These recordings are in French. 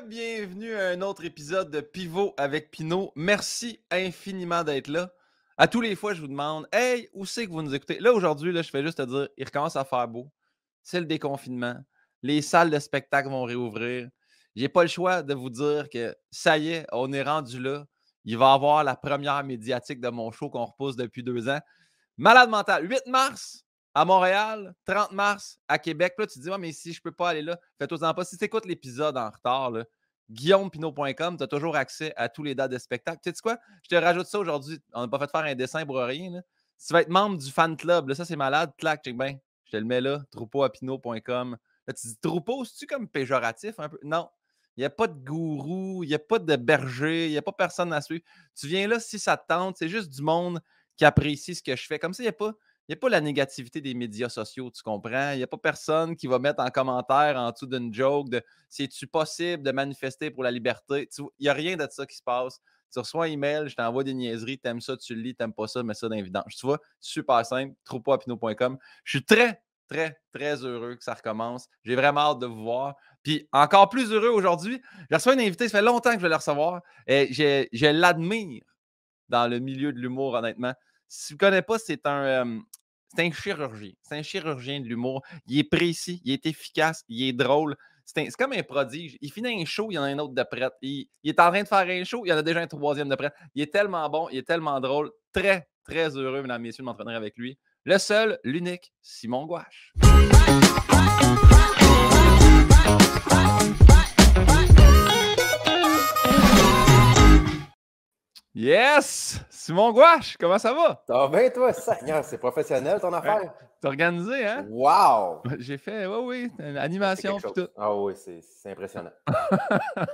Re-bienvenue à un autre épisode de Pivot avec Pinot. Merci infiniment d'être là. À tous les fois, je vous demande Hey, où c'est que vous nous écoutez Là, aujourd'hui, je fais juste te dire il recommence à faire beau. C'est le déconfinement. Les salles de spectacle vont réouvrir. J'ai pas le choix de vous dire que ça y est, on est rendu là. Il va y avoir la première médiatique de mon show qu'on repousse depuis deux ans. Malade mental. 8 mars à Montréal, 30 mars à Québec. Là, tu te dis, mais si je peux pas aller là, fais-toi-en pas. Si tu écoutes l'épisode en retard, guillaumepinot.com, tu as toujours accès à tous les dates de spectacle. Tu sais quoi? Je te rajoute ça aujourd'hui. On n'a pas fait faire un dessin pour rien. Si tu vas être membre du fan club, là, ça c'est malade, clac, check bien. Je te le mets là, troupeauapinot.com. Là, tu dis troupeau, c'est-tu comme péjoratif un peu? Non. Il n'y a pas de gourou, il n'y a pas de berger, il n'y a pas personne à suivre. Tu viens là si ça te tente, c'est juste du monde qui apprécie ce que je fais. Comme ça, il n'y a pas n'y a pas la négativité des médias sociaux, tu comprends? Il n'y a pas personne qui va mettre en commentaire en dessous d'une joke de c'est-tu possible de manifester pour la liberté? Il n'y a rien de ça qui se passe. Tu reçois un email, je t'envoie des niaiseries, t'aimes ça, tu le lis, t'aimes pas ça, mets ça dans. Tu vois, super simple, troupeauapino.com. Je suis très, très, très heureux que ça recommence. J'ai vraiment hâte de vous voir. Puis encore plus heureux aujourd'hui, j'ai reçu un invité, ça fait longtemps que je vais le recevoir. Et je l'admire dans le milieu de l'humour, honnêtement. Si tu ne connais pas, c'est un, c'est un chirurgien. C'est un chirurgien de l'humour. Il est précis, il est efficace, il est drôle. C'est comme un prodige. Il finit un show, il y en a un autre de prête. Il, est en train de faire un show, il y en a déjà un troisième de prête. Il est tellement bon, il est tellement drôle. Très, très heureux, mesdames et messieurs, de m'entraîner avec lui. Le seul, l'unique, Simon Gouache. Yes! Simon Gouache, comment ça va? Ça va bien, toi? c'est professionnel ton affaire? T'es organisé, hein? Wow! J'ai fait, oui, oui, une animation et tout. Ah oui, c'est impressionnant.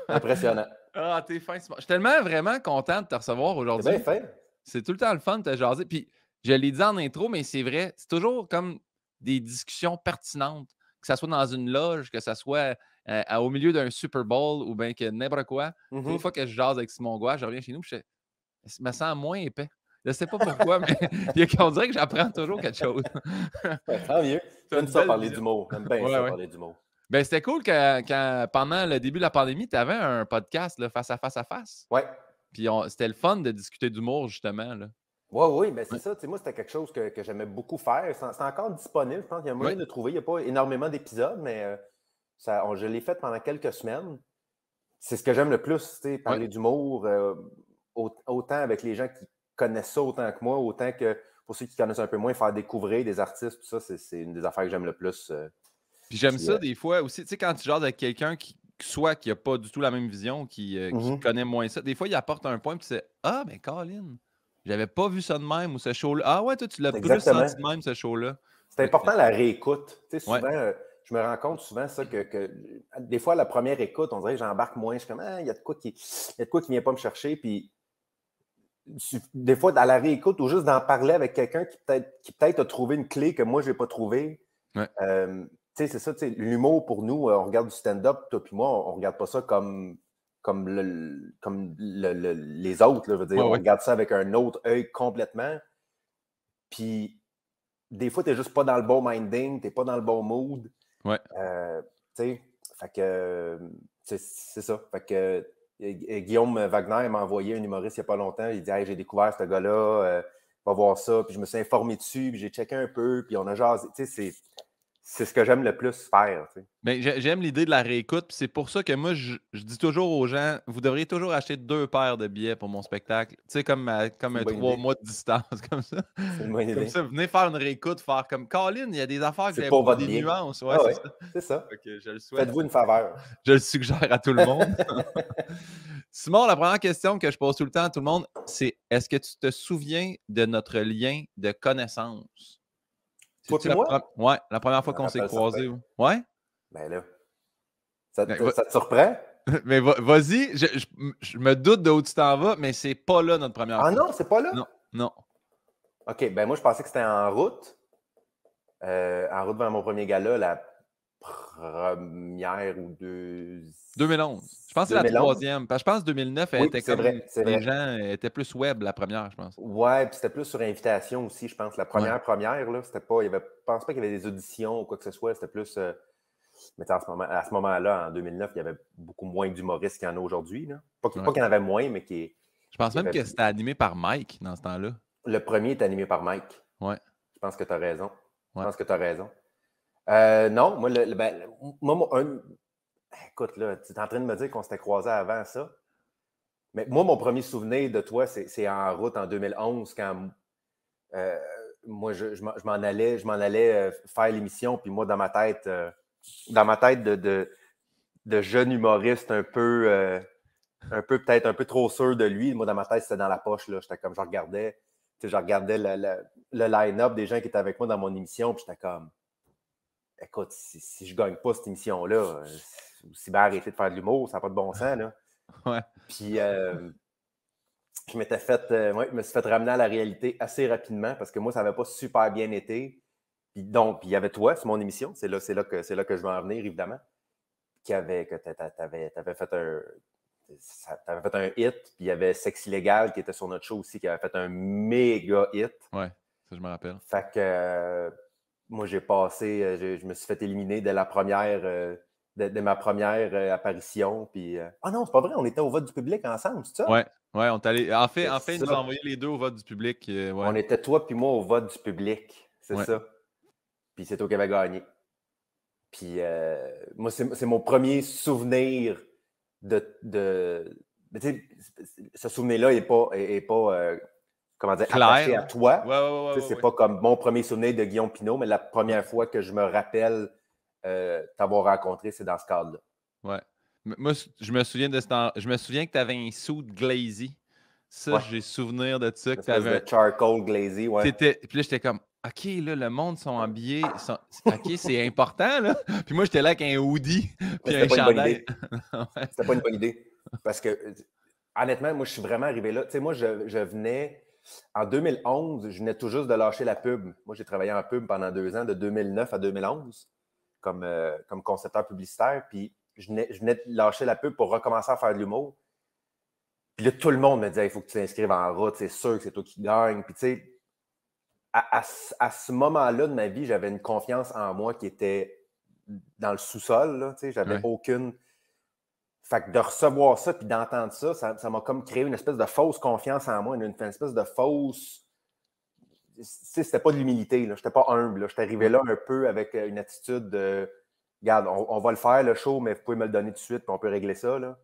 impressionnant. Ah, t'es fin, Simon. Je suis tellement vraiment content de te recevoir aujourd'hui. C'est bien fait. C'est tout le temps le fun de te jaser. Puis, je l'ai dit en intro, mais c'est vrai, c'est toujours comme des discussions pertinentes, que ce soit dans une loge, que ce soit euh, au milieu d'un Super Bowl ou bien que n'importe quoi. Une mm-hmm. fois que je jase avec Simon Gouache, je reviens chez nous, je je me sens moins épais. Je ne sais pas pourquoi, mais on dirait que j'apprends toujours quelque chose. tant mieux. J'aime ça parler d'humour. J'aime bien ça parler d'humour. Ben, c'était cool quand, pendant le début de la pandémie, tu avais un podcast là, face à face à face. Oui. Puis c'était le fun de discuter d'humour, justement. Là. Oui, oui, mais c'est ça. Moi, c'était quelque chose que, j'aimais beaucoup faire. C'est encore disponible. Je pense qu'il y a moyen de trouver. Il n'y a pas énormément d'épisodes, mais euh, ça, je l'ai fait pendant quelques semaines. C'est ce que j'aime le plus, parler d'humour. Euh, autant avec les gens qui connaissent ça autant que moi, autant que pour ceux qui connaissent un peu moins, faire découvrir des artistes, tout ça, c'est une des affaires que j'aime le plus. Euh, puis j'aime ça des fois aussi, tu sais, quand tu jases avec quelqu'un qui, soit qui n'a pas du tout la même vision, qui, euh, mm-hmm. connaît moins ça, des fois, il apporte un point, puis c'est Ah, ben, Colin, j'avais pas vu ça de même ou ce show-là. Ah, ouais, toi, tu l'as plus senti de même, ce show-là. C'est important la réécoute. Tu sais, souvent, euh, je me rends compte souvent ça que, des fois, la première écoute, on dirait que j'embarque moins. Je suis comme, ah, il y a de quoi qui ne vient pas me chercher. Puis des fois, à la réécoute ou juste d'en parler avec quelqu'un qui peut-être peut a trouvé une clé que moi, je n'ai pas trouvée. Euh, c'est ça, l'humour pour nous, euh, on regarde du stand-up, toi puis moi, on ne regarde pas ça comme, comme, comme les autres. Là, dire, on regarde ça avec un autre œil complètement. Puis, des fois, tu n'es juste pas dans le bon minding, tu n'es pas dans le bon mood. Ouais. Euh, fait que, c'est ça. Fait que, Guillaume Wagner m'a envoyé un humoriste il n'y a pas longtemps. Il dit J'ai découvert ce gars-là, euh, va voir ça. Puis je me suis informé dessus, puis j'ai checké un peu, puis on a jasé. Tu sais, c'est ce que j'aime le plus faire. Mais j'aime l'idée de la réécoute. C'est pour ça que moi, je, dis toujours aux gens, vous devriez toujours acheter deux paires de billets pour mon spectacle. Tu sais, comme, comme un trois mois de distance, comme ça. C'est une bonne idée. venez faire une réécoute, faire comme Colin, il y a des affaires que pas des nuances. Ouais, ah c'est ça. Faites-vous une faveur. Je le suggère à tout le monde. Simon, la première question que je pose tout le temps à tout le monde, c'est est-ce que tu te souviens de notre lien de connaissance? Moi? Ouais, la première fois qu'on s'est croisés. Ouais? Ben là. Ça, te, ben, ça te surprend? mais vas-y, je, me doute de où tu t'en vas, mais c'est pas là notre première ah fois. Ah non, c'est pas là? Non, non. OK, ben moi, je pensais que c'était en route. Euh, en route vers mon premier gala, la première ou deux. 2011. Je pense que c'est la troisième. Parce que je pense que 2009, elle était comme. les gens étaient plus web la première, je pense. Ouais, puis c'était plus sur invitation aussi, je pense. La première, première, là, c'était pas. Il y avait, je pense pas qu'il y avait des auditions ou quoi que ce soit. C'était plus. Euh, Mais à ce moment-là, moment en 2009, il y avait beaucoup moins d'humoristes qu'il y en a aujourd'hui. Pas qu'il y en avait moins, mais qui. Je pense même que c'était animé par Mike dans ce temps-là. Le premier est animé par Mike. Ouais. Je pense que tu as raison. Je pense que tu as raison. Euh, non, moi, ben, moi écoute, là, tu es en train de me dire qu'on s'était croisés avant ça. Mais moi, mon premier souvenir de toi, c'est en route en 2011 quand euh, moi, je, m'en allais, je m'en allais euh, faire l'émission, puis moi, dans ma tête, dans ma tête de, jeune humoriste un peu, un peu peut-être un peu trop sûr de lui, moi, dans ma tête, c'était dans la poche. J'étais comme, je regardais, je regardais le, le line-up des gens qui étaient avec moi dans mon émission, puis j'étais comme, écoute, si, je ne gagne pas cette émission-là, euh, aussi bien arrêter de faire de l'humour, ça n'a pas de bon sens. Là. Ouais. Puis euh, je m'étais fait, euh, ouais, me suis fait ramener à la réalité assez rapidement parce que moi, ça n'avait pas super bien été. Puis donc, il y avait toi, c'est mon émission, c'est là, là, que, là que je vais en venir, évidemment, qui avait, que tu avais, fait un. T'avais fait un hit, puis il y avait Sex Illégal qui était sur notre show aussi, qui avait fait un méga hit. Ouais, ça je me rappelle. Fait que moi, j'ai passé, euh, je, me suis fait éliminer dès la première, euh, de, ma première euh, apparition. Puis, ah non, c'est pas vrai, on était au vote du public ensemble, c'est ça? Ouais, ouais, on allé. En fait, en fait ils nous ont envoyé les deux au vote du public. On était toi puis moi au vote du public, c'est ça. Puis c'est toi qui avais gagné. Puis moi, c'est mon premier souvenir de. de, ce souvenir-là n'est pas, est, pas comment dire, attaché à toi. c'est pas comme mon premier souvenir de Guillaume Pinot, mais la première fois que je me rappelle euh, t'avoir rencontré, c'est dans ce cadre-là. Ouais. Moi, je me souviens de ce temps. Je me souviens que tu avais un sou de glazy. Ça, j'ai souvenir de ça. Que avais... de charcoal glazy, ouais. Puis là, j'étais comme, OK, là, le monde sont habillés. OK, c'est important, là. Puis moi, j'étais là avec un hoodie. Puis un chandail. C'était pas une bonne idée. Parce que, honnêtement, moi, je suis vraiment arrivé là. Tu sais, moi, je, je venais en 2011, je venais tout juste de lâcher la pub. Moi, j'ai travaillé en pub pendant deux ans, de 2009 à 2011, comme, euh, comme concepteur publicitaire. Puis je venais, je venais, de lâcher la pub pour recommencer à faire de l'humour. Puis là, tout le monde me disait il faut que tu t'inscrives en route, c'est sûr que c'est toi qui gagne. Puis tu sais, à, ce moment-là de ma vie, j'avais une confiance en moi qui était dans le sous-sol. Tu sais, j'avais aucune fait que de recevoir ça puis d'entendre ça, ça m'a comme créé une espèce de fausse confiance en moi, une, espèce de fausse. C'était pas de l'humilité, je n'étais pas humble. J'étais arrivé là un peu avec euh, une attitude de Regarde, on, va le faire, le show, mais vous pouvez me le donner tout de suite, puis on peut régler ça. Là.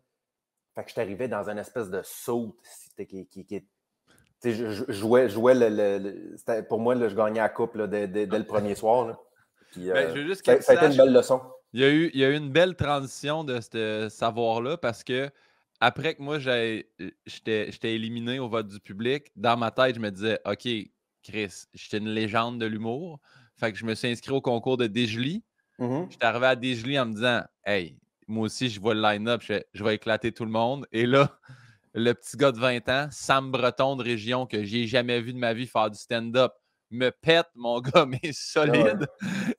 Fait que je arrivé dans une espèce de saut qui, qui, qui je, jouais, jouais le, pour moi, je gagnais la coupe dès, le premier soir. Puis, ben, euh, juste ça, ça a été une belle leçon. Il y, a eu, il y a eu une belle transition de ce savoir-là parce que après que moi, euh, j'étais éliminé au vote du public, dans ma tête, je me disais, OK, Chris, j'étais une légende de l'humour. Fait que je me suis inscrit au concours de Dégely. Mm-hmm. J'étais arrivé à Dégely en me disant, Hey, moi aussi, je vois le line-up, je, vais éclater tout le monde. Et là, le petit gars de 20 ans, Sam Breton de région, que j'ai jamais vu de ma vie faire du stand-up, me pète, mon gars, mais ah solide.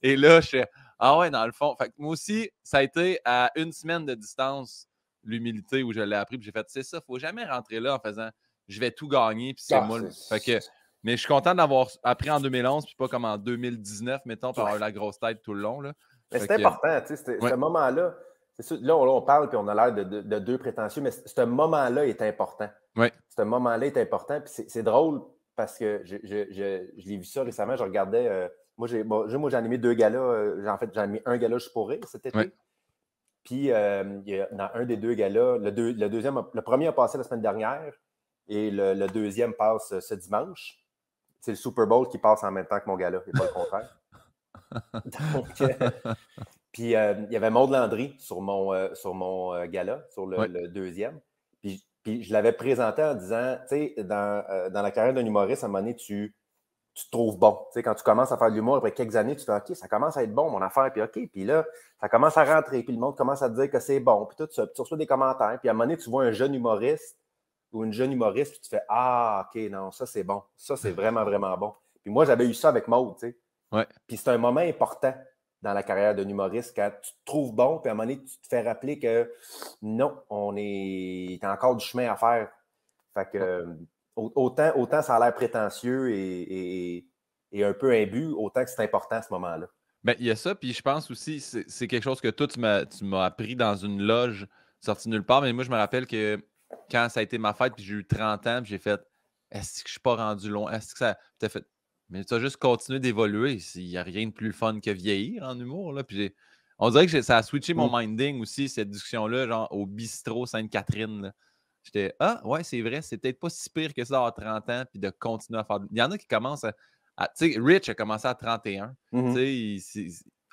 Et là, je ah ouais, dans le fond. Fait moi aussi, ça a été à une semaine de distance, l'humilité où je l'ai appris. Puis j'ai fait, c'est ça, faut jamais rentrer là en faisant je vais tout gagner, puis c'est ah, moi. Fait que, mais je suis content d'avoir appris en 2011, puis pas comme en 2019, mettons, avoir la grosse tête tout le long. Là. Mais c'est important, tu sais, ce moment-là. Là, on, parle puis on a l'air de, deux prétentieux, mais ce moment-là est important. Oui. Ce moment-là est important. Puis c'est drôle parce que je, l'ai vu ça récemment. Je regardais euh, moi, j'ai bon, moi, animé deux galas. Euh, en fait, j'ai animé un gala Je pour rire cet été. Puis, euh, il y a, dans un des deux galas, le, le, deuxième, le premier a passé la semaine dernière et le, deuxième passe euh, ce dimanche. C'est le Super Bowl qui passe en même temps que mon gala, et pas le contraire. Donc, puis, il y avait Maud Landry sur mon, sur mon gala, sur le, deuxième. Puis, puis je l'avais présenté en disant, tu sais, dans, dans la carrière d'un humoriste, à un moment donné, tu tu te trouves bon. Tu sais, quand tu commences à faire de l'humour après quelques années, tu te dis OK, ça commence à être bon mon affaire, puis OK, puis là, ça commence à rentrer, puis le monde commence à te dire que c'est bon, puis tout ça, puis tu reçois des commentaires, puis à un moment donné, tu vois un jeune humoriste ou une jeune humoriste, puis tu fais Ah, OK, non, ça c'est bon, ça c'est vraiment, vraiment bon. Puis moi, j'avais eu ça avec Maud, tu sais. Ouais. Puis c'est un moment important dans la carrière d'un humoriste quand tu te trouves bon, puis à un moment donné, tu te fais rappeler que non, on est, a encore du chemin à faire. Fait que. Autant, autant ça a l'air prétentieux et, un peu imbu, autant que c'est important à ce moment-là. Ben, il y a ça, puis je pense aussi, c'est quelque chose que toi, tu m'as appris dans une loge sortie nulle part, mais moi, je me rappelle que quand ça a été ma fête, puis j'ai eu 30 ans, puis j'ai fait Est-ce que je suis pas rendu long? Est-ce que ça. Fait Mais tu as juste continué d'évoluer. Il n'y a rien de plus fun que vieillir en humour. Là. Puis on dirait que ça a switché mon mmh. minding aussi, cette discussion-là, genre au bistrot Sainte-Catherine. J'étais Ah, ouais, c'est vrai, c'est peut-être pas si pire que ça d'avoir 30 ans, puis de continuer à faire. Il y en a qui commencent à tu sais, Rich a commencé à 31. Mmh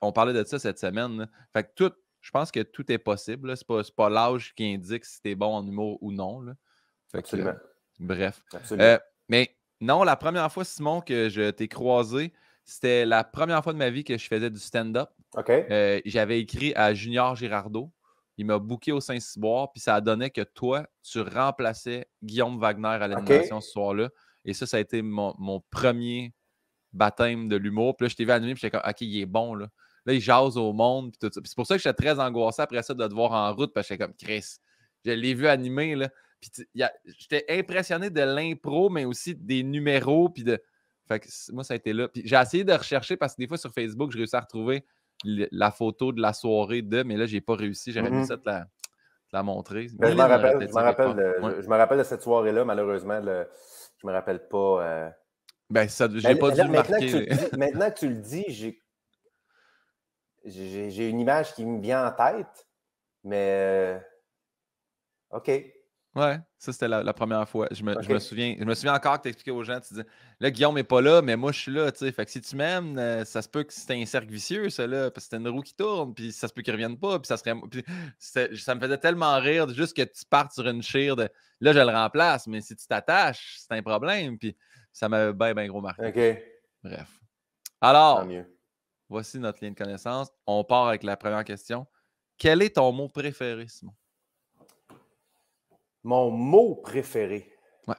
on parlait de ça cette semaine. Fait que tout, je pense que tout est possible. C'est pas, pas l'âge qui indique si t'es bon en humour ou non. Absolument. bref. Euh, mais non, la première fois, Simon, que je t'ai croisé, c'était la première fois de ma vie que je faisais du stand-up. OK. Euh, j'avais écrit à Junior Girardeau. Il m'a booké au Saint-Cyboire, puis ça a donné que toi, tu remplaçais Guillaume Wagner à l'animation ce soir-là. Et ça, ça a été mon premier baptême de l'humour. Puis là, je t'ai vu animer, puis j'étais comme, OK, il est bon, là. Là, il jase au monde, puis tout ça. c'est pour ça que j'étais très angoissé après ça de te voir en route, parce que j'étais comme, Chris, je l'ai vu animer, là. Puis j'étais impressionné de l'impro, mais aussi des numéros, puis de. Fait que moi, ça a été là. Puis j'ai essayé de rechercher, parce que des fois, sur Facebook, je réussis à retrouver la photo de la soirée de, mais là, j'ai pas réussi. J'aurais mm ça te la, montrer. Ben, je, me rappelle, je, me rappelle de, je, me rappelle de, cette soirée-là, malheureusement. Le, je me rappelle pas. Euh, ben, ça, j'ai pas dû maintenant Que tu dis, maintenant que tu le dis, j'ai, j'ai, une image qui me vient en tête, mais euh, OK. Ouais, ça c'était la, première fois. Je me, je me, souviens, je me souviens encore que tu expliquais aux gens, tu dis là, Guillaume n'est pas là, mais moi je suis là, tu sais. Fait que si tu m'aimes, euh, ça se peut que c'est un cercle vicieux, ça là, parce que c'est une roue qui tourne, puis ça se peut qu'il ne revienne pas, puis ça serait. Puis ça me faisait tellement rire juste que tu partes sur une chire de là, je le remplace, mais si tu t'attaches, c'est un problème. Puis ça m'a bien, bien gros marqué. OK. Bref. Alors, voici notre lien de connaissance. On part avec la première question. Quel est ton mot préféré, Simon? Mon mot préféré. Ouais.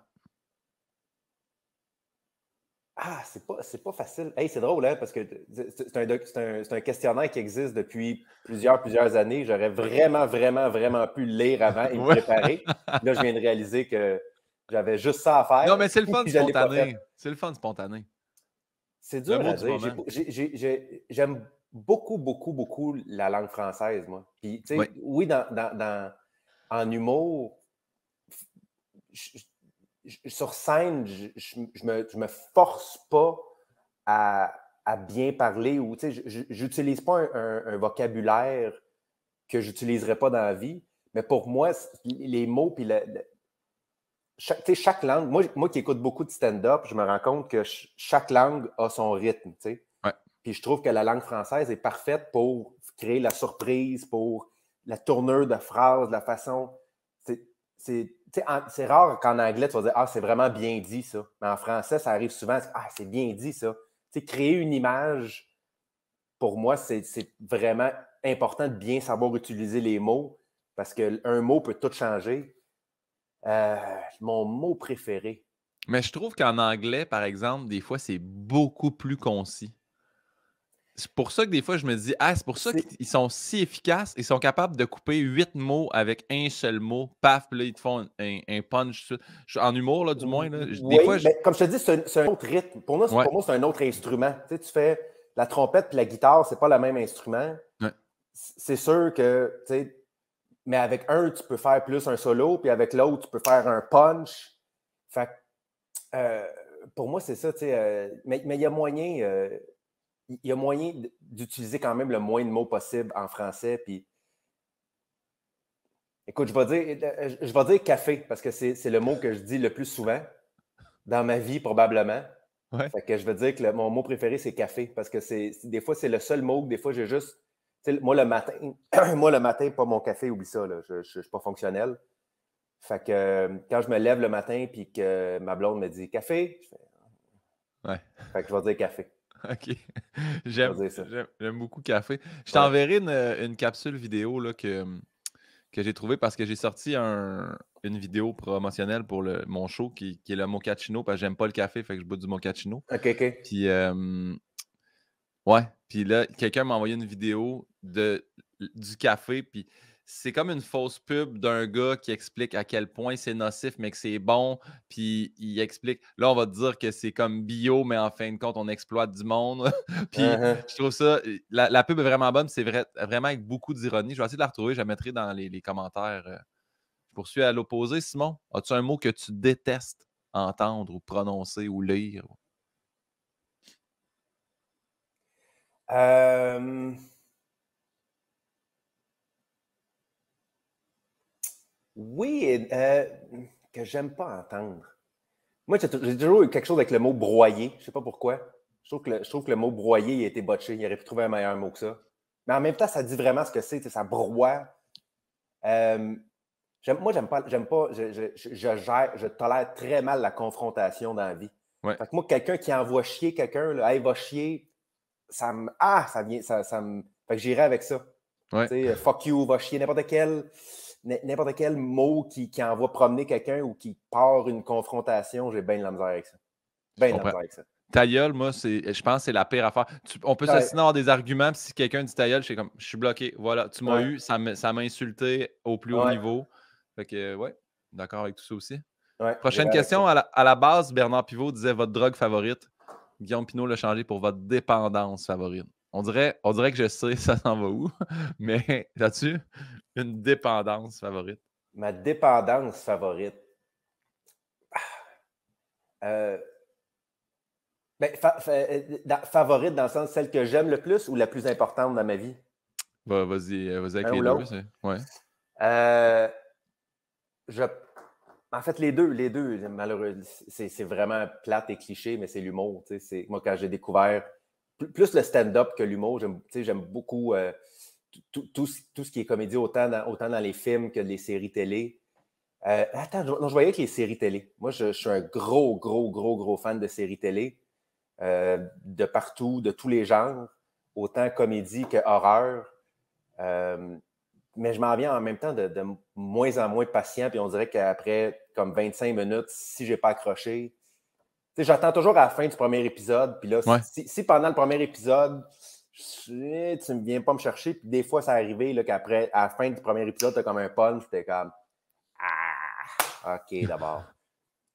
Ah, c'est pas, pas facile. Hey, c'est drôle, hein, parce que c'est un, un, questionnaire qui existe depuis plusieurs, plusieurs années. J'aurais vraiment, vraiment, vraiment pu le lire avant et me préparer. Là, je viens de réaliser que j'avais juste ça à faire. Non, mais c'est le fun spontané. C'est le fun spontané. C'est dur à dire. J'aime beaucoup, beaucoup, beaucoup la langue française, moi. Puis, tu sais, oui. dans, dans, en humour, sur scène, je ne me, force pas à, à bien parler ou, j'utilise pas un, vocabulaire que j'utiliserais pas dans la vie. Mais pour moi, les mots puis la, chaque, chaque langue, moi, moi qui écoute beaucoup de stand-up, je me rends compte que chaque langue a son rythme. Puis je trouve que la langue française est parfaite pour créer la surprise, pour la tournure de phrase, la façon. C'est rare qu'en anglais, tu vas dire Ah, c'est vraiment bien dit ça. Mais en français, ça arrive souvent Ah, c'est bien dit ça. créer une image, pour moi, c'est vraiment important de bien savoir utiliser les mots parce qu'un mot peut tout changer. Euh, mon mot préféré. Mais je trouve qu'en anglais, par exemple, des fois, c'est beaucoup plus concis. C'est pour ça que des fois, je me dis, ah, c'est pour ça qu'ils sont si efficaces. Ils sont capables de couper huit mots avec un seul mot. Paf, puis là, ils te font un, punch. En humour, là, du moins. Des fois, comme je te dis, c'est un, autre rythme. Pour moi, c'est un autre instrument. Tu, sais, tu fais la trompette et la guitare, c'est pas le même instrument. C'est sûr que tu sais, mais avec un, tu peux faire plus un solo, puis avec l'autre, tu peux faire un punch. Fait euh, pour moi, c'est ça, tu sais. Euh, mais il y a moyen, euh, il y a moyen d'utiliser quand même le moins de mots possible en français. Puis, écoute, je vais dire, je vais dire café parce que c'est le mot que je dis le plus souvent dans ma vie, probablement. Fait que je veux dire que mon mot préféré, c'est café parce que c'est des fois, c'est le seul mot que des fois, j'ai juste moi, le matin, moi, le matin, pas mon café, oublie ça. Je ne suis pas fonctionnel. Fait que euh, quand je me lève le matin et que ma blonde me dit café, je fais. Ouais. Fait que je vais dire café. OK. J'aime beaucoup café. Je t'enverrai une, capsule vidéo là, que, que j'ai trouvée parce que j'ai sorti une vidéo promotionnelle pour le, mon show qui, est le mochaccino parce que j'aime pas le café, fait que je bois du mochaccino. OK, OK. Puis, euh, ouais. Puis là, quelqu'un m'a envoyé une vidéo de, du café, puis c'est comme une fausse pub d'un gars qui explique à quel point c'est nocif, mais que c'est bon. Puis il explique. Là, on va te dire que c'est comme bio, mais en fin de compte, on exploite du monde. puis uh-huh. je trouve ça. La, pub est vraiment bonne. C'est vrai, vraiment avec beaucoup d'ironie. Je vais essayer de la retrouver. Je la mettrai dans les, commentaires. Euh. Je poursuis à l'opposé. Simon, as-tu un mot que tu détestes entendre ou prononcer ou lire? Euh... Oui, euh, que j'aime pas entendre. Moi, j'ai toujours eu quelque chose avec le mot broyer. Je sais pas pourquoi. Je trouve que le, je trouve que le mot broyer a été botché. Il aurait pu trouver un meilleur mot que ça. Mais en même temps, ça dit vraiment ce que c'est. Ça broie. Euh, moi, j'aime pas, j'aime pas, je, je, gère, je tolère très mal la confrontation dans la vie. Fait que moi, quelqu'un qui envoie chier quelqu'un, là, hey, va chier, ça me. Ah, ça vient, ça, ça me. Fait que j'irai avec ça. Tu sais, fuck you, va chier, n'importe quel n'importe quel mot qui, qui envoie promener quelqu'un ou qui part une confrontation, j'ai bien de la misère avec ça. Bien de la misère avec ça. Ta gueule, moi, je pense que c'est la pire affaire. on peut s'assiner avoir des arguments, si quelqu'un dit ta gueule, je comme, je suis bloqué. Voilà, tu m'as eu, ça m'a insulté au plus haut niveau. Fait que, ouais, d'accord avec tout ça aussi. Prochaine question. À la, base, Bernard Pivot disait votre drogue favorite. Guillaume Pinot l'a changé pour votre dépendance favorite. On dirait, on dirait que je sais ça s'en va où, mais as-tu une dépendance favorite? Ma dépendance favorite. Ah, euh, ben, euh, favorite dans le sens celle que j'aime le plus ou la plus importante dans ma vie? vas-y, euh, vas-y avec les deux. Ouais. je, en fait, les deux, les deux, malheureusement, c'est vraiment plate et cliché, mais c'est l'humour. Moi, quand j'ai découvert plus le stand-up que l'humour. J'aime beaucoup euh, tout, ce qui est comédie, autant dans, les films que les séries télé. Euh, attends, je, voyais que les séries télé. Moi, je, suis un gros, gros, gros, gros fan de séries télé, euh, de partout, de tous les genres, autant comédie que horreur. mais je m'en viens en même temps de, de, moins en moins patient, puis on dirait qu'après comme 25 minutes, si je n'ai pas accroché, J'attends toujours à la fin du premier épisode. Puis là, si, pendant le premier épisode, tu ne viens pas me chercher, puis des fois, ça arrivé qu'après, à la fin du premier épisode, tu as comme un punch, t'es comme Ah, OK, d'abord.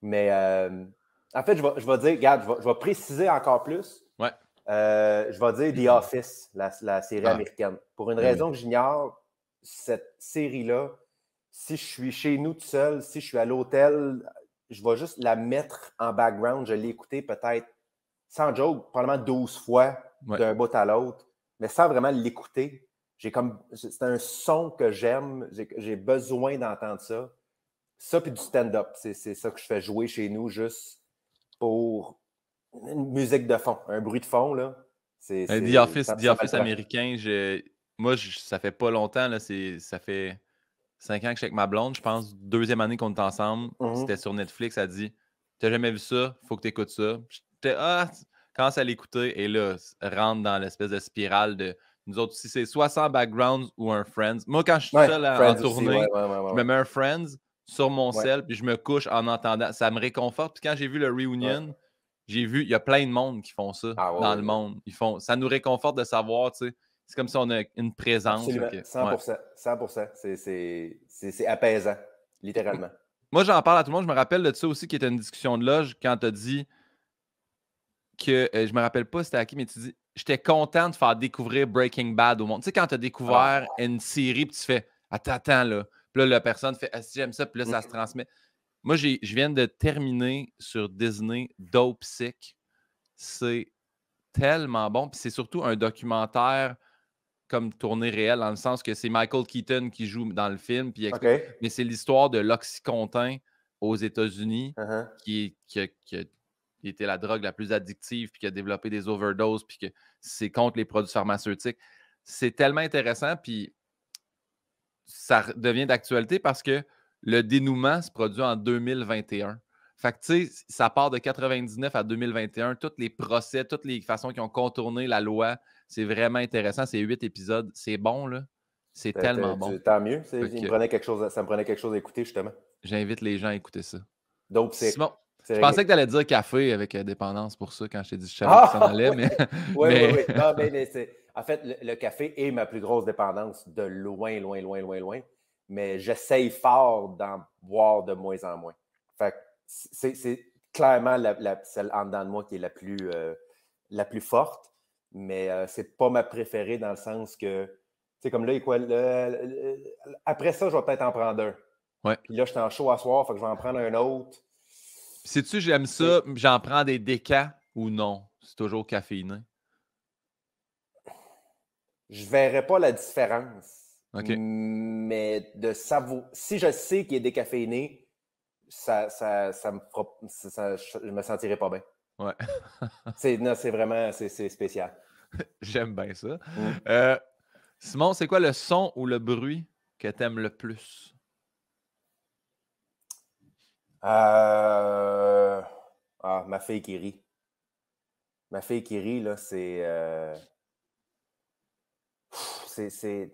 Mais euh, en fait, je vais, je vais dire, regarde, je vais, préciser encore plus. Ouais. Euh, je vais dire The Office, la, série ah. américaine. Pour une ben raison que j'ignore, cette série-là, si je suis chez nous tout seul, si je suis à l'hôtel je vais juste la mettre en background. Je l'ai écouté peut-être, sans joke, probablement 12 fois d'un bout à l'autre, mais sans vraiment l'écouter. J'ai comme, c'est un son que j'aime, j'ai besoin d'entendre ça. Ça, puis du stand-up, c'est ça que je fais jouer chez nous juste pour une musique de fond, un bruit de fond. Là. C'est, The Office, The Office américain, moi, ça fait pas longtemps, là, ça fait cinq ans que je suis avec ma blonde, je pense, deuxième année qu'on est ensemble, mmh c'était sur Netflix, elle dit T'as jamais vu ça, faut que tu écoutes ça. J'étais Ah, commence à l'écouter et là, rentre dans l'espèce de spirale de nous autres, si c'est soit sans background ou un Friends. Moi, quand je suis seul en tournée, je me mets un Friends sur mon cell, puis je me couche en entendant. Ça me réconforte. Puis quand j'ai vu le Reunion, j'ai vu, il y a plein de monde qui font ça ah dans le monde. Ils font, ça nous réconforte de savoir, tu sais c'est comme si on a une présence. Absolument. 100%. 100%. C'est apaisant, littéralement. Moi, j'en parle à tout le monde. Je me rappelle de ça aussi, qui était une discussion de loge quand tu as dit que, euh, je me rappelle pas c'était à qui, mais tu dis, j'étais content de faire découvrir Breaking Bad au monde. Tu sais, quand tu as découvert ah. une série, puis tu fais, attends, attends, là. Puis là, la personne fait, ah, si j'aime ça, puis là, ça se transmet. Moi, je viens de terminer sur Disney Dope Sick. C'est tellement bon. Puis c'est surtout un documentaire comme tournée réelle, dans le sens que c'est Michael Keaton qui joue dans le film. Puis Mais c'est l'histoire de l'Oxycontin aux États-Unis uh-huh. qui, qui, était la drogue la plus addictive, puis qui a développé des overdoses, puis que c'est contre les produits pharmaceutiques. C'est tellement intéressant, puis ça devient d'actualité parce que le dénouement se produit en 2021. Fait que, tu sais, ça part de 99 à 2021, tous les procès, toutes les façons qui ont contourné la loi, c'est vraiment intéressant. C'est huit épisodes. C'est bon, là. C'est tellement bon. Tant mieux. ça me prenait quelque chose à écouter, justement. J'invite les gens à écouter ça. Donc, c'est. Je pensais que tu allais dire café avec euh, dépendance pour ça quand je t'ai dit je savais ah! que ça allait, mais. oui, oui, oui. Non, mais, En fait, le, café est ma plus grosse dépendance de loin, loin, loin, loin, loin. Mais j'essaye fort d'en boire de moins en moins. Fait c'est clairement la, celle en dedans de moi qui est la plus, euh, la plus forte. Mais euh, c'est pas ma préférée dans le sens que, c'est comme là, quoi, après ça, je vais peut-être en prendre un. Ouais. Puis là, je suis en chaud à soir, fait que je vais en prendre un autre. Sais-tu, j'aime ça, j'en prends des décas ou non? C'est toujours caféiné. Je ne verrais pas la différence. Mais de savoir, si je sais qu'il est décaféiné, ça, ça, ça me je me sentirais pas bien. Ouais. c'est, c'est vraiment c'est, spécial. J'aime bien ça. Mm. Euh, Simon, c'est quoi le son ou le bruit que tu aimes le plus? Euh... Ah, ma fille qui rit. Ma fille qui rit, là, c'est. Euh... C'est.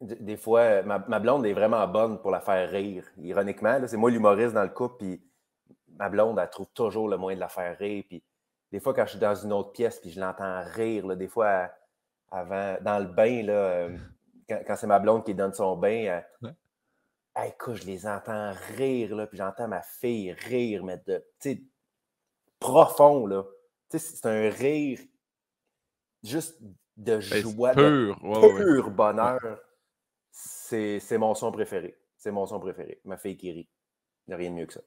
Des fois, ma, blonde est vraiment bonne pour la faire rire. Ironiquement, c'est moi l'humoriste dans le couple, puis ma blonde, elle trouve toujours le moyen de la faire rire. Puis des fois, quand je suis dans une autre pièce, puis je l'entends rire, là, des fois, avant, dans le bain, là, euh, quand, c'est ma blonde qui donne son bain, écoute, je les entends rire, là, puis j'entends ma fille rire, mais de, profond, là. c'est un rire juste de ben, joie, pur, de pur bonheur. C'est mon son préféré. C'est mon son préféré. Ma fille qui rit. Il n'y a rien de mieux que ça.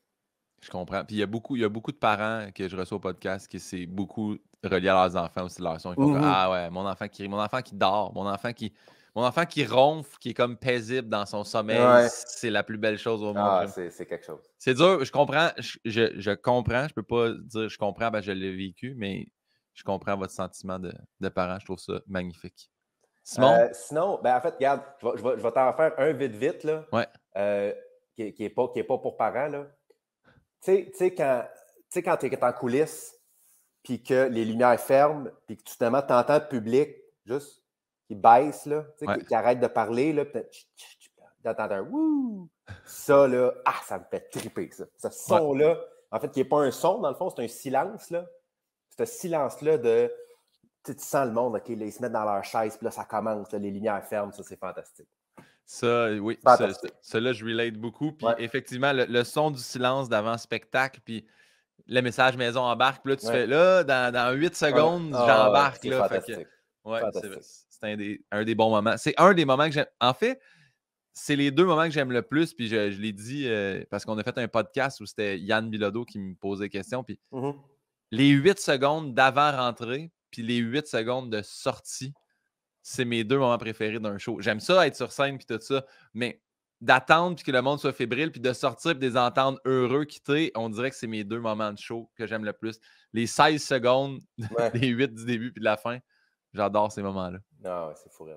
Je comprends. Puis il y a beaucoup, il y a beaucoup de parents que je reçois au podcast qui c'est beaucoup relié à leurs enfants aussi, leur son. Mmh ah ouais, mon enfant qui rit, mon enfant qui dort, mon enfant qui. Mon enfant qui ronfle, qui est comme paisible dans son sommeil, c'est la plus belle chose au monde. Ah, c'est quelque chose. C'est dur, je comprends, je, je, comprends, je peux pas dire je comprends, que je l'ai vécu, mais je comprends votre sentiment de, de parent, je trouve ça magnifique. Simon? Euh, sinon, ben en fait, regarde, je vais, je vais, t'en faire un vite vite, là, ouais. Euh, qui n'est pas, est pas pour parents. Là. Tu sais, quand tu es en coulisses, puis que les lumières ferment, puis que tu tu entends le public juste qui baisse, là, qui, arrête de parler, là, t'entends un wouh! Ça, là, ah, ça me fait triper, ça. Ce son-là, en fait, qui n'est pas un son, dans le fond, c'est un silence, là. Ce silence-là de. Tu sens le monde, OK, là, ils se mettent dans leur chaise, puis là, ça commence, les lumières ferment, ça, c'est fantastique. Ça, oui, ça, là, je relate beaucoup. Puis effectivement, le, son du silence d'avant-spectacle, puis le message maison embarque, puis là, tu fais là, dans, dans 8 secondes, ah, j'embarque. là, ouais, c'est un des, un des bons moments. C'est un des moments que j'aime. En fait, c'est les deux moments que j'aime le plus. Puis je, l'ai dit euh, parce qu'on a fait un podcast où c'était Yann Bilodeau qui me posait des questions. Puis mmh les 8 secondes d'avant-rentrée, puis les 8 secondes de sortie, c'est mes deux moments préférés d'un show. J'aime ça, être sur scène, puis tout ça. Mais d'attendre puis que le monde soit fébrile, puis de sortir puis de les entendre heureux quitter, on dirait que c'est mes deux moments de show que j'aime le plus. Les 16 secondes des 8 du début puis de la fin, j'adore ces moments-là. Ah ouais, c'est fou.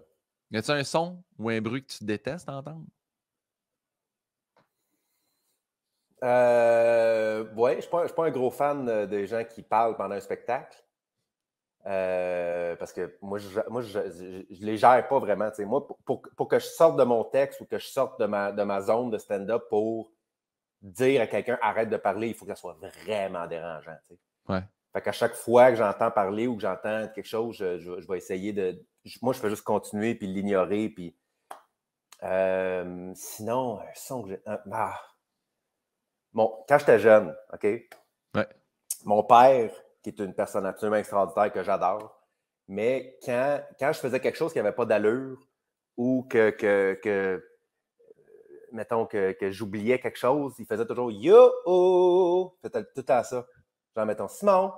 Y a-tu un son ou un bruit que tu détestes entendre? Euh, ouais, je ne suis, pas un gros fan euh, des gens qui parlent pendant un spectacle. Euh, parce que moi, je ne moi, je, les gère pas vraiment. Moi, pour, pour, que je sorte de mon texte ou que je sorte de ma, de ma zone de stand-up pour dire à quelqu'un arrête de parler, il faut que ça soit vraiment dérangeant. Ouais. Fait qu'à chaque fois que j'entends parler ou que j'entends quelque chose, je, je, vais essayer de. Moi, je fais juste continuer puis l'ignorer. Puis, euh, sinon, un son que j'ai. Ah. Bon, quand j'étais jeune, OK? Ouais. Mon père, qui est une personne absolument extraordinaire que j'adore. Mais quand, quand je faisais quelque chose qui n'avait pas d'allure ou que, que, que mettons, que, que j'oubliais quelque chose, il faisait toujours Yo! Faisait tout à ça. Genre, mettons, Simon,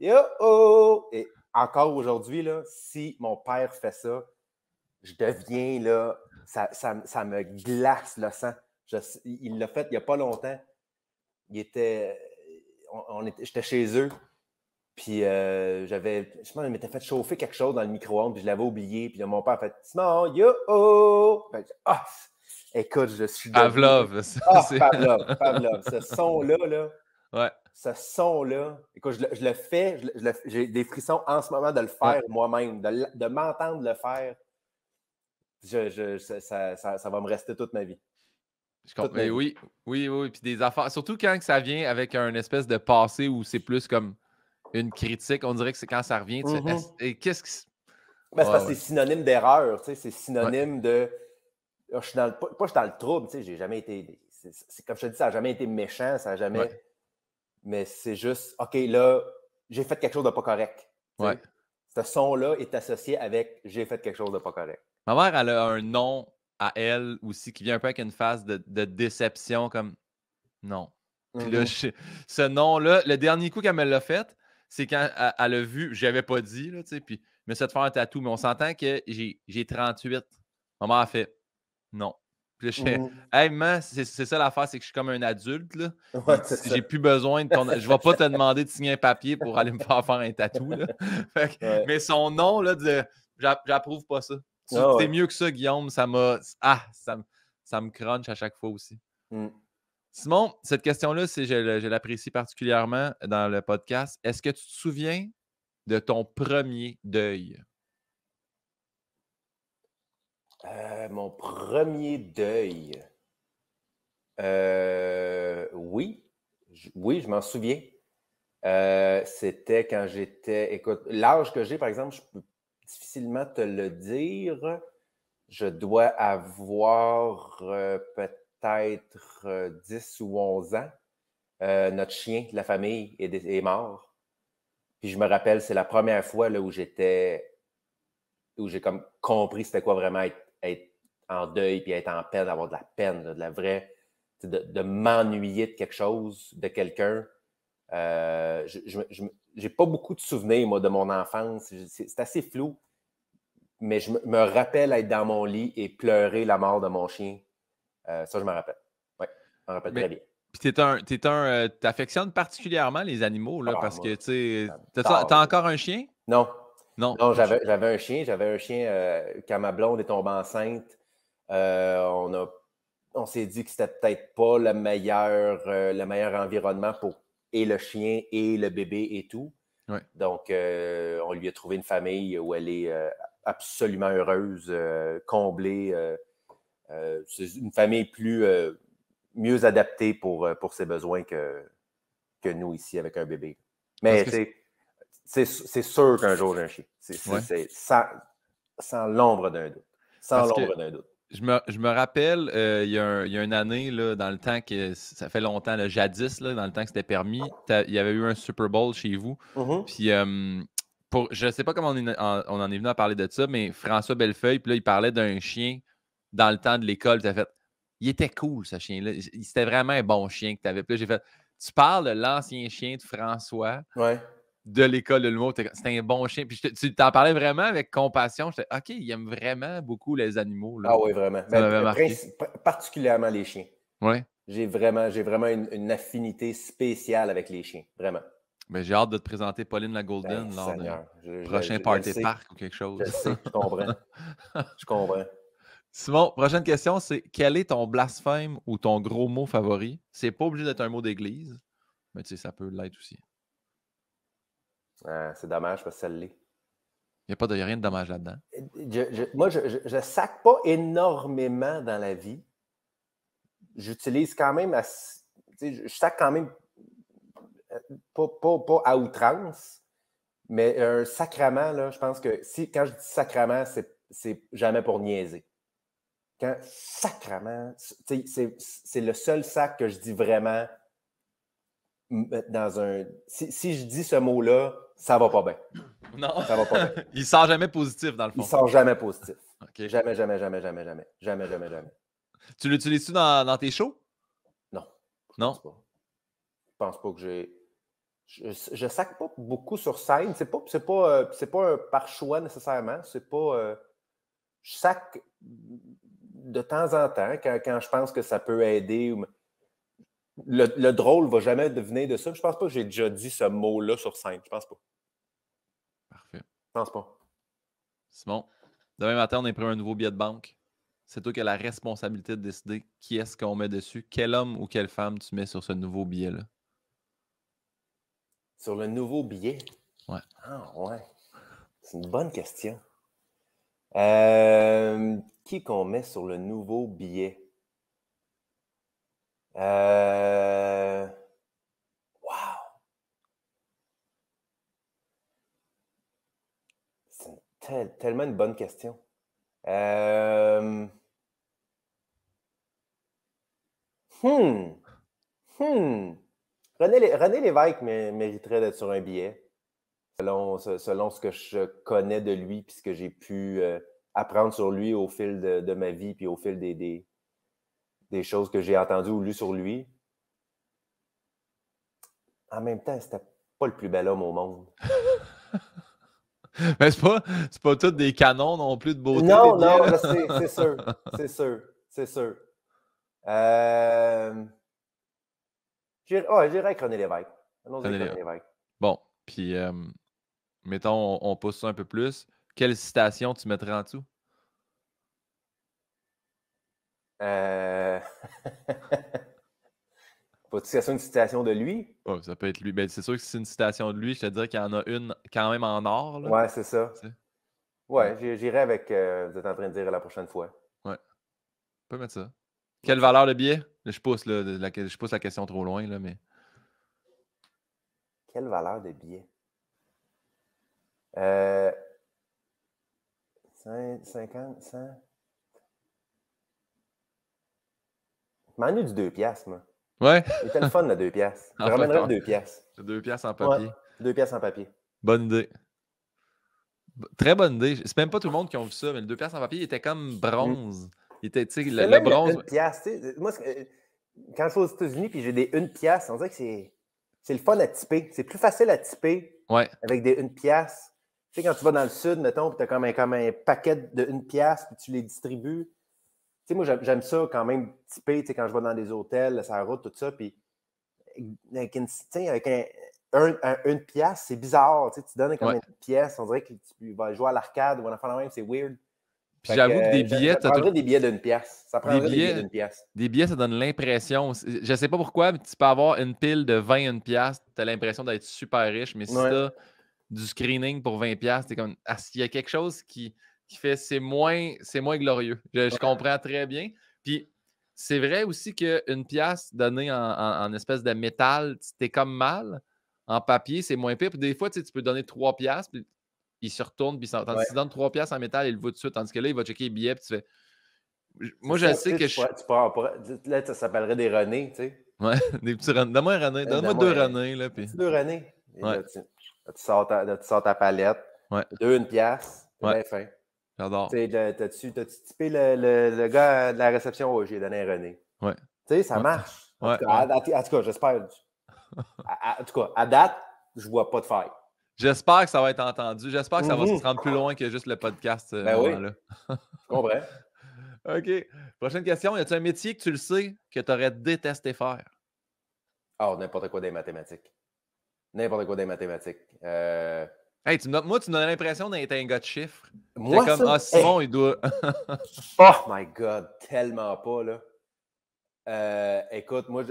Yo! Et encore aujourd'hui, là, si mon père fait ça, je deviens là, ça, ça, ça me glace le sang. il l'a fait il n'y a pas longtemps. Il était, on, était, j'étais chez eux, puis euh, j'avais, je pense, je m'étais fait chauffer quelque chose dans le micro-ondes, puis je l'avais oublié. Puis là, mon père a fait Simon, yo oh! ah, écoute, je suis. Pavlov. Ah, Pavlov, Pavlov. Ce son-là, là. Ouais. Ce son-là, écoute, je le, je le fais, j'ai des frissons en ce moment de le faire moi-même, de, de m'entendre le faire. Je, je, ça, ça, ça, va me rester toute ma vie. Je comprends. oui, oui, oui. Puis des affaires, surtout quand ça vient avec un espèce de passé où c'est plus comme une critique, on dirait que c'est quand ça revient. tu Mhm. et qu'est-ce qui. Ben, c'est Ouais, parce que ouais. c'est synonyme d'erreur, tu sais, c'est synonyme de. Ah, Je suis dans le, pas, pas je suis dans le trouble, tu sais, j'ai jamais été. c'est- comme je te dis, ça n'a jamais été méchant, ça n'a jamais. Mais c'est juste, OK, là, j'ai fait quelque chose de pas correct. Ouais. Ce son-là est associé avec j'ai fait quelque chose de pas correct. Ma mère, elle a un nom à elle aussi qui vient un peu avec une phase de, de déception, comme non. Puis là, je- ce nom-là, le dernier coup qu'elle me l'a fait, c'est quand elle, elle a vu, je n'avais pas dit, là, tu sais, puis je me suis fait faire un tatou, mais on s'entend que j'ai j'ai 38. Maman a fait non. Puis là, je fais, Mhm. hey, man, c'est c'est ça l'affaire, c'est que je suis comme un adulte, là. Ouais, c'est. J'ai plus besoin de ton. Je vais pas te demander de signer un papier pour aller me faire faire un tatou. Là. Fait que- Ouais. Mais son nom, là, de... j'a- j'approuve pas ça. Tu Ah ouais. mieux que ça, Guillaume. Ça m'a. Ah, ça, me- ça me crunch à chaque fois aussi. Mm. Simon, cette question-là, c'est- je, je l'apprécie particulièrement dans le podcast. Est-ce que tu te souviens de ton premier deuil? Euh, mon premier deuil. Euh, oui, J- oui, je m'en souviens. Euh, C'était quand j'étais. Écoute, l'âge que j'ai, par exemple, je peux difficilement te le dire. Je dois avoir peut-être euh, 10 ou 11 ans. Euh, notre chien de la famille est, mort. Puis je me rappelle, c'est la première fois là, où j'étais où j'ai comme compris c'était quoi vraiment être, en deuil puis être en peine, avoir de la peine, de la vraie, de, m'ennuyer de quelque chose, de quelqu'un. Euh, je- j'ai pas beaucoup de souvenirs, moi, de mon enfance. C'est assez flou. Mais je me rappelle être dans mon lit et pleurer la mort de mon chien. Euh, ça, je me rappelle. Oui, je me rappelle Mais- très bien. Puis t'es un. T'es un euh, t'affectionnes particulièrement les animaux, là, Ah, parce moi, que, tu T'as encore un chien? Non, Non. Non, j'avais, j'avais un chien. J'avais un chien euh, quand ma blonde est tombée enceinte. euh, on a, on s'est dit que c'était peut-être pas le meilleur, euh, le meilleur environnement pour et le chien et le bébé et tout. Ouais. Donc, euh, on lui a trouvé une famille où elle est euh, absolument heureuse, comblée. Euh, c'est une famille plus euh, mieux adaptée pour, euh, pour ses besoins que, que nous ici avec un bébé. Mais c'est sûr qu'un jour j'ai un chien. C'est Ouais. sans, sans l'ombre d'un doute. Sans l'ombre d'un doute. Je me, je me rappelle, euh, il, y a un- il y a une année, là, dans le temps que ça fait longtemps, là, jadis, là, dans le temps que c'était permis, il y avait eu un Super Bowl chez vous. Mhm. Puis, euh, pour, je ne sais pas comment on, est- on en est venu à parler de ça, mais François Bellefeuille, puis là, il parlait d'un chien dans le temps de l'école. Tu as fait, il était cool, ce chien-là. C'était vraiment un bon chien que tu avais. Puis là, j'ai fait, tu parles de l'ancien chien de François Ouais. de l'école de l'humour. C'était un bon chien. Puis te- tu t'en parlais vraiment avec compassion. J'étais, OK, il aime vraiment beaucoup les animaux. Là. Ah oui, vraiment. Particulièrement les chiens. Ouais. J'ai vraiment, j'ai vraiment une, une affinité spéciale avec les chiens. Vraiment. Ben, j'ai hâte de te présenter Pauline la Ben, Golden lors Seigneur, je- du je- prochain je- je party park ou quelque chose. Je le sais, je comprends. je comprends. Simon, prochaine question, c'est quel est ton blasphème ou ton gros mot favori? C'est pas obligé d'être un mot d'église, mais tu sais, ça peut l'être aussi. Ah, c'est dommage parce que ça l'est. Il n'y a pas de y a rien de dommage là-dedans. Je- je- moi, je ne sac pas énormément dans la vie. J'utilise quand même, sais, je sac quand même euh, pas, pas, pas à outrance, mais un sacrament, là, je pense que si, quand je dis sacrament, c'est, c'est jamais pour niaiser. Quand sais, c'est, le seul sac que je dis vraiment m- dans un. Si, si je dis ce mot-là, ça va pas bien. Non. Ça va pas bien. Il sort jamais positif dans le Il fond. sort jamais positif. Jamais, jamais, jamais, jamais, jamais. Jamais, jamais, jamais. Tu l'utilises-tu dans, dans tes shows? Non. Je Non? pense pas. Je pense pas que j'ai. Je, je sac pas beaucoup sur scène. C'est pas, c'est pas, euh, pas un par choix nécessairement. C'est pas. euh, je sac de temps en temps quand, quand je pense que ça peut aider. Le, le drôle va jamais devenir de ça. Je pense pas que j'ai déjà dit ce mot-là sur scène. Je pense pas. Parfait. Je pense pas. Simon, demain matin, on est pris un nouveau billet de banque. C'est toi qui as la responsabilité de décider qui est-ce qu'on met dessus. Quel homme ou quelle femme tu mets sur ce nouveau billet-là? Sur le nouveau billet? Ouais. Ah, ouais. C'est une bonne question. Euh, qui qu'on met sur le nouveau billet? Euh... Wow! C'est tellement une bonne question. Euh, hmm. Hmm. René, René Lévesque mériterait d'être sur un billet selon, selon, ce que je connais de lui et ce que j'ai pu euh, apprendre sur lui au fil de, ma vie puis au fil des, des, des choses que j'ai entendues ou lues sur lui. En même temps, c'était pas le plus bel homme au monde. Mais c'est pas, pas tous des canons non plus de beauté. Non, non, c'est sûr. C'est sûr. C'est sûr. Euh... J'irai oh, avec René Lévesque. René Lévesque. Bon, puis euh, mettons, on, pousse ça un peu plus. Quelle citation tu mettrais en dessous? Euh... Faut-il une citation de lui? Oh, ça peut être lui. Ben, c'est sûr que si c'est une citation de lui, je te dirais qu'il y en a une quand même en or. Là. Ouais, c'est ça. Ouais, j'irai avec. Euh, vous êtes en train de dire la prochaine fois. Ouais. On peut mettre ça. Quelle valeur de billet? Je pousse, la, je pousse la question trop loin, là, mais. Quelle valeur de billet? Euh, 50, 100. Je m'en ai du 2 piastres, moi. Ouais. C'était le fun, le 2 piastres. Je ramènerais le 2 piastres. 2 piastres en papier. 2 piastres en papier. Bonne idée. Très bonne idée. C'est même pas tout le monde qui a vu ça, mais le 2 piastres en papier, il était comme mm. bronze. Il était, tu sais, le, bronze. Une piastre, moi, euh, quand je suis aux États-Unis puis j'ai des 1 piastre, on dirait que c'est, c'est le fun à typer. C'est plus facile à typer ouais. avec des 1 piastre. Tu sais, quand tu vas dans le sud, mettons, puis tu as comme un, comme un paquet de 1 piastre, puis tu les distribues sais, moi, j'aime ça quand même typer, tu sais, quand je vais dans des hôtels, ça route, tout ça, puis avec une, avec un, une pièce, c'est bizarre, tu donnes quand même une pièce, on dirait que tu vas jouer à l'arcade ou on en fait la même, c'est weird. J'avoue que des billets. Ça prendrait des billets d'une pièce. Ça prendrait des billets, d'une pièce. Des billets, ça donne l'impression. Je sais pas pourquoi, mais tu peux avoir une pile de 20 une pièce, tu as l'impression d'être super riche, mais si tu as du screening pour 20 pièces, tu comme. Ah, il y a quelque chose qui qui fait c'est moins, c'est moins glorieux? Je, comprends très bien. Puis c'est vrai aussi qu'une pièce donnée en, espèce de métal, c'était comme mal. En papier, c'est moins pire. Puis des fois, tu peux donner trois pièces, puis il se retourne, puis tandis tu donnes trois pièces en métal, il le voit tout de suite. Tandis que là, il va checker les billets, puis tu fais. Moi, je sais que je. là, ça s'appellerait des René, tu sais. Ouais, des petits René. Donne-moi un René. Donne-moi deux René, là. Puis... Deux René. tu, sors ta, palette. Deux, une pièce. Ouais. fin. J'adore. T'as-tu typé le, le, le, gars de la réception? Oh, j'ai donné René? Ouais. Tu sais, ça marche. En, tout cas, en, tout cas, j'espère. en tout cas, à date, je vois pas de faille. J'espère que ça va être entendu. J'espère que ça va se mm-hmm. rendre plus loin que juste le podcast. Euh, ben oui. je comprends. OK. Prochaine question. Y a-t-il un métier que tu le sais que tu aurais détesté faire? Oh, n'importe quoi des mathématiques. N'importe quoi des mathématiques. Euh, Hey, tu moi, tu me donnes l'impression d'être un gars de chiffres. Moi, comme, ah, Simon, il doit. oh my God, tellement pas, là. Euh, écoute, moi,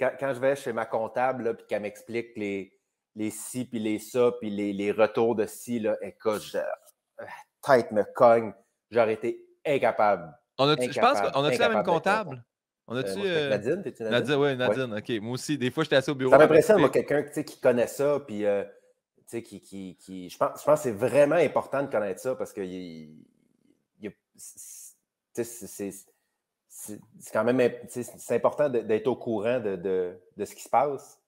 quand, je vais chez ma comptable, puis qu'elle m'explique les, les ci, puis les ça, puis les, les, retours de ci, là, écoute, je, euh, tête me cogne. J'aurais été incapable. On a je pense qu'on a-tu la même comptable? On a-tu. Euh, Nadine, t'es-tu Nadine? Nadine, oui, Nadine, OK. Moi aussi, des fois, j'étais assis au bureau. Ça m'impressionne, moi, quelqu'un qui connaît ça, puis qui, qui, qui, je, pense, je pense que c'est vraiment important de connaître ça parce que c'est quand même c'est important d'être au courant de, de, de, ce qui se passe.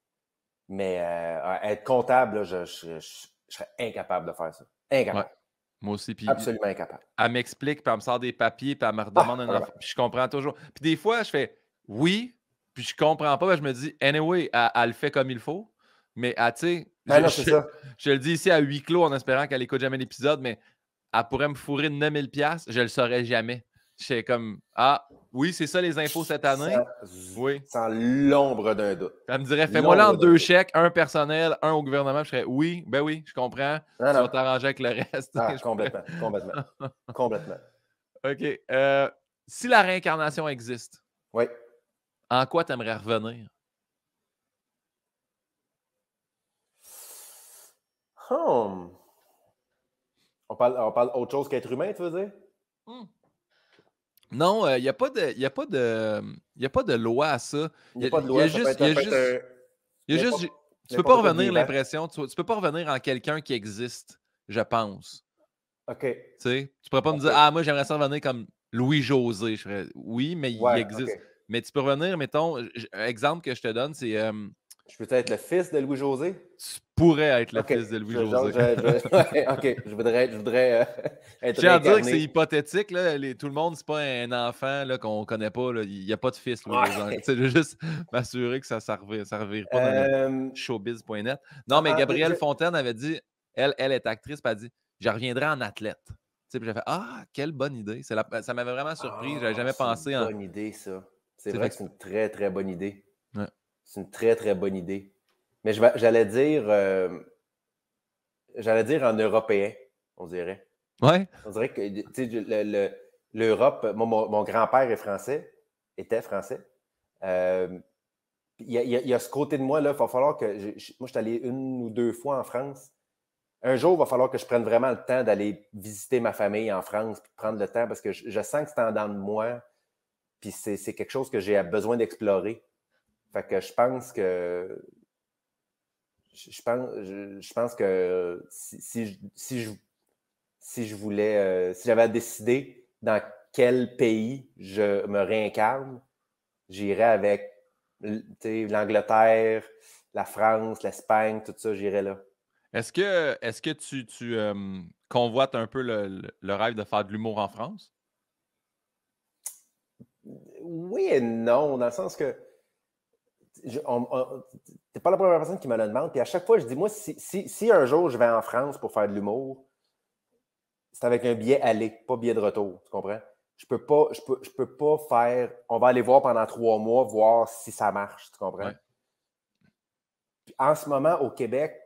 Mais euh, être comptable, je, je, je, serais incapable de faire ça. Incapable. Moi aussi. Puis Absolument incapable. Elle m'explique, puis elle me sort des papiers, puis elle me redemande ah, un Puis je comprends toujours. Puis des fois, je fais oui, puis je comprends pas, je me dis, anyway, elle, elle, le fait comme il faut. Mais, ah, tu sais, ben je, je, le dis ici à huis clos en espérant qu'elle écoute jamais l'épisode, mais elle pourrait me fourrer 9000$, je le saurais jamais. Je suis comme, ah, oui, c'est ça les infos cette année? oui. Sans l'ombre d'un doute. Elle me dirait, fais-moi là en deux chèques, un personnel, un au gouvernement. Je serais, oui, ben oui, je comprends. Non, tu vas t'arranger avec le reste. Ah, complètement, complètement. complètement. OK. Euh, si la réincarnation existe, oui. en quoi tu aimerais revenir? Hmm. On, parle, on parle autre chose qu'être humain, tu veux dire? Hmm. Non, il euh, n'y a pas de. Y a pas de. Y a pas de loi à ça. Il n'y a, pas de loi. Y a juste. Y a juste, tu peux pas revenir l'impression. Tu, tu peux pas revenir en quelqu'un qui existe, je pense. OK. Tu sais, tu pourrais pas me dire, ah, moi, j'aimerais ça revenir comme Louis-José. Oui, mais il existe. Mais tu peux revenir, mettons, exemple que je te donne, c'est. Je peux être le fils de Louis-José? Tu pourrais être le fils de Louis-José. OK, je voudrais, je voudrais euh, être J'ai à dire que c'est hypothétique. Là, tout le monde, c'est pas un enfant qu'on ne connaît pas. Il n'y a pas de fils. Je veux juste m'assurer que ça ne ça revire, pas dans showbiz.net. Non, mais ah, Gabrielle Fontaine avait dit, elle, elle est actrice, elle a dit, je reviendrai en athlète. J'ai fait Ah, quelle bonne idée. Ça m'avait vraiment surpris. Je n'avais jamais ah, pensé. C'est une bonne idée, ça. C'est vrai que c'est une très, très bonne idée. C'est une très, très bonne idée. Mais j'allais dire, euh, j'allais dire en européen, on dirait. Ouais. On dirait que l'Europe, mon, grand-père est français, était français. Euh, il y, a ce côté de moi, là, il va falloir que. moi, je suis allé une ou deux fois en France. Un jour, il va falloir que je prenne vraiment le temps d'aller visiter ma famille en France, puis prendre le temps parce que je, je sens que c'est en dedans de moi puis c'est quelque chose que j'ai besoin d'explorer. Fait que je pense que. Je pense, je, pense que si, si, je, si je voulais. Euh, si j'avais à décider dans quel pays je me réincarne, j'irais avec l'Angleterre, la France, l'Espagne, tout ça, j'irais là. Est-ce que, est que tu, tu euh, convoites un peu le, rêve de faire de l'humour en France? Oui et non, dans le sens que tu n'es pas la première personne qui me le demande. Puis à chaque fois, je dis, moi, si, un jour je vais en France pour faire de l'humour, c'est avec un billet aller, pas billet de retour. Tu comprends? Je peux pas, je peux, je peux pas faire. On va aller voir pendant trois mois, voir si ça marche. Tu comprends? en ce moment, au Québec,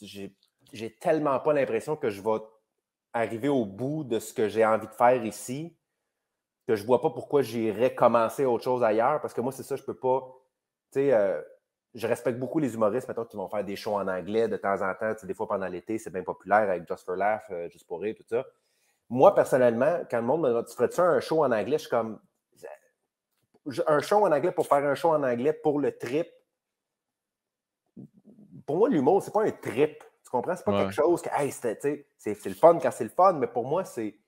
j'ai tellement pas l'impression que je vais arriver au bout de ce que j'ai envie de faire ici que je ne vois pas pourquoi j'irais commencer autre chose ailleurs, parce que moi, c'est ça, je ne peux pas. Tu sais, euh, je respecte beaucoup les humoristes, maintenant qui vont faire des shows en anglais de temps en temps. Des fois, pendant l'été, c'est bien populaire avec Just for Laugh, euh, Juste pour rire, tout ça. Moi, personnellement, quand le monde me dit Tu ferais-tu un show en anglais Je suis comme. Un show en anglais pour faire un show en anglais pour le trip. Pour moi, l'humour, c'est pas un trip. Tu comprends? C'est pas quelque chose que, hey, c'est le fun quand c'est le fun, mais pour moi, c'est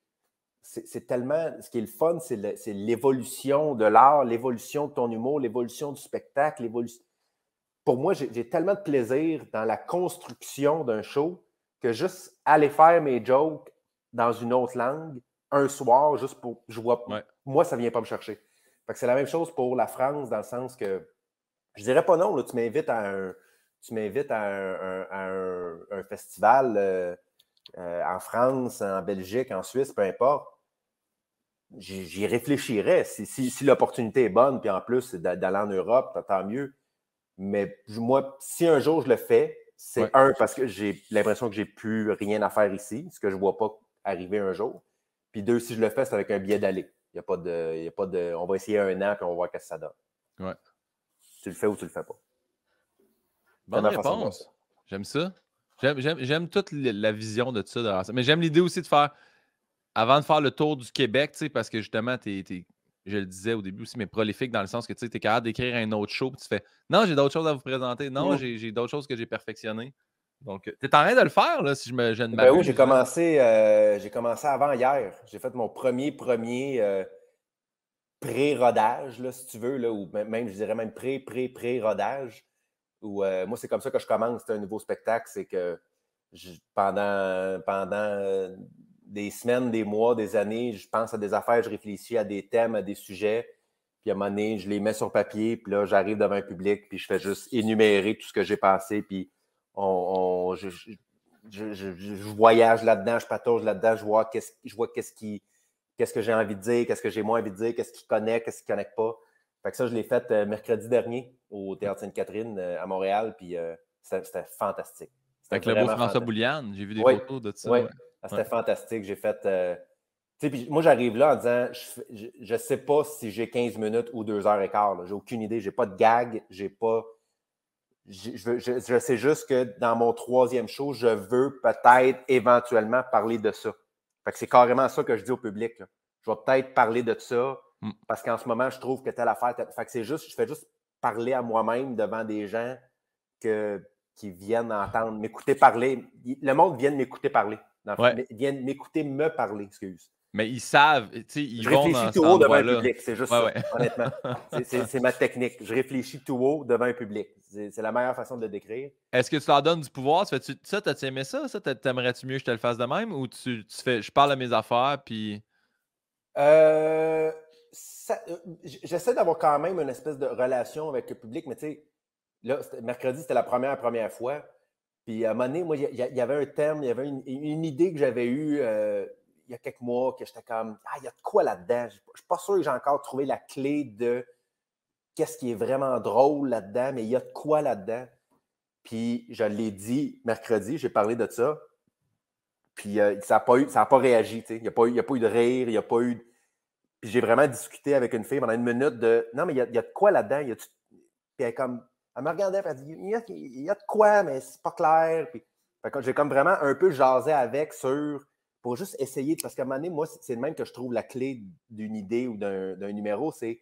c'est tellement. Ce qui est le fun, c'est l'évolution de l'art, l'évolution de ton humour, l'évolution du spectacle, l'évolution. Pour moi, j'ai tellement de plaisir dans la construction d'un show que juste aller faire mes jokes dans une autre langue un soir, juste pour. Je vois, Moi, ça ne vient pas me chercher. C'est la même chose pour la France, dans le sens que je dirais pas non, là, tu m'invites à un. Tu m'invites à un, festival euh, euh, en France, en Belgique, en Suisse, peu importe j'y réfléchirais. Si, l'opportunité est bonne, puis en plus d'aller en Europe, tant mieux. Mais moi, si un jour je le fais, c'est un, parce que j'ai l'impression que j'ai plus rien à faire ici, ce que je ne vois pas arriver un jour. Puis deux, si je le fais, c'est avec un billet d'aller. Il y a pas de. a pas de. On va essayer un an puis on va voir ce que ça donne. Ouais. Tu le fais ou tu le fais pas? Bonne réponse. J'aime ça. J'aime toute la vision de ça. Mais j'aime l'idée aussi de faire avant de faire le tour du Québec, parce que justement, tu es, je le disais au début aussi, mais prolifique dans le sens que tu es capable d'écrire un autre show, puis tu fais Non, j'ai d'autres choses à vous présenter. Non, j'ai d'autres choses que j'ai perfectionnées. Donc, tu es en train de le faire, là, si je me gêne ben Oui, j'ai commencé, euh, j'ai commencé avant hier. J'ai fait mon premier, premier euh, pré-rodage, si tu veux, là, ou même, je dirais même pré-pré-pré-rodage. Où, euh, moi, c'est comme ça que je commence un nouveau spectacle. C'est que pendant, pendant des semaines, des mois, des années, je pense à des affaires, je réfléchis à des thèmes, à des sujets. Puis à un moment donné, je les mets sur papier, puis là, j'arrive devant un public, puis je fais juste énumérer tout ce que j'ai pensé, puis on, je, voyage là-dedans, je patauge là-dedans, je vois qu'est-ce, je vois qu'est-ce qui, qu'est-ce que j'ai envie de dire, qu'est-ce que j'ai moins envie de dire, qu'est-ce qui connaît, qu'est-ce qui ne connecte pas. Fait que ça, je l'ai fait euh, mercredi dernier au Théâtre Sainte-Catherine euh, à Montréal, puis euh, c'était, fantastique. Avec le beau François Bouliane, j'ai vu des photos de ça. Ah, c'était fantastique. J'ai fait. Euh, moi, j'arrive là en disant je ne sais pas si j'ai 15 minutes ou 2 heures et quart. J'ai aucune idée. J'ai pas de gag. J'ai pas. Je, je, sais juste que dans mon troisième show, je veux peut-être éventuellement parler de ça. c'est carrément ça que je dis au public. Je vais peut-être parler de ça mm. parce qu'en ce moment, je trouve que telle affaire. Fait que c'est juste, je fais juste parler à moi-même devant des gens que, qui viennent entendre, m'écouter parler. Le monde vient de m'écouter parler. Ils viennent m'écouter me parler, excuse. Mais ils savent, tu sais, ils je vont réfléchis tout haut devant un public, c'est juste ça, honnêtement. C'est ma technique. Je réfléchis tout haut devant un public. C'est la meilleure façon de le décrire. Est-ce que tu leur donnes du pouvoir? Tu fais ça, t'as-tu aimé ça? Ça, t'aimerais-tu mieux que je te le fasse de même? Ou tu, tu fais, je parle à mes affaires, puis... Euh, euh J'essaie d'avoir quand même une espèce de relation avec le public, mais tu sais, là, mercredi, c'était la première, première fois. Puis à un moment donné, moi, il y, avait un terme, il y avait une, idée que j'avais eue... Euh, il y a quelques mois que j'étais comme Ah, il y a de quoi là-dedans? Je ne suis pas sûr que j'ai encore trouvé la clé de qu'est-ce qui est vraiment drôle là-dedans, mais il y a de quoi là-dedans. Puis je l'ai dit mercredi, j'ai parlé de ça. Puis euh, ça n'a pas, eu, ça pas réagi. Il n'y a, a pas eu de rire, il n'y a pas eu. Puis j'ai vraiment discuté avec une fille pendant une minute de Non, mais il y a, y a de quoi là-dedans? Puis elle, comme, elle me regardait et elle dit il y, a, il y a de quoi, mais c'est pas clair. Puis j'ai comme vraiment un peu jasé avec sur pour juste essayer, parce qu'à un moment donné, moi, c'est le même que je trouve la clé d'une idée ou d'un numéro, c'est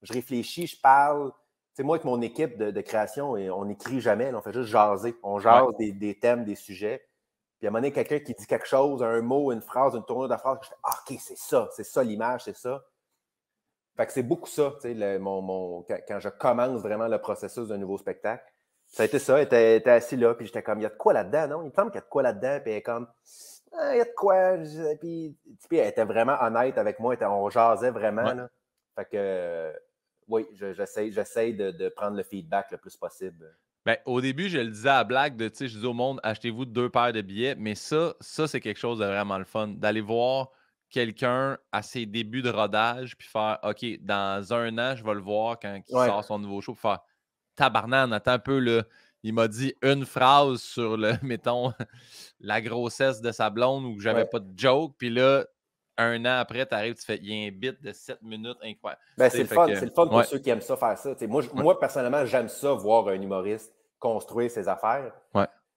je réfléchis, je parle. Sais, moi, avec mon équipe de, création, on n'écrit jamais, on fait juste jaser. On jase des, thèmes, des sujets. Puis à un moment donné, quelqu'un qui dit quelque chose, un mot, une phrase, une tournure de phrase, je fais ah, OK, c'est ça, c'est ça l'image, c'est ça. Fait que c'est beaucoup ça, tu sais, mon, quand, je commence vraiment le processus d'un nouveau spectacle. Ça a été ça, elle était, assis là, puis j'étais comme, il y a de quoi là-dedans, non? Il me semble qu'il y a de quoi là-dedans, puis elle est comme, ah, il y a de quoi. Puis, puis, elle était vraiment honnête avec moi. On jasait vraiment. Là. Fait que, oui, j'essaie de, de, prendre le feedback le plus possible. Ben, au début, je le disais à blague de, tu sais, je disais au monde, achetez-vous deux paires de billets. Mais ça, ça c'est quelque chose de vraiment le fun. D'aller voir quelqu'un à ses débuts de rodage, puis faire, OK, dans un an, je vais le voir quand il sort son nouveau show, puis faire, tabarnan, attends un peu, là il m'a dit une phrase sur le, mettons, la grossesse de sa blonde où j'avais pas de joke. Puis là, un an après, tu arrives, tu fais, il y a un bit de 7 minutes incroyable. Ben, c'est le, fun, le fun pour ceux qui aiment ça faire ça. moi, moi, personnellement, j'aime ça voir un humoriste construire ses affaires.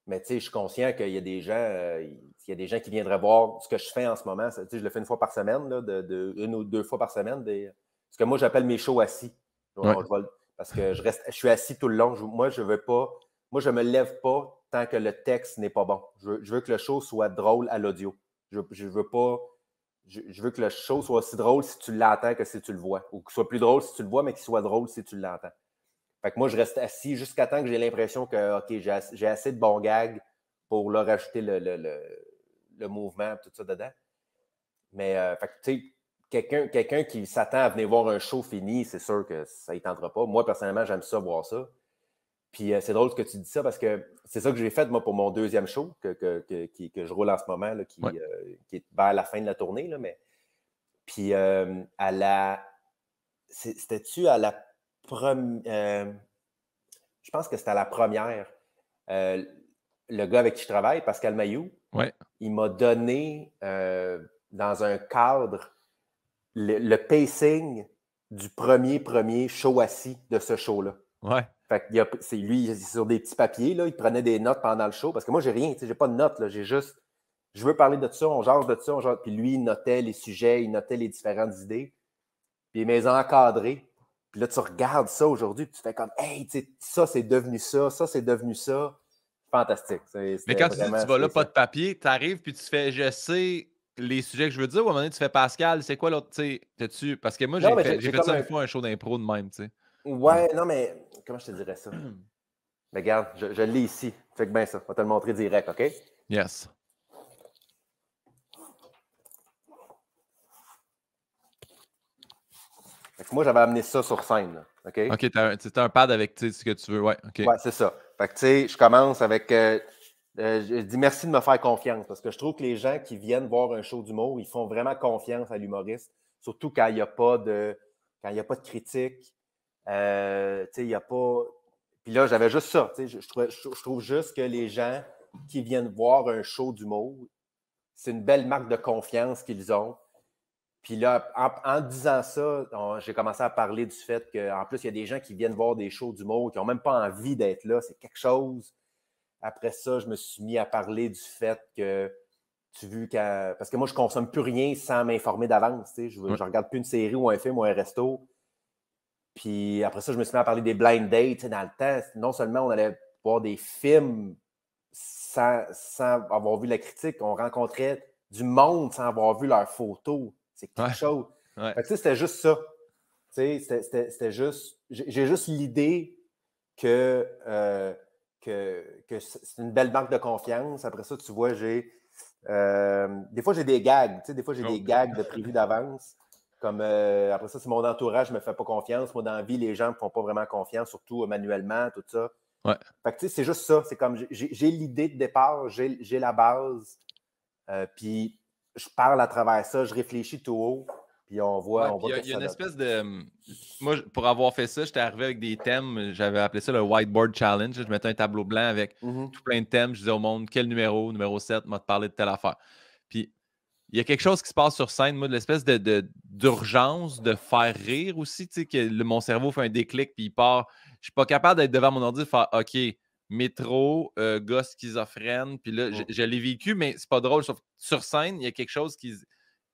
Mais je suis conscient qu'il y a des gens. Euh, il y a des gens qui viendraient voir ce que je fais en ce moment. Je le fais une fois par semaine, là, de, une ou deux fois par semaine. Des, ce que moi, j'appelle mes shows assis. Parce que je, reste, je suis assis tout le long. moi, je ne veux pas moi, je ne me lève pas tant que le texte n'est pas bon. Je veux, que le show soit drôle à l'audio. Je, je, veux pas. Je, veux que le show soit aussi drôle si tu l'entends que si tu le vois. Ou qu'il soit plus drôle si tu le vois, mais qu'il soit drôle si tu l'entends. Fait que moi, je reste assis jusqu'à temps que j'ai l'impression que OK, j'ai assez de bons gags pour leur rajouter le, le, le, mouvement tout ça dedans. Mais euh, fait tu sais, quelqu'un qui s'attend à venir voir un show fini, c'est sûr que ça ne tentera pas. Moi, personnellement, j'aime ça voir ça. Puis euh, c'est drôle que tu dis ça parce que c'est ça que j'ai fait, moi, pour mon deuxième show que, que, que, je roule en ce moment, là, qui, euh, qui, est vers la fin de la tournée. Là, mais... Puis euh, à la. C'était-tu à la première. je pense que c'était à la première. Le gars avec qui je travaille, Pascal Mayou, il m'a donné dans un cadre le, le, pacing du premier premier show assis de ce show-là. Ouais. Fait c'est lui, sur des petits papiers, là, il prenait des notes pendant le show. Parce que moi, j'ai rien, j'ai pas de notes, j'ai juste. Je veux parler de ça, on jase de ça, on Puis lui, il notait les sujets, il notait les différentes idées. Puis il m'a encadré. Puis là, tu regardes ça aujourd'hui, puis tu fais comme Hey, ça, c'est devenu ça, ça, c'est devenu ça. Fantastique. Mais quand tu dis tu vas là, pas de papier, tu arrives, puis tu fais Je sais les sujets que je veux dire, ou à un moment donné, tu fais Pascal, c'est quoi l'autre, tu sais, parce que moi, j'ai fait, fait ça une fois, un show d'impro de même, tu sais. Ouais, non, mais comment je te dirais ça? Mais regarde, je, je l'ai ici. Fait que bien ça, on va te le montrer direct, OK? Yes. Fait que moi, j'avais amené ça sur scène, OK? OK, c'est un, pad avec ce que tu veux, ouais. Ouais, c'est ça. Fait que tu sais, je commence avec. Euh, euh, je dis merci de me faire confiance parce que je trouve que les gens qui viennent voir un show d'humour, ils font vraiment confiance à l'humoriste, surtout quand il n'y a pas de quand il n'y a pas de critique, euh, il a pas. Puis là, j'avais juste ça. Je, je, trouve juste que les gens qui viennent voir un show d'humour, c'est une belle marque de confiance qu'ils ont. Puis là, en, disant ça, j'ai commencé à parler du fait qu'en plus, il y a des gens qui viennent voir des shows d'humour qui n'ont même pas envie d'être là. C'est quelque chose. Après ça, je me suis mis à parler du fait que tu vu qu'à. Parce que moi, je ne consomme plus rien sans m'informer d'avance. Je ne regarde plus une série ou un film ou un resto puis après ça, je me suis mis à parler des blind dates. Dans le temps, non seulement on allait voir des films sans, avoir vu la critique. On rencontrait du monde sans avoir vu leurs photos. C'est quelque chose. C'était juste ça. C'était juste. J'ai juste l'idée que, euh, que, que c'est une belle banque de confiance. Après ça, tu vois, j'ai. Euh, des fois, j'ai des gags. Des fois, j'ai des oh. gags de prévu d'avance. Comme euh, après ça, si mon entourage ne me fait pas confiance, moi, dans la vie, les gens ne me font pas vraiment confiance, surtout manuellement, tout ça. Ouais. Fait que c'est juste ça. C'est comme j'ai l'idée de départ, j'ai la base. puis je parle à travers ça, je réfléchis tout haut. Puis on voit. il y a, une espèce de. Hum, moi, pour avoir fait ça, j'étais arrivé avec des thèmes. J'avais appelé ça le Whiteboard Challenge. Je mettais un tableau blanc avec mmh tout plein de thèmes. Je disais au monde quel numéro, numéro 7, m'a parlé de telle affaire. Puis il y a quelque chose qui se passe sur scène, moi, de l'espèce d'urgence de, de, faire rire aussi. Tu sais, que mon cerveau fait un déclic, puis il part. Je suis pas capable d'être devant mon ordi et de faire OK, métro, euh, gars schizophrène. Puis là, mmh. je, l'ai vécu, mais c'est pas drôle. Sauf sur scène, il y a quelque chose qui,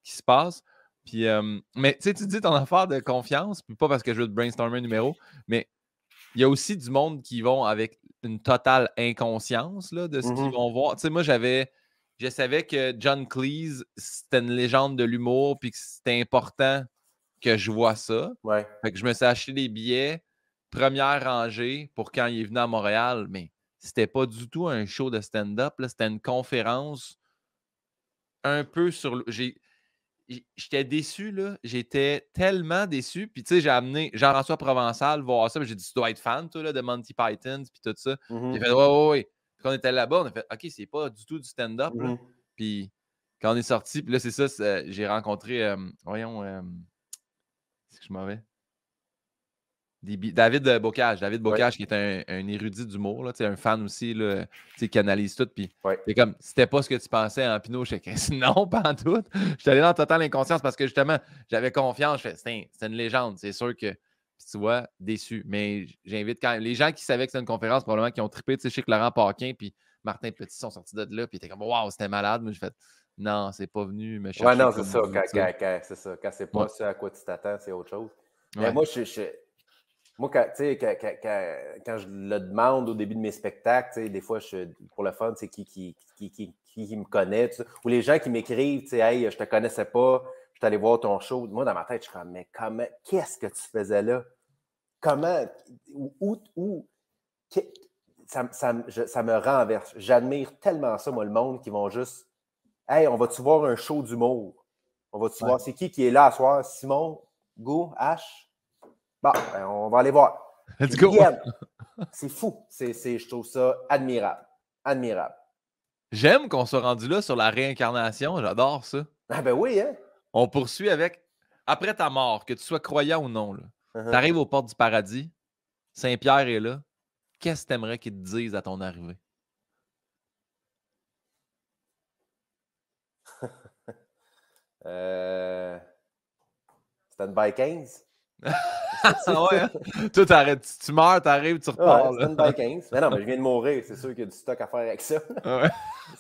qui se passe. Puis, mais tu sais, tu dis ton affaire de confiance, puis pas parce que je veux te brainstormer un numéro, mais il y a aussi du monde qui vont avec une totale inconscience là, de ce qu'ils mmh vont voir. Tu sais, moi, j'avais. Je savais que John Cleese, c'était une légende de l'humour, puis que c'était important que je vois ça. Ouais. Fait que je me suis acheté des billets, première rangée, pour quand il est venu à Montréal, mais c'était pas du tout un show de stand-up. C'était une conférence un peu sur. J'ai j'étais déçu, là. J'étais tellement déçu. Puis, tu sais, j'ai amené Jean-François Provençal voir ça. J'ai dit, tu dois être fan, toi, là, de Monty Python, puis tout ça. Mmh il fait, ouais, ouais, ouais. Quand on était là-bas, on a fait, OK, c'est pas du tout du stand-up. Mmh puis, quand on est sorti, puis là, c'est ça, j'ai rencontré, euh, voyons, euh, c'est que je m'en vais? David euh, Bocage, David Bocage qui est un, érudit d'humour, là, un fan aussi, là, qui analyse tout. Puis c'est comme, c'était pas ce que tu pensais en Pinot, je non, pas en tout. J'étais allé dans totale inconscience parce que justement, j'avais confiance. C'est une légende, c'est sûr que, tu vois, déçu. Mais j'invite quand même, les gens qui savaient que c'était une conférence, probablement qui ont trippé, tu sais, je sais que Laurent Paquin puis Martin Petit sont sortis de là, puis étaient comme, waouh, c'était malade. Mais je fais, non, c'est pas venu me chercher. Ouais, non, c'est ça, quand, c'est ça. Quand c'est pas ça à quoi tu t'attends, c'est autre chose. Mais moi, je, je moi, quand, quand, je le demande au début de mes spectacles, des fois, je, pour le fun, c'est qui qui, qui, qui, qui, me connaît, ou les gens qui m'écrivent, hey, je te connaissais pas, je suis allé voir ton show. Moi, dans ma tête, je suis comme, mais comment, qu'est-ce que tu faisais là? Comment, où, où, ça, ça, ça, me renverse. J'admire tellement ça, moi, le monde qui vont juste, hey, on va-tu voir un show d'humour? On va-tu voir, c'est qui qui est là à soir? Simon, Go, H? Bon, ben, on va aller voir. Let's go. C'est fou. C'est, je trouve ça admirable. Admirable. J'aime qu'on soit rendu là sur la réincarnation. J'adore ça. Ah ben oui, hein? On poursuit avec après ta mort, que tu sois croyant ou non. Uh-huh. Tu arrives aux portes du paradis. Saint-Pierre est là. Qu'est-ce que tu aimerais qu'il te dise à ton arrivée? euh... Stand by 15? Ah ouais, hein? Toi, tu meurs, tu arrives, tu repars. Ouais, 15. Mais non, mais je viens de mourir. C'est sûr qu'il y a du stock à faire avec ça. Ouais.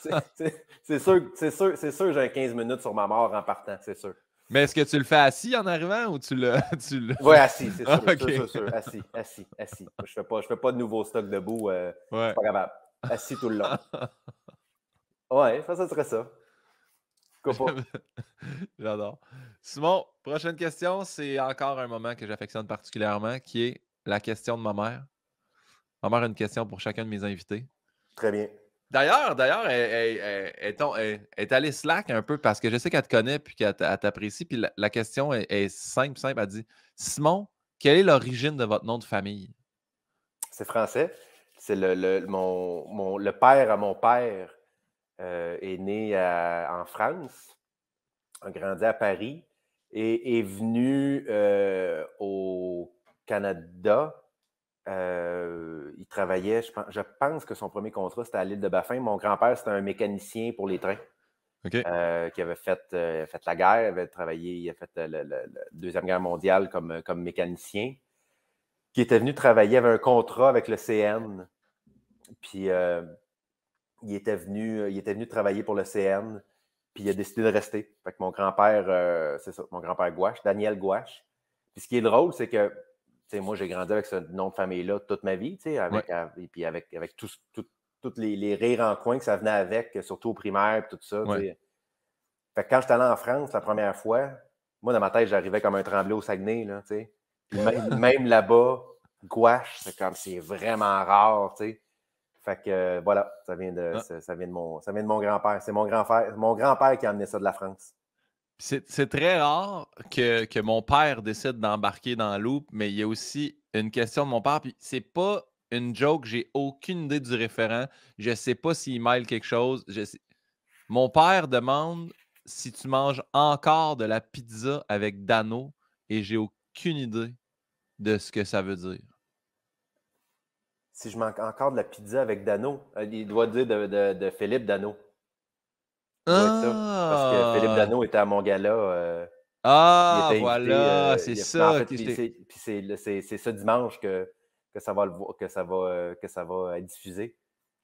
c'est sûr, sûr, sûr j'ai 15 minutes sur ma mort en partant, c'est sûr. Mais est-ce que tu le fais assis en arrivant ou tu le. Tu Oui, assis, c'est sûr, sûr, sûr, Assis, assis, assis. Je ne fais, fais pas de nouveau stock debout. Euh, ouais. pas capable. Assis tout le long. ouais, ça, ça serait ça. J'adore. Simon, prochaine question, c'est encore un moment que j'affectionne particulièrement, qui est la question de ma mère. Ma mère a une question pour chacun de mes invités. Très bien. D'ailleurs, d'ailleurs, elle, est allée slack un peu parce que je sais qu'elle te connaît puis qu'elle t'apprécie. Puis la, question est, simple, simple. Elle dit Simon, quelle est l'origine de votre nom de famille? C'est français. C'est le, le, mon, le père à mon père euh, est né en France, a grandi à Paris et est venu euh, au Canada. Euh, il travaillait, je pense, que son premier contrat, c'était à l'île de Baffin. Mon grand-père, c'était un mécanicien pour les trains. qui avait fait, fait, la guerre, avait travaillé, il a fait la Deuxième Guerre mondiale comme, comme mécanicien, qui était venu travailler, avait un contrat avec le CN. Puis il était venu, euh, il était venu travailler pour le CN, puis il a décidé de rester. Fait que mon grand-père, euh, c'est ça, mon grand-père Gouache, Daniel Gouache. Puis ce qui est drôle, c'est que moi, j'ai grandi avec ce nom de famille-là toute ma vie, avec, et puis avec, avec tout, tous les, rires en coin que ça venait avec, surtout au primaire et tout ça. Fait que quand j'étais allé en France la première fois, moi, dans ma tête, j'arrivais comme un tremblé au Saguenay, là, même, là-bas, gouache, c'est comme c'est vraiment rare, tu sais. Fait que voilà, ça vient de, ah. ça, vient de mon, ça vient de mon grand-père. C'est mon grand-père, mon grand-père qui a amené ça de la France. C'est très rare que, que, mon père décide d'embarquer dans Loop, mais il y a aussi une question de mon père. Puis c'est pas une joke, j'ai aucune idée du référent. Je sais pas s'il mêle quelque chose. Mon père demande si tu manges encore de la pizza avec Dano et j'ai aucune idée de ce que ça veut dire. Si je mange encore de la pizza avec Dano, euh, il doit dire de Philippe Dano. Parce que Philippe ah! Dano était à mon gala. Euh, ah, voilà, euh, c'est ça. c'est ce dimanche que, que ça va, que ça va, que ça va être diffusé.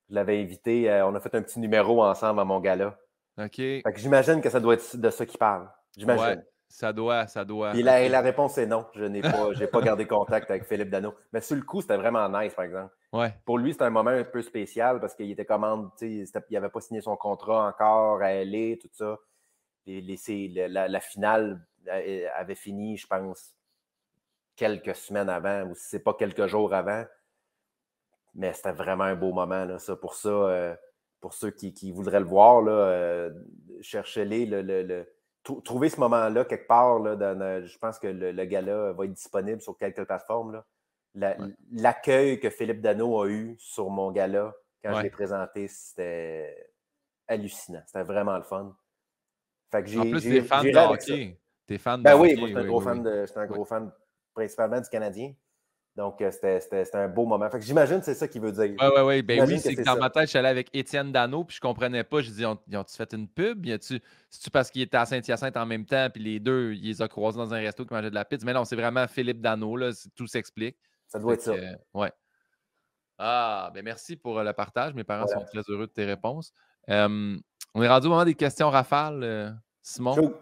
Je l'avais invité, on a fait un petit numéro ensemble à mon gala. OK. j'imagine que ça doit être de ça qu'il parle. J'imagine. Ça doit, ça doit. Et la, réponse est non. Je n'ai pas, pas gardé contact avec Philippe Dano. Mais sur le coup, c'était vraiment nice, par exemple. Ouais. Pour lui, c'était un moment un peu spécial parce qu'il était commande, il n'avait pas signé son contrat encore à LA, tout ça. la, finale euh, avait fini, je pense, quelques semaines avant, ou si ce n'est pas quelques jours avant. Mais c'était vraiment un beau moment, là, ça. Pour ça, euh, pour ceux qui, voudraient le voir, là, euh, cherchez-les. le trouver ce moment-là quelque part, là, je pense que le, le gala va être disponible sur quelques plateformes. L'accueil que Philippe Dano a eu sur mon gala quand je l'ai présenté, c'était hallucinant. C'était vraiment le fun. Fait que en plus, t'es fan de hockey. T'es fan de ben oui, moi, je un, gros fan de, un gros fan principalement du Canadien. Donc, euh, c'était un beau moment. Fait que j'imagine que c'est ça qu'il veut dire. Oui, oui, oui. Ben oui, c'est que, dans ma tête, je suis allé avec Étienne Dano, puis je comprenais pas. Je dis, ils ont-tu fait une pub? C'est-tu parce qu'il était à Saint-Hyacinthe en même temps, puis les deux, ils les ont croisés dans un resto qui mangeait de la pizza? Mais non, c'est vraiment Philippe Dano, là. Tout s'explique. Ça doit être ça. ouais. Ah, ben merci pour euh, le partage. Mes parents sont très heureux de tes réponses. on est rendu au moment des questions rafales, euh, Simon.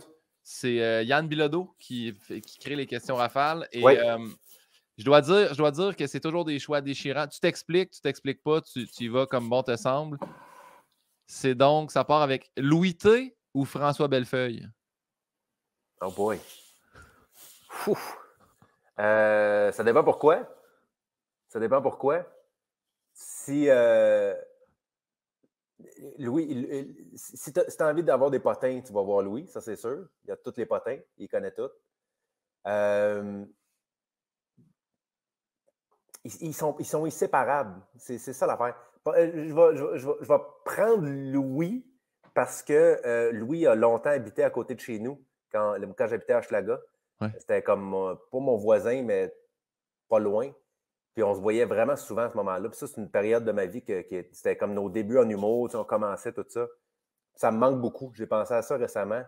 C'est Yann Bilodeau qui, qui, crée les questions rafales. Et je dois dire, je dois dire que c'est toujours des choix déchirants. Tu t'expliques, tu t'expliques pas, tu, y vas comme bon te semble. C'est donc, ça part avec Louis T ou François Bellefeuille? Oh boy. Euh, ça dépend pourquoi. Ça dépend pourquoi. Si euh, Louis, si tu as, envie d'avoir des potins, tu vas voir Louis, ça c'est sûr. Il a tous les potins, il connaît tous. Euh, ils, sont, ils sont inséparables. C'est ça l'affaire. Euh, je vais, je, je, vais, prendre Louis parce que euh, Louis a longtemps habité à côté de chez nous quand, quand j'habitais à Schlaga. C'était comme, pas mon voisin, mais pas loin. Puis on se voyait vraiment souvent à ce moment-là. Puis ça, c'est une période de ma vie que, c'était comme nos débuts en humour, on commençait tout ça. Ça me manque beaucoup. J'ai pensé à ça récemment.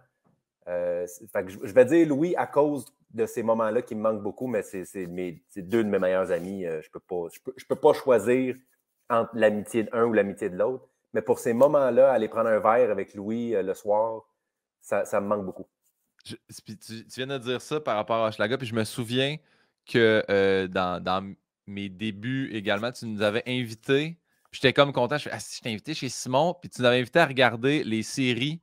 Euh, je, vais dire Louis à cause de ces moments-là qui me manquent beaucoup, mais c'est deux de mes meilleurs amis. Euh, je ne peux, pas, choisir entre l'amitié d'un ou l'amitié de l'autre. Mais pour ces moments-là, aller prendre un verre avec Louis euh, le soir, ça, me manque beaucoup. tu, viens de dire ça par rapport à Schlaga, puis je me souviens que dans, mes débuts également, tu nous avais invités. J'étais comme content. Je, ah, je t'ai invité chez Simon, puis tu nous avais invité à regarder les séries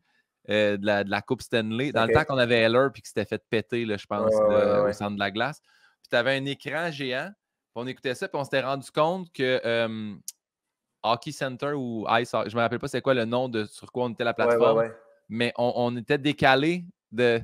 euh, de, la, Coupe Stanley. Dans le temps qu'on avait Heller puis qu'il s'était fait péter, je pense, au centre de la glace. Puis tu avais un écran géant. on écoutait ça, puis on s'était rendu compte que Hockey Center ou Ice je ne me rappelle pas c'est quoi le nom de sur quoi on était la plateforme. mais on, était décalé de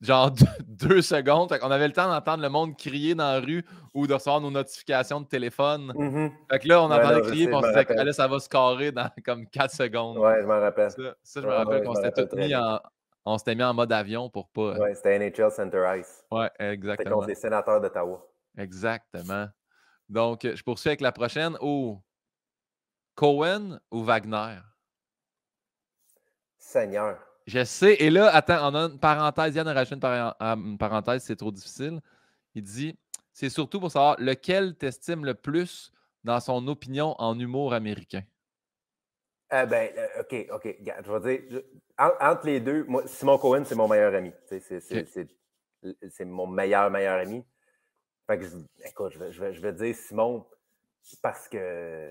genre deux secondes. on avait le temps d'entendre le monde crier dans la rue ou de recevoir nos notifications de téléphone. Mm-hmm. Fait que là, on entendait crier et on se disait que là, ça va scorer dans comme quatre secondes. Ouais, je m'en rappelle. Ça, je me rappelle qu'on s'était tous mis en. On s'était mis en mode avion pour pas. Ouais, c'était NHL Center Ice. Ouais, exactement. C'était contre les sénateurs d'Ottawa. Exactement. Donc, je poursuis avec la prochaine. Oh, Cohen ou Wagner? Seigneur. Je sais. Et là, attends, on a une parenthèse. Yann a rajouté une, parenthèse, c'est trop difficile. Il dit c'est surtout pour savoir lequel t'estime le plus dans son opinion en humour américain. Euh, ben, euh, OK, OK. Je vais dire, entre les deux, moi, Simon Cohen, c'est mon meilleur ami. C'est mon meilleur, meilleur ami. Fait que, écoute, je vais, je, vais, dire Simon parce que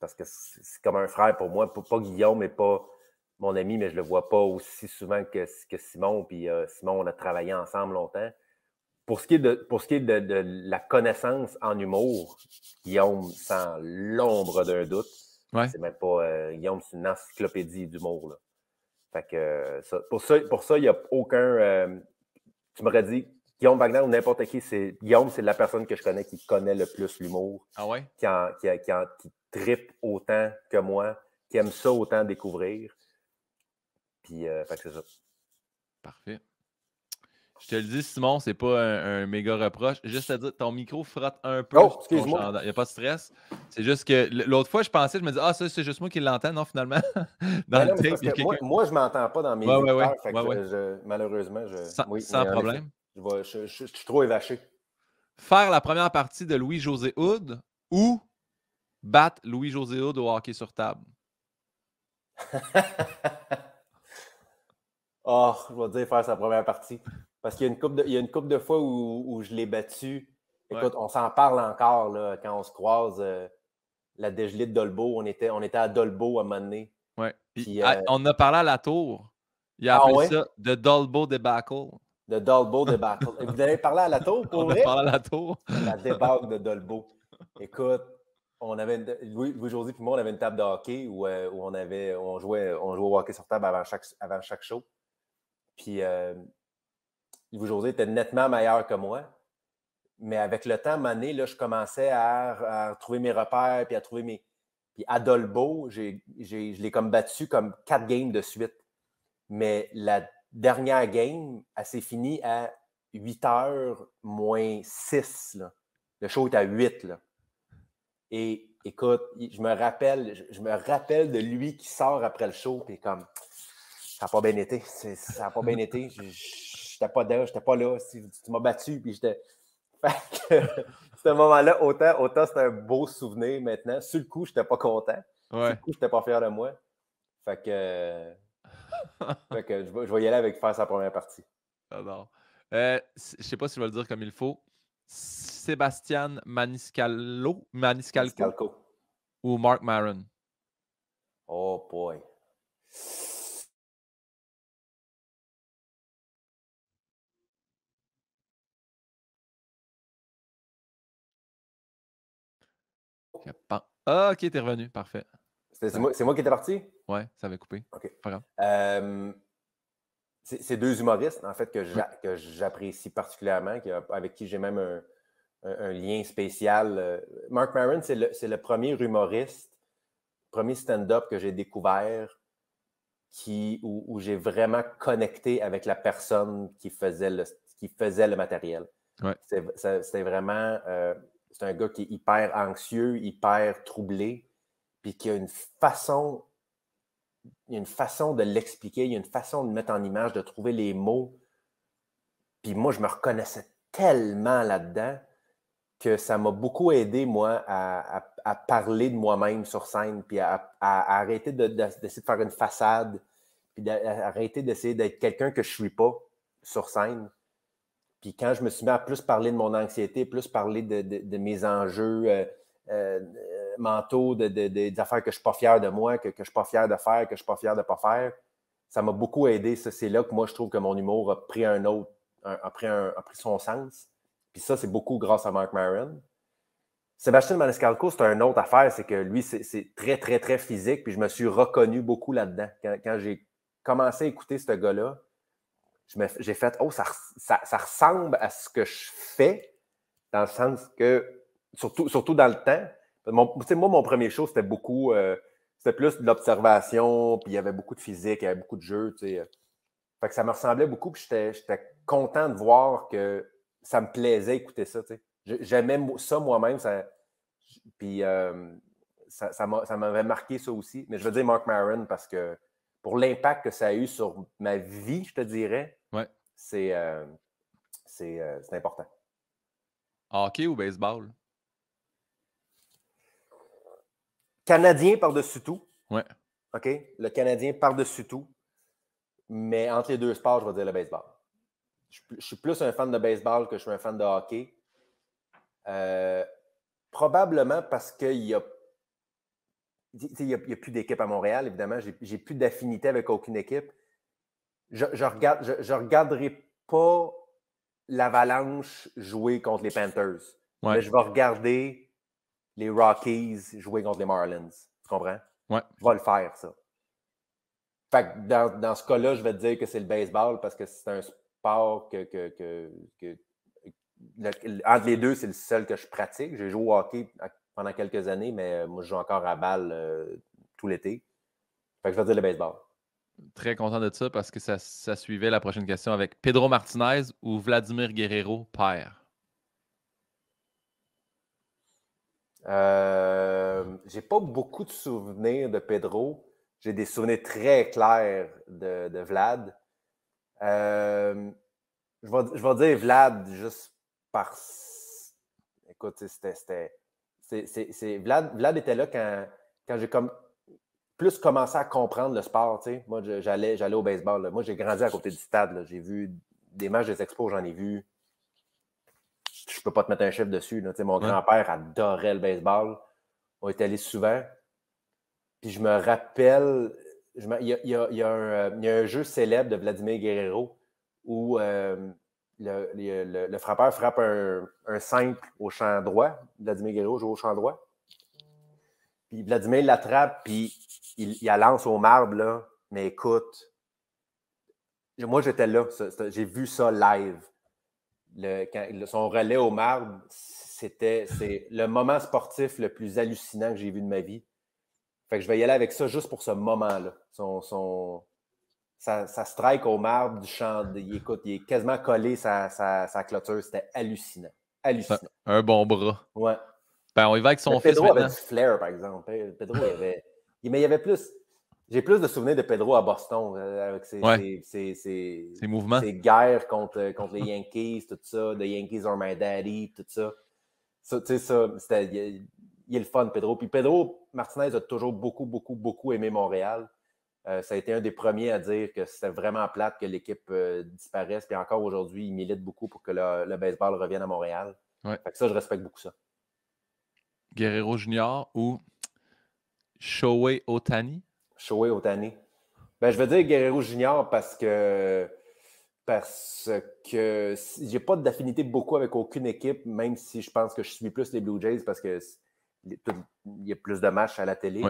parce que c'est comme un frère pour moi. Pas Guillaume, mais pas mon ami, mais je le vois pas aussi souvent que, que Simon. Puis euh, Simon, on a travaillé ensemble longtemps. Pour ce qui est de, pour ce qui est de, la connaissance en humour, Guillaume, sans l'ombre d'un doute, c'est même pas. Euh, Guillaume, c'est une encyclopédie d'humour. Fait que pour ça, pour ça, il n'y a aucun. Euh, tu m'aurais dit Guillaume Wagner ou n'importe qui, c'est Guillaume, c'est la personne que je connais qui connaît le plus l'humour. Ah ouais? Qui, qui, qui, tripe autant que moi, qui aime ça autant découvrir. Puis, euh, fait que c'est ça. Parfait. Je te le dis, Simon, c'est pas un, méga reproche. Juste à dire, ton micro frotte un peu. Oh, excuse-moi. Il n'y a pas de stress. C'est juste que l'autre fois, je pensais, je me disais, ah, ça, c'est juste moi qui l'entends. Non, finalement. dans ben le moi, moi, je m'entends pas dans mes ouais, ouais, ouais, malheureusement, je, sans, sans problème. Je, je, suis trop évaché. Faire la première partie de Louis-José Houd ou battre Louis-José Houd au hockey sur table? oh, je vais dire faire sa première partie. Parce qu'il y a une couple de, il y a une couple de fois où, où je l'ai battu. Écoute, on s'en parle encore là, quand on se croise. Euh, la dégelée de Dolbo, on était, on était à Dolbo à un moment donné. Ouais. Puis, euh, on a parlé à la tour. Il a ah appelé ça The Dolbo Debacle. The Dolbo Debacle. Vous avez parlé à la tour pour on vrai? On a parlé à la tour. La débâcle de Dolbo. Écoute, on avait Louis, Louis puis moi, on avait une table de hockey où, euh, où on, avait, on, jouait, on jouait au hockey sur table avant chaque, avant chaque show. Puis Louis-José était nettement meilleur que moi. Mais avec le temps, Mané, là, je commençais à, trouver mes repères, puis à trouver mes. Puis Adolbo, je l'ai comme battu comme quatre games de suite. Mais la dernière game, elle s'est finie à 8 heures moins 6. Le show est à 8. Là. Et écoute, je me rappelle, je, me rappelle de lui qui sort après le show, puis comme ça n'a pas bien été. Ça n'a pas bien été j'étais pas là, j'étais pas là. tu m'as battu, puis j'étais. ce moment-là, autant, autant c'était un beau souvenir maintenant. Sur le coup, j'étais pas content. Sur le coup, j'étais pas fier de moi. Fait que. fait que je, vais, je vais y aller avec faire sa première partie. J'adore. Euh, je sais pas si je vais le dire comme il faut. Sébastien Maniscalco, Maniscalco, ou Mark Maron? Oh boy. Ah, ok, t'es revenu. Parfait. C'est moi, qui étais parti? Ouais, ça avait coupé. OK. Euh, c'est deux humoristes, en fait, que j'apprécie particulièrement, avec qui j'ai même un, lien spécial. Euh, Mark Maron, c'est le, premier humoriste, premier stand-up que j'ai découvert qui, où, j'ai vraiment connecté avec la personne qui faisait le, qui faisait le matériel. Ouais. C'était vraiment. Euh, c'est un gars qui est hyper anxieux, hyper troublé, puis qui a une façon, il y a une façon de l'expliquer, il y a une façon de mettre en image, de trouver les mots. Puis moi, je me reconnaissais tellement là-dedans que ça m'a beaucoup aidé, moi, à, parler de moi-même sur scène, puis à, arrêter d'essayer de, faire une façade, puis d'arrêter d'essayer d'être quelqu'un que je ne suis pas sur scène. Puis quand je me suis mis à plus parler de mon anxiété, plus parler de, mes enjeux euh, euh, mentaux, de, des affaires que je ne suis pas fier de moi, que, je ne suis pas fier de faire, que je ne suis pas fier de ne pas faire, ça m'a beaucoup aidé. C'est là que moi, je trouve que mon humour a pris un autre, a, pris a pris son sens. Puis ça, c'est beaucoup grâce à Mark Maron. Sébastien Maniscalco, c'est une autre affaire, c'est que lui, c'est très, très, très physique. Puis je me suis reconnu beaucoup là-dedans. quand j'ai commencé à écouter ce gars-là, j'ai fait Oh, ça, ça, ressemble à ce que je fais, dans le sens que, surtout, surtout dans le temps. Moi, mon premier show, c'était beaucoup. Euh, c'était plus de l'observation, puis il y avait beaucoup de physique, il y avait beaucoup de jeux. Fait que ça me ressemblait beaucoup, puis j'étais content de voir que ça me plaisait écouter ça. J'aimais ça moi-même. Ça, puis euh, ça, ça m'avait marqué ça aussi. Mais je veux dire Mark Maron parce que pour l'impact que ça a eu sur ma vie, je te dirais, Ouais. C'est euh, euh, c'est important. Hockey ou baseball? Canadien par-dessus tout. Ouais. OK? Le Canadien par-dessus tout. Mais entre les deux sports, je vais dire le baseball. Je, suis plus un fan de baseball que je suis un fan de hockey. Euh, probablement parce qu'il y a il n'y a, plus d'équipe à Montréal, évidemment. J'ai plus d'affinité avec aucune équipe. Je ne regarde, je, regarderai pas l'Avalanche jouer contre les Panthers. Mais je vais regarder les Rockies jouer contre les Marlins. Tu comprends? Ouais. Je vais le faire, ça. Fait que dans, ce cas-là, je vais te dire que c'est le baseball parce que c'est un sport que, que, entre les deux, c'est le seul que je pratique. J'ai joué au hockey pendant quelques années, mais euh, moi, je joue encore à balle euh, tout l'été. Fait que je vais dire le baseball. Très content de ça parce que ça, suivait la prochaine question avec Pedro Martinez ou Vladimir Guerrero, père? Euh, j'ai pas beaucoup de souvenirs de Pedro. J'ai des souvenirs très clairs de, Vlad. Euh, je, vais, je vais dire Vlad juste parce. Écoute, c'était Vlad, Vlad était là quand, quand j'ai comme plus commencé à comprendre le sport. Moi, j'allais, j'allais au baseball. Moi, j'ai grandi à côté du stade. J'ai vu des matchs des expos, j'en ai vu. Je peux pas te mettre un chiffre dessus. Mon grand-père adorait le baseball. On est allé souvent. Puis je me rappelle, il, y a, un, jeu célèbre de Vladimir Guerrero où euh, le, frappeur frappe un, simple au champ droit. Vladimir Guerrero joue au champ droit. Puis Vladimir l'attrape, puis il, il la lance au marbre, là. Mais écoute, moi j'étais là, j'ai vu ça live. son relais au marbre, c'était le moment sportif le plus hallucinant que j'ai vu de ma vie. Fait que je vais y aller avec ça juste pour ce moment-là. Son, ça, strike au marbre du champ. il, écoute, il est quasiment collé sa, sa, clôture. C'était hallucinant. Hallucinant. Un bon bras. Ouais. Ben, on y va avec son fils. Pedro avait du flair, par exemple. Hein. Pedro, il avait. Mais il y avait plus. J'ai plus de souvenirs de Pedro à Boston euh, avec ses, ses, mouvements. Ses guerres contre, contre les Yankees, tout ça. The Yankees are my daddy, tout ça. Ça, tu sais, ça, c'était. Il, est le fun, Pedro. Puis Pedro Martinez a toujours beaucoup, beaucoup, beaucoup aimé Montréal. Euh, ça a été un des premiers à dire que c'était vraiment plate que l'équipe euh, disparaisse. Puis encore aujourd'hui, il milite beaucoup pour que le, baseball revienne à Montréal. ça, je respecte beaucoup ça. Guerrero Junior ou Shohei Otani? Shohei Otani. Ben, je veux dire Guerrero Junior parce que parce que j'ai pas d'affinité beaucoup avec aucune équipe, même si je pense que je suis plus les Blue Jays parce que il y a plus de matchs à la télé.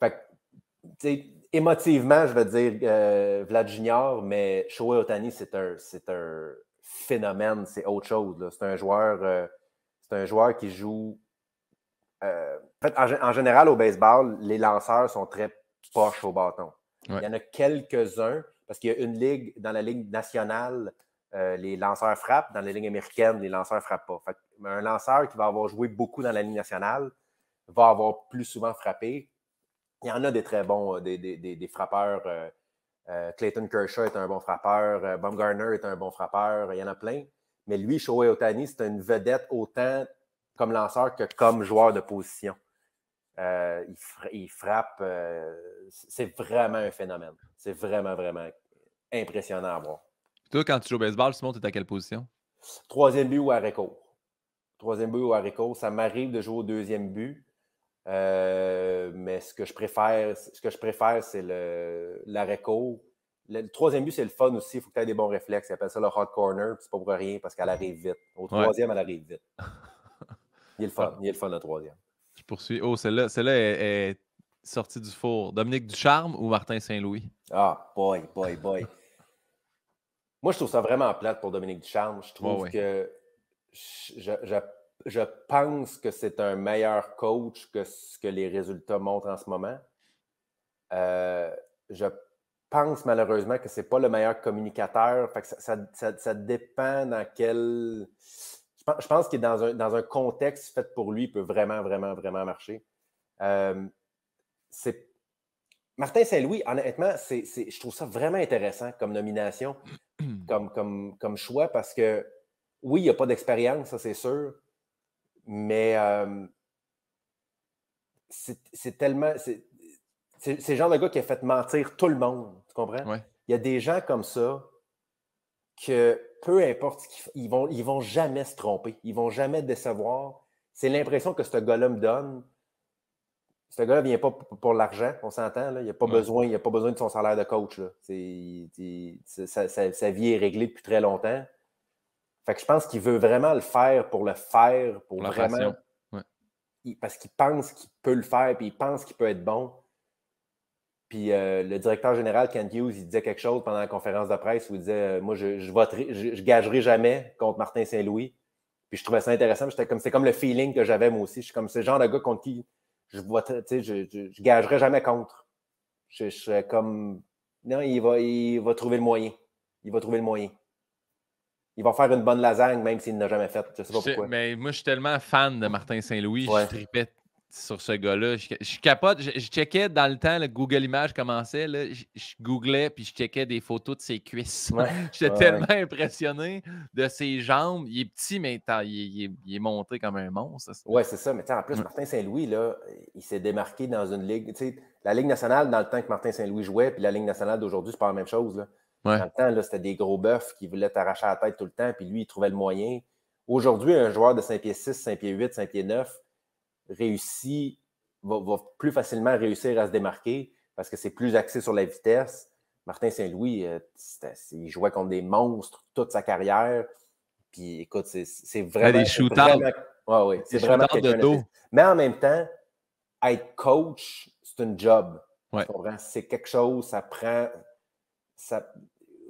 Fait émotivement, je veux dire euh, Vlad Junior, mais Shohei Otani, c'est un, un phénomène, c'est autre chose. C'est un joueur, euh, c'est un joueur qui joue. Euh, en, général, au baseball, les lanceurs sont très poches au bâton. Il y en a quelques-uns, parce qu'il y a une ligue, dans la ligue nationale, les lanceurs frappent, dans la ligue américaine, les lanceurs ne frappent pas. un lanceur qui va avoir joué beaucoup dans la ligue nationale va avoir plus souvent frappé il y en a des très bons, euh, des, frappeurs. Euh, euh, Clayton Kershaw est un bon frappeur. Baumgartner est un bon frappeur. Il y en a plein. Mais lui, Shohei Otani, c'est une vedette autant comme lanceur que comme joueur de position. il, frappe. c'est vraiment un phénomène. C'est vraiment, vraiment impressionnant à voir. Toi, quand tu joues au baseball, Simon, tu es à quelle position? Troisième but ou arrêt court. Troisième but ou arrêt court. Ça m'arrive de jouer au deuxième but. Euh, mais ce que je préfère, ce que je préfère, c'est l'arrêt court. Le, troisième but, c'est le fun aussi. Il faut que tu aies des bons réflexes. Ils appellent ça le hot corner. C'est pas pour rien parce qu'elle arrive vite. Au troisième, elle arrive vite. Il est le fun. Il est le fun, le troisième. Je poursuis. Oh, celle-là celle est, est, sortie du four. Dominique Ducharme ou Martin Saint-Louis? Ah, boy, boy, boy. Moi, je trouve ça vraiment plate pour Dominique Ducharme. Je trouve que je, je je pense que c'est un meilleur coach que ce que les résultats montrent en ce moment. Euh, je pense malheureusement que ce n'est pas le meilleur communicateur. ça, dépend dans quel. Je pense, qu'il est dans un, dans un, contexte fait pour lui, il peut vraiment, vraiment, vraiment marcher. Euh, Martin Saint-Louis, honnêtement, je trouve ça vraiment intéressant comme nomination, comme, comme, comme choix, parce que oui, il n'y a pas d'expérience, ça c'est sûr, mais c'est tellement. C'est le genre de gars qui a fait mentir tout le monde. Tu comprends? Il y a des gens comme ça que peu importe ce qu'ils ils vont, ils vont jamais se tromper. Ils vont jamais décevoir. C'est l'impression que ce gars-là me donne. ce gars-là ne vient pas pour l'argent, on s'entend. Il n'a pas, besoin, a pas besoin de son salaire de coach. sa, vie est réglée depuis très longtemps. Fait que je pense qu'il veut vraiment le faire pour le faire, pour, vraiment. parce qu'il pense qu'il peut le faire, puis il pense qu'il peut être bon. Puis euh, le directeur général, Kent Hughes, il disait quelque chose pendant la conférence de presse où il disait euh, Moi, je, je, je, gagerai jamais contre Martin Saint-Louis. Puis je trouvais ça intéressant. C'était comme, c'est comme le feeling que j'avais moi aussi. Je suis comme ce genre de gars contre qui je je, je, gagerai jamais contre. Je, serais comme, non, il va, il va trouver le moyen. Il va trouver le moyen. Il va faire une bonne lasagne, même s'il n'a jamais fait. Je sais pas pourquoi. Mais moi, je suis tellement fan de Martin Saint-Louis, je tripais sur ce gars-là. Je, je, capote. Je, checkais dans le temps, le Google Images commençait. Là, je, googlais puis je checkais des photos de ses cuisses. J'étais tellement impressionné de ses jambes. Il est petit, mais il, est, monté comme un monstre. Oui, c'est ça. Mais en plus, Martin Saint-Louis, il s'est démarqué dans une ligue. La Ligue nationale, dans le temps que Martin Saint-Louis jouait, puis la Ligue nationale d'aujourd'hui, c'est pas la même chose. Là. Dans le temps, c'était des gros bœufs qui voulaient t'arracher la tête tout le temps, puis lui, il trouvait le moyen. Aujourd'hui, un joueur de 5 pieds 6, 5 pieds 8, 5 pieds 9, réussit, va, plus facilement réussir à se démarquer parce que c'est plus axé sur la vitesse. Martin Saint-Louis, euh, il jouait contre des monstres toute sa carrière. Puis écoute, c'est vraiment. Des shootouts. Ouais, ouais, c'est vraiment de dos. Mais en même temps, être coach, c'est un job. Ouais. C'est quelque chose, ça prend. Ça,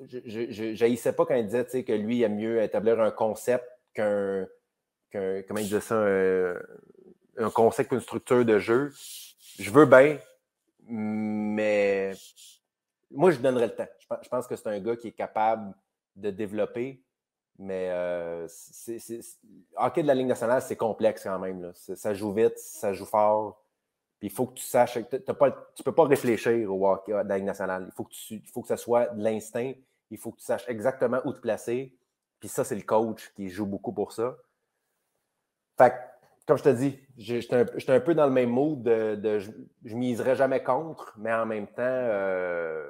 je pas quand il disait que lui, il aime mieux établir un concept qu'un. comment il disait ça? un concept, une structure de jeu. Je veux bien, mais moi, je donnerais le temps. Je pense que c'est un gars qui est capable de développer, mais euh, hockey de la Ligue nationale, c'est complexe quand même. Ça joue vite, ça joue fort. Il faut que tu saches, tu ne peux pas réfléchir au hockey de la Ligue nationale. Il faut que, tu, faut que ça soit de l'instinct. Il faut que tu saches exactement où te placer. Puis ça, c'est le coach qui joue beaucoup pour ça. Fait comme je te dis, j'étais un, un, peu dans le même mood de, je, ne miserais jamais contre, mais en même temps, euh,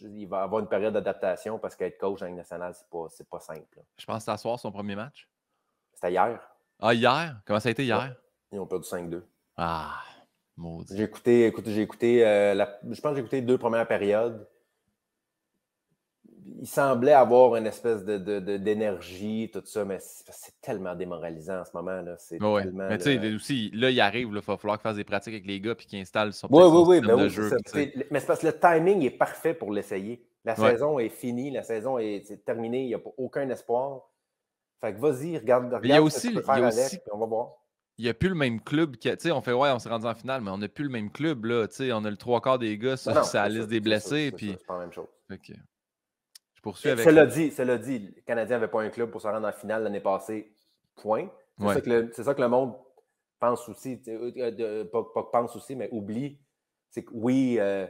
il va avoir une période d'adaptation parce qu'être coach en Ligue nationale, c'est pas, pas simple. Je pense que c'est son premier match? C'était hier. Ah, hier? Comment ça a été hier? Ils ont perdu 5-2. Ah, maudit. J'ai écouté, écoute, j'ai écouté, euh, je pense que j'ai écouté deux premières périodes il semblait avoir une espèce d'énergie, de, tout ça, mais c'est tellement démoralisant en ce moment. Là. mais tu sais, aussi, là, il arrive, il va falloir qu'il fasse des pratiques avec les gars puis qu'il installe son, oui, oui, oui, ben de jeu. mais c'est parce que le timing est parfait pour l'essayer. La saison est finie, la saison est, terminée, il n'y a aucun espoir. Fait que vas-y, regarde, regarde il y a aussi, ce que tu peux faire avec, on va voir. Il n'y a plus le même club. Tu sais, on fait ouais, on s'est rendu en finale, mais on n'a plus le même club. Là, on a le trois quarts des gars sur sa liste des blessés. C'est pas la même chose. Je Cela dit, cela dit, le Canadien n'avait pas un club pour se rendre en finale l'année passée. Point. C'est ça, que le monde pense aussi, euh, pas, pense aussi, mais oublie. C'est que oui, euh,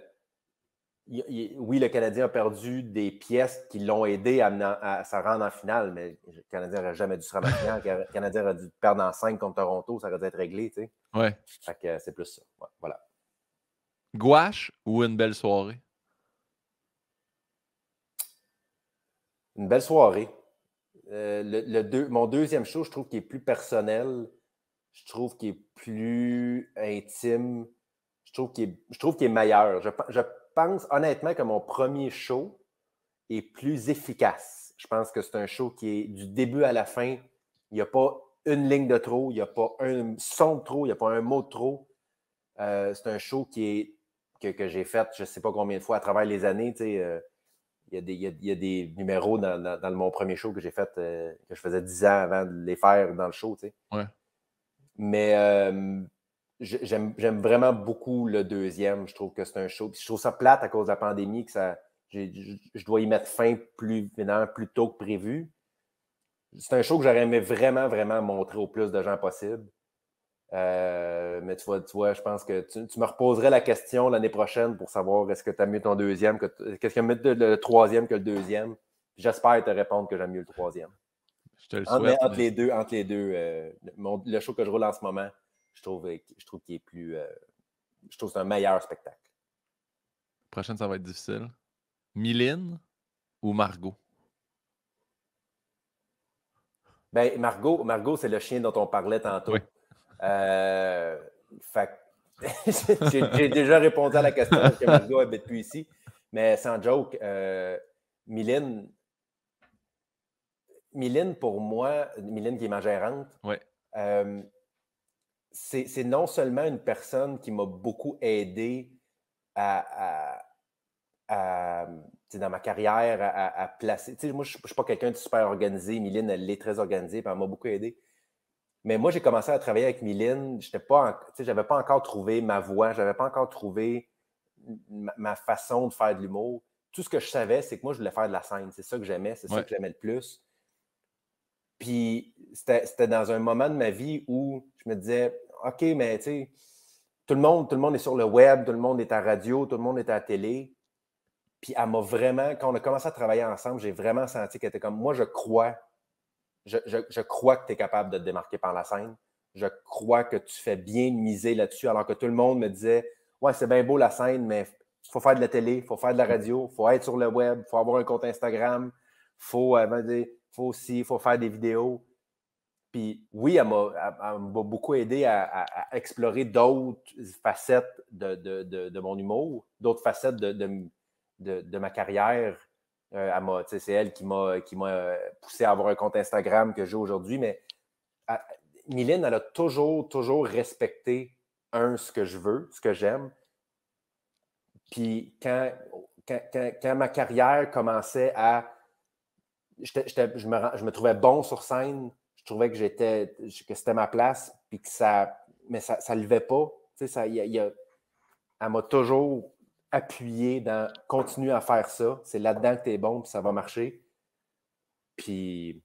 oui, le Canadien a perdu des pièces qui l'ont aidé à, se rendre en finale, mais le Canadien n'aurait jamais dû se rendre en finale. Le Canadien aurait dû perdre en 5 contre Toronto, ça aurait dû être réglé. Tu sais. Ouais. c'est plus ça. voilà. Gouache ou une belle soirée? Une belle soirée. Euh, le, mon deuxième show, je trouve qu'il est plus personnel. Je trouve qu'il est plus intime. Je trouve qu'il est, est, meilleur. Je, pense honnêtement que mon premier show est plus efficace. Je pense que c'est un show qui est du début à la fin. Il n'y a pas une ligne de trop, il n'y a pas un son de trop, il n'y a pas un mot de trop. Euh, c'est un show qui est, que, j'ai fait je ne sais pas combien de fois à travers les années. Euh, il y, a des, il, y a, des, numéros dans, mon premier show que j'ai fait, euh, que je faisais 10 ans avant de les faire dans le show. Tu sais. Mais euh, j'aime vraiment beaucoup le deuxième. Je trouve que c'est un show. je trouve ça plate à cause de la pandémie, que ça, je dois y mettre fin plus, plus tôt que prévu. C'est un show que j'aurais aimé vraiment, vraiment montrer au plus de gens possible. Euh, mais tu vois, tu vois, je pense que tu, me reposerais la question l'année prochaine pour savoir est-ce que tu as mieux ton deuxième, qu'est-ce que mieux le, troisième que le deuxième? J'espère te répondre que j'aime mieux le troisième. Je te le souhaite. Entre, les deux, entre les deux euh, le show que je roule en ce moment, je trouve, je trouve qu'il est plus. Euh, je trouve que c'est un meilleur spectacle. prochaine, ça va être difficile. Mylène ou Margot? Ben, Margot, Margot c'est le chien dont on parlait tantôt. Oui. Euh, Fait j'ai déjà répondu à la question que Margot habite plus ici. Mais sans joke, euh, Mylène, pour moi, Mylène qui est ma gérante, euh, c'est non seulement une personne qui m'a beaucoup aidé à, dans ma carrière à, placer. moi, je ne suis pas quelqu'un de super organisé. Mylène, elle est très organisée, elle m'a beaucoup aidé. Mais moi, j'ai commencé à travailler avec Mylène. Je n'avais pas encore trouvé ma voix, je n'avais pas encore trouvé ma, façon de faire de l'humour. Tout ce que je savais, c'est que moi, je voulais faire de la scène. C'est ça que j'aimais, c'est ça que j'aimais le plus. Puis c'était dans un moment de ma vie où je me disais, OK, mais tu sais, tout le, monde, tout le monde est sur le web, tout le monde est à radio, tout le monde est à la télé. Puis elle m'a vraiment, quand on a commencé à travailler ensemble, j'ai vraiment senti qu'elle était comme, moi, je crois, je, crois que tu es capable de te démarquer par la scène. Je crois que tu fais bien miser là-dessus, alors que tout le monde me disait, ouais, c'est bien beau la scène, mais il faut faire de la télé, il faut faire de la radio, il faut être sur le web, il faut avoir un compte Instagram, il faut, euh, faut aussi faut faire des vidéos. Puis oui, elle m'a beaucoup aidé à, explorer d'autres facettes de, mon humour, d'autres facettes de, ma carrière. Euh, c'est elle qui m'a poussé à avoir un compte Instagram que j'ai aujourd'hui. Mais Mylène, elle a toujours, toujours respecté, un, ce que je veux, ce que j'aime, puis quand, ma carrière commençait à. je, me, trouvais bon sur scène, je trouvais que j'étais que c'était ma place, puis que ça. Mais ça ne levait pas. Ça, elle m'a toujours appuyé dans continue à faire ça. C'est là-dedans que tu es bon, puis ça va marcher. Puis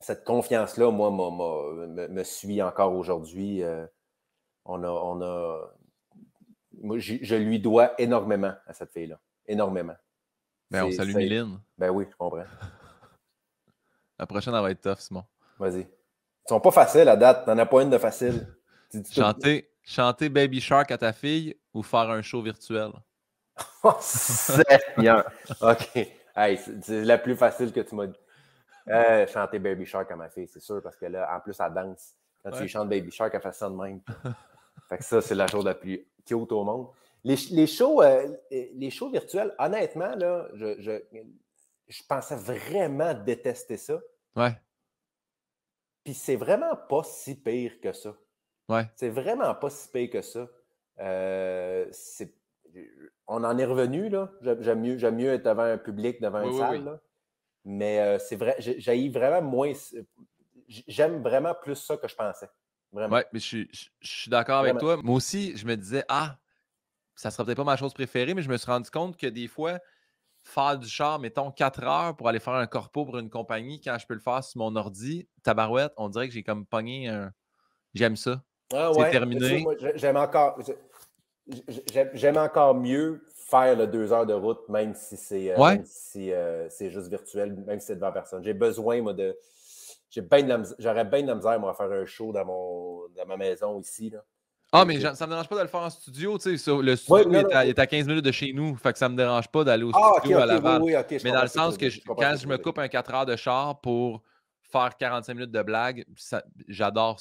cette confiance-là, moi, me, me, suit encore aujourd'hui. Euh, on, a, on, a, moi, je, lui dois énormément à cette fille-là. Énormément. Ben, on salue Mylène. Ben oui, je comprends. La prochaine, elle va être tough, Simon. Vas-y. Ils sont pas faciles à date. T'en as pas une de facile. chanter, chanter Baby Shark à ta fille ou faire un show virtuel? oh, Seigneur! OK. c'est la plus facile que tu m'as dit. Euh, chanter Baby Shark à ma fille, c'est sûr, parce que là, en plus, elle danse. Quand tu chantes Baby Shark, elle fait ça de même. fait que ça, c'est la chose la plus cute au monde. Les, les shows, euh, les shows virtuels, honnêtement, là, je, je, je, pensais vraiment détester ça. Ouais. Puis c'est vraiment pas si pire que ça. Ouais. C'est vraiment pas si pire que ça. Euh, on en est revenu, là. J'aime mieux, mieux être devant un public, devant une salle. Là. Mais euh, c'est vrai, j'ai vraiment moins. J'aime vraiment plus ça que je pensais. Vraiment. Ouais, mais je, suis d'accord avec toi. Moi aussi, je me disais, ah, ça serait peut-être pas ma chose préférée, mais je me suis rendu compte que des fois, faire du char, mettons 4 heures pour aller faire un corpo pour une compagnie, quand je peux le faire sur mon ordi, tabarouette, on dirait que j'ai comme pogné un. J'aime ça. Ah, c'est terminé. J'aime encore. J'aime encore mieux faire le deux heures de route, même si c'est euh, si, euh, juste virtuel, même si c'est devant personne. J'ai besoin, moi, de. J'aurais bien de la misère, moi, à faire un show dans, mon, dans ma maison ici. Là. Ah, mais ça ne me dérange pas de le faire en studio. Tu sais, le studio est, à, 15 minutes de chez nous. Fait que ça ne me dérange pas d'aller au ah, studio à Laval. mais dans le sens que, quand je me coupe un 4 heures de char pour faire 45 minutes de blague, j'adore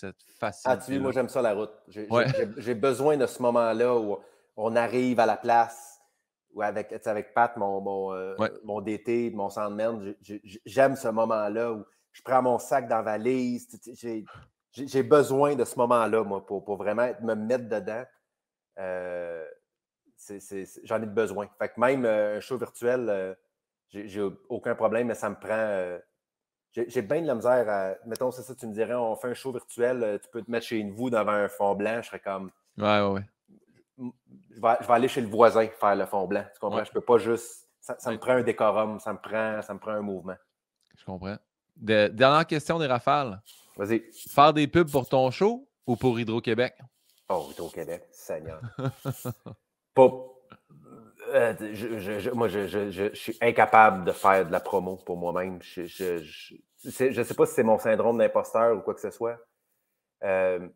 cette facilité. Ah, tu vois, moi, j'aime ça la route. J'ai besoin de ce moment-là où on arrive à la place ou avec, avec Pat, mon, mon, euh, mon DT, mon sandman. J'aime ce moment-là où je prends mon sac dans la valise. J'ai besoin de ce moment-là, moi, pour, pour, vraiment me mettre dedans. Euh, J'en ai besoin. Fait que même euh, un show virtuel, j'ai aucun problème, mais ça me prend. J'ai bien de la misère à. Mettons, c'est ça, tu me dirais, on fait un show virtuel, tu peux te mettre chez vous devant un fond blanc, je serais comme. Ouais, ouais, ouais. Je vais, je vais aller chez le voisin faire le fond blanc. Tu comprends? Je peux pas juste. Ça, ça me prend un décorum, ça me prend, ça me prend un mouvement. Je comprends dernière question des rafales. Vas-y. Faire des pubs pour ton show ou pour Hydro-Québec? Oh, Hydro-Québec, Seigneur. Pas. Euh, je, moi, je, suis incapable de faire de la promo pour moi-même. Je ne sais pas si c'est mon syndrome d'imposteur ou quoi que ce soit. Euh,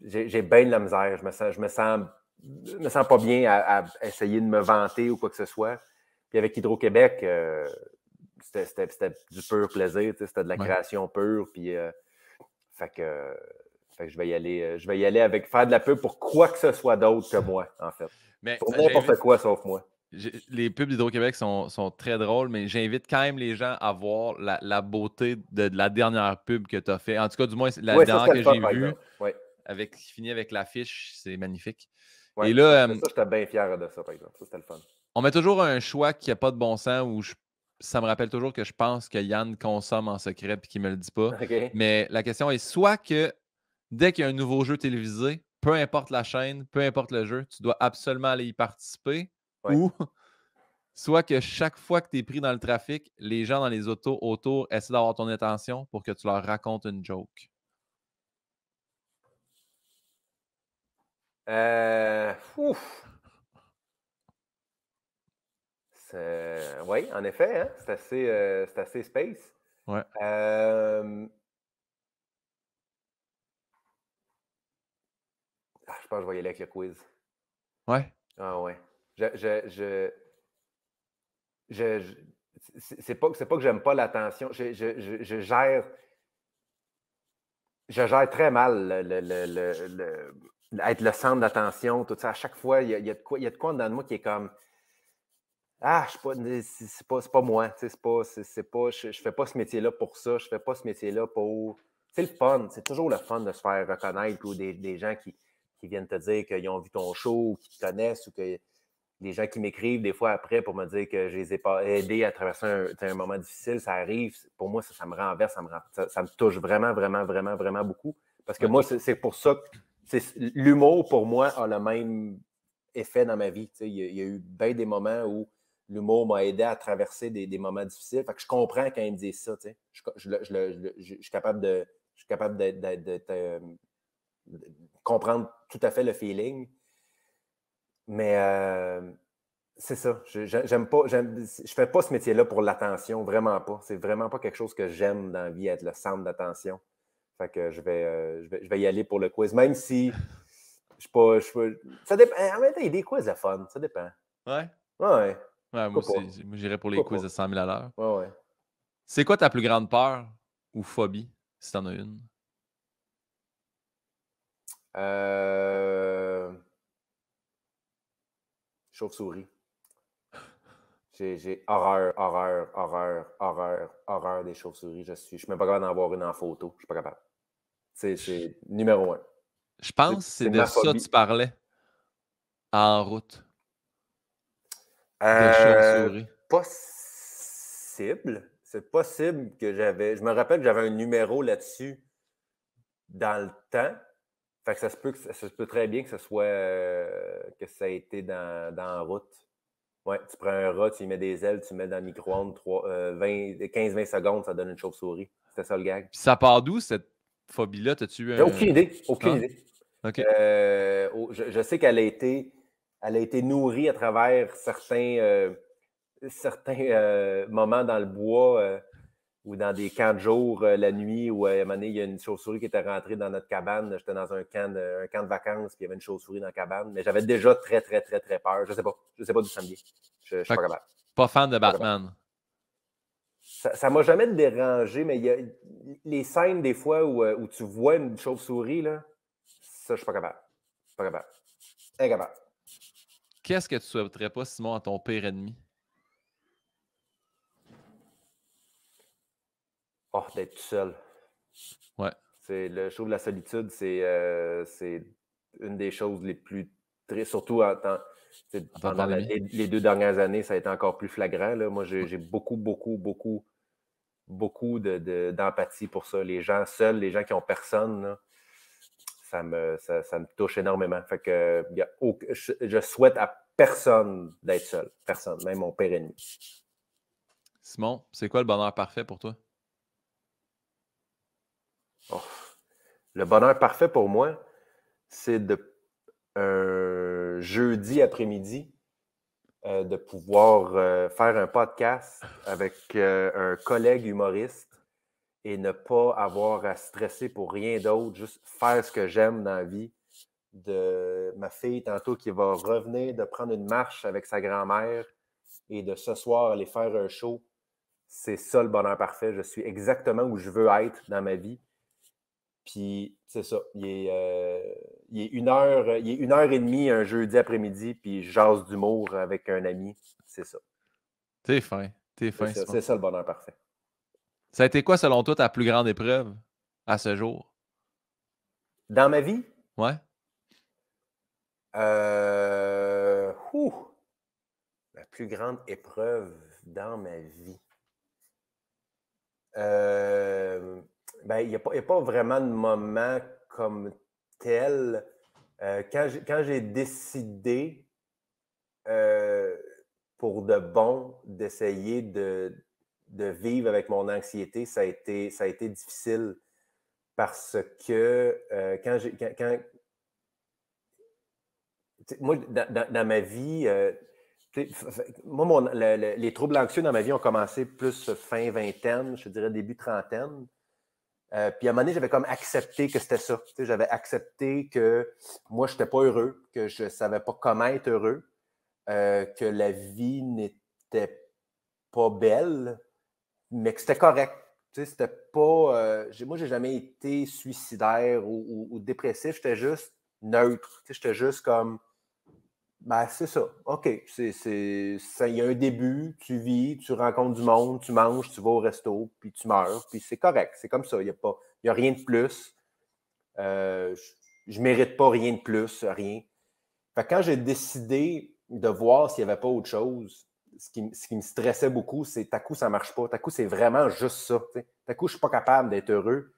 j'ai bien de la misère. Je me sens, je me sens, me sens pas bien à, essayer de me vanter ou quoi que ce soit. Puis avec Hydro-Québec, euh, c'était du pur plaisir, c'était de la création pure. Puis, euh, fait que je vais y aller, euh, je vais y aller avec faire de la pub pour quoi que ce soit d'autre que moi, en fait. Mais, pour n'importe quoi sauf moi. Les pubs d'Hydro-Québec sont, très drôles, mais j'invite quand même les gens à voir la, beauté de, la dernière pub que tu as fait. En tout cas, du moins, la dernière que j'ai vue, avec, qui finit avec l'affiche, c'est magnifique. Et là, ça, j'étais bien fier de ça, par exemple. Ça, c'était le fun. On met toujours un choix qui n'a pas de bon sens où ça me rappelle toujours que je pense que Yann consomme en secret et qu'il ne me le dit pas. Mais la question est soit que dès qu'il y a un nouveau jeu télévisé, peu importe la chaîne, peu importe le jeu, tu dois absolument aller y participer. Ou soit que chaque fois que tu es pris dans le trafic, les gens dans les autos autour essaient d'avoir ton attention pour que tu leur racontes une joke. Euh, oui, en effet, hein? c'est assez, euh, assez, space. Ouais. Euh, ah, je pense que je vais y aller avec le quiz. Ouais. Ah ouais. Je, je, je, c'est pas, pas que j'aime pas l'attention. Je, je, gère. Je gère très mal le, le, être le centre d'attention, tout ça. À chaque fois, il y a, il y a de quoi, il y a de quoi dans moi qui est comme ah, je c'est pas, pas moi. C'est pas, c'est, pas, je, ne fais pas ce métier-là pour ça. Je fais pas ce métier-là pour. C'est le fun. C'est toujours le fun de se faire reconnaître ou des, gens qui, viennent te dire qu'ils ont vu ton show ou qu'ils te connaissent ou que des gens qui m'écrivent des fois après pour me dire que je les ai pas aidés à traverser un, moment difficile. Ça arrive. Pour moi, ça, me renverse. Ça me, ça, me touche vraiment, vraiment, vraiment, vraiment beaucoup. Parce que moi, c'est, pour ça que l'humour, pour moi, a le même effet dans ma vie. Il y, a, il y a eu bien des moments où l'humour m'a aidé à traverser des, moments difficiles. Fait que je comprends quand ils me disent ça. Je, suis capable de, je capable euh, de, comprendre tout à fait le feeling. Mais euh, c'est ça. J'aime pas. Je fais pas ce métier-là pour l'attention, vraiment pas. C'est vraiment pas quelque chose que j'aime dans la vie, être le centre d'attention. Fait que je vais, euh, je vais, y aller pour le quiz, même si je suis pas. ça dépend. En même temps, il y a des quiz de fun. Ça dépend. Ouais. Ouais. Ouais, moi, j'irais pour les quiz de 100 000 à l'heure. Ouais, ouais. C'est quoi ta plus grande peur ou phobie, si t'en as une? Euh... Chauve-souris. J'ai horreur, horreur, horreur, horreur, horreur des chauves-souris. Je suis, je suis même pas capable d'en avoir une en photo. Je suis pas capable. C'est numéro un. Je pense que c'est de ça que tu parlais en route. Euh, possible. C'est possible que j'avais. Je me rappelle que j'avais un numéro là-dessus dans le temps. Fait que ça se peut, ça peut très bien que ce soit euh, que ça a été dans, dans la route. Ouais, tu prends un rat, tu y mets des ailes, tu mets dans le micro-ondes 15-20 euh, secondes, ça donne une chauve-souris. C'était ça le gag. Puis ça part d'où cette phobie-là? T'as-tu un... Aucune idée. Aucune idée. je, je, sais qu'elle a été elle a été nourrie à travers certains, euh, certains euh, moments dans le bois euh, ou dans des camps de jour la nuit où à un moment donné, il y a une chauve-souris qui était rentrée dans notre cabane. J'étais dans un camp, de, un camp de vacances, puis il y avait une chauve-souris dans la cabane. Mais j'avais déjà très, très, très, très peur. Je ne sais pas. Je sais pas d'où ça me vient. Je ne suis pas capable. Pas fan de Batman. Ça ne m'a jamais dérangé, mais il y a les scènes des fois où, où tu vois une chauve-souris, là, ça, je ne suis pas capable. Je suis pas capable. Incapable. Qu'est-ce que tu souhaiterais pas, Simon, à ton pire ennemi? Oh, d'être tout seul. Ouais. C'est le show de la solitude, c'est euh, une des choses les plus très surtout en temps, pendant les, deux dernières années, ça a été encore plus flagrant. Là. Moi, j'ai beaucoup, beaucoup, beaucoup, beaucoup d'empathie pour ça. Les gens seuls, les gens qui ont personne, là, ça me, ça, me touche énormément. Fait que je, souhaite à personne d'être seul. Personne, même mon père ennemi. Simon, c'est quoi le bonheur parfait pour toi? Oh, le bonheur parfait pour moi, c'est de un jeudi après-midi euh, de pouvoir euh, faire un podcast avec euh, un collègue humoriste et ne pas avoir à stresser pour rien d'autre, juste faire ce que j'aime dans la vie. De ma fille, tantôt, qui va revenir de prendre une marche avec sa grand-mère et de ce soir aller faire un show. C'est ça le bonheur parfait. Je suis exactement où je veux être dans ma vie. Puis c'est ça. Il est, euh, il est, une heure, il est une heure et demie un jeudi après-midi, puis je jase d'humour avec un ami. C'est ça. T'es fin. T'es fin. C'est ça, le bonheur parfait. Ça a été quoi, selon toi, ta plus grande épreuve à ce jour? Dans ma vie? Ouais. Euh... La plus grande épreuve dans ma vie. Euh... Ben, il n'y a, a, pas vraiment de moment comme tel. Euh, quand j'ai décidé euh, pour de bon d'essayer de, de, vivre avec mon anxiété, ça a été, ça a été difficile parce que euh, quand j'ai. Quand, moi, dans, ma vie, moi, les troubles anxieux dans ma vie ont commencé plus fin vingtaine, je dirais début trentaine. Euh, puis à un moment donné, j'avais comme accepté que c'était ça. J'avais accepté que moi, je n'étais pas heureux, que je ne savais pas comment être heureux, euh, que la vie n'était pas belle, mais que c'était correct. C'était pas. Euh, moi, j'ai jamais été suicidaire ou, ou dépressif. J'étais juste neutre. J'étais juste comme ben, c'est ça. OK. Il y a un début, tu vis, tu rencontres du monde, tu manges, tu vas au resto, puis tu meurs, puis c'est correct. C'est comme ça. Il n'y a, a rien de plus. Euh, je ne mérite pas rien de plus, rien. Fait quand j'ai décidé de voir s'il n'y avait pas autre chose, ce qui, ce qui me stressait beaucoup, c'est à coup, ça ne marche pas. À coup, c'est vraiment juste ça. À coup, je ne suis pas capable d'être heureux.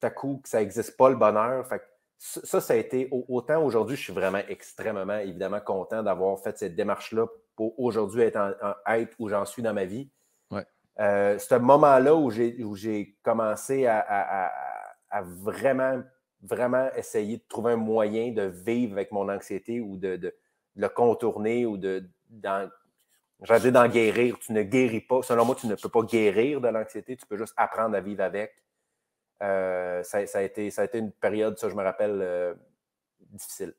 À coup, que ça n'existe pas le bonheur. Fait ça, ça a été autant aujourd'hui, je suis vraiment extrêmement, évidemment, content d'avoir fait cette démarche-là pour aujourd'hui être, être où j'en suis dans ma vie. Ouais. Euh, c'est un moment-là où j'ai commencé à, vraiment, vraiment essayer de trouver un moyen de vivre avec mon anxiété ou de, le contourner ou de. J'ai dit d'en guérir. Tu ne guéris pas. Selon moi, tu ne peux pas guérir de l'anxiété. Tu peux juste apprendre à vivre avec. Euh, ça, a été, ça a été une période, ça, je me rappelle, euh, difficile.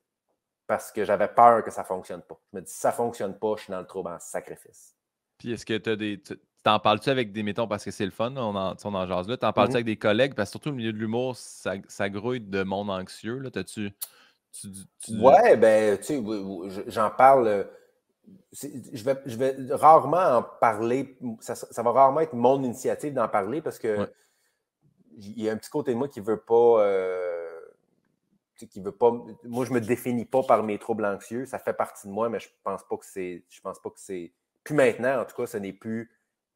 Parce que j'avais peur que ça ne fonctionne pas. Je me dis, si ça ne fonctionne pas, je suis dans le trouble en sacrifice. Puis est-ce que tu as des. T'en parles-tu avec des, mettons, parce que c'est le fun, on en, on en jase là, t'en parles-tu mm-hmm. avec des collègues, parce que surtout au milieu de l'humour, ça, ça, grouille de monde anxieux, là, t'as-tu... Tu, Ouais, ben, tu sais, j'en parle... Euh, je vais, je vais rarement en parler, ça, ça, va rarement être mon initiative d'en parler, parce que il y a un petit côté de moi qui veut pas. Euh, qui veut pas. Moi, je me définis pas par mes troubles anxieux. Ça fait partie de moi, mais je pense pas que c'est. Je pense pas que c'est. Plus maintenant, en tout cas, ce n'est plus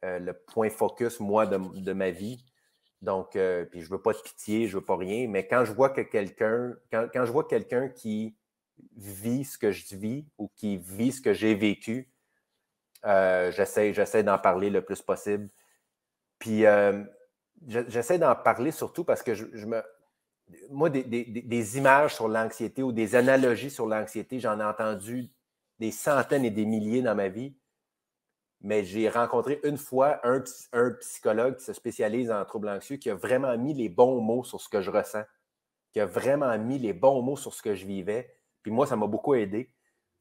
euh, le point focus, moi, de, ma vie. Donc, euh, puis je veux pas de pitié, je veux pas rien. Mais quand je vois que quelqu'un, quand, je vois quelqu'un qui vit ce que je vis ou qui vit ce que j'ai vécu, j'essaie, j'essaie d'en parler le plus possible. Puis j'essaie d'en parler surtout parce que je, me. Moi, des, images sur l'anxiété ou des analogies sur l'anxiété, j'en ai entendu des centaines et des milliers dans ma vie. Mais j'ai rencontré une fois un, un, psychologue qui se spécialise en troubles anxieux qui a vraiment mis les bons mots sur ce que je ressens, qui a vraiment mis les bons mots sur ce que je vivais. Puis moi, ça m'a beaucoup aidé.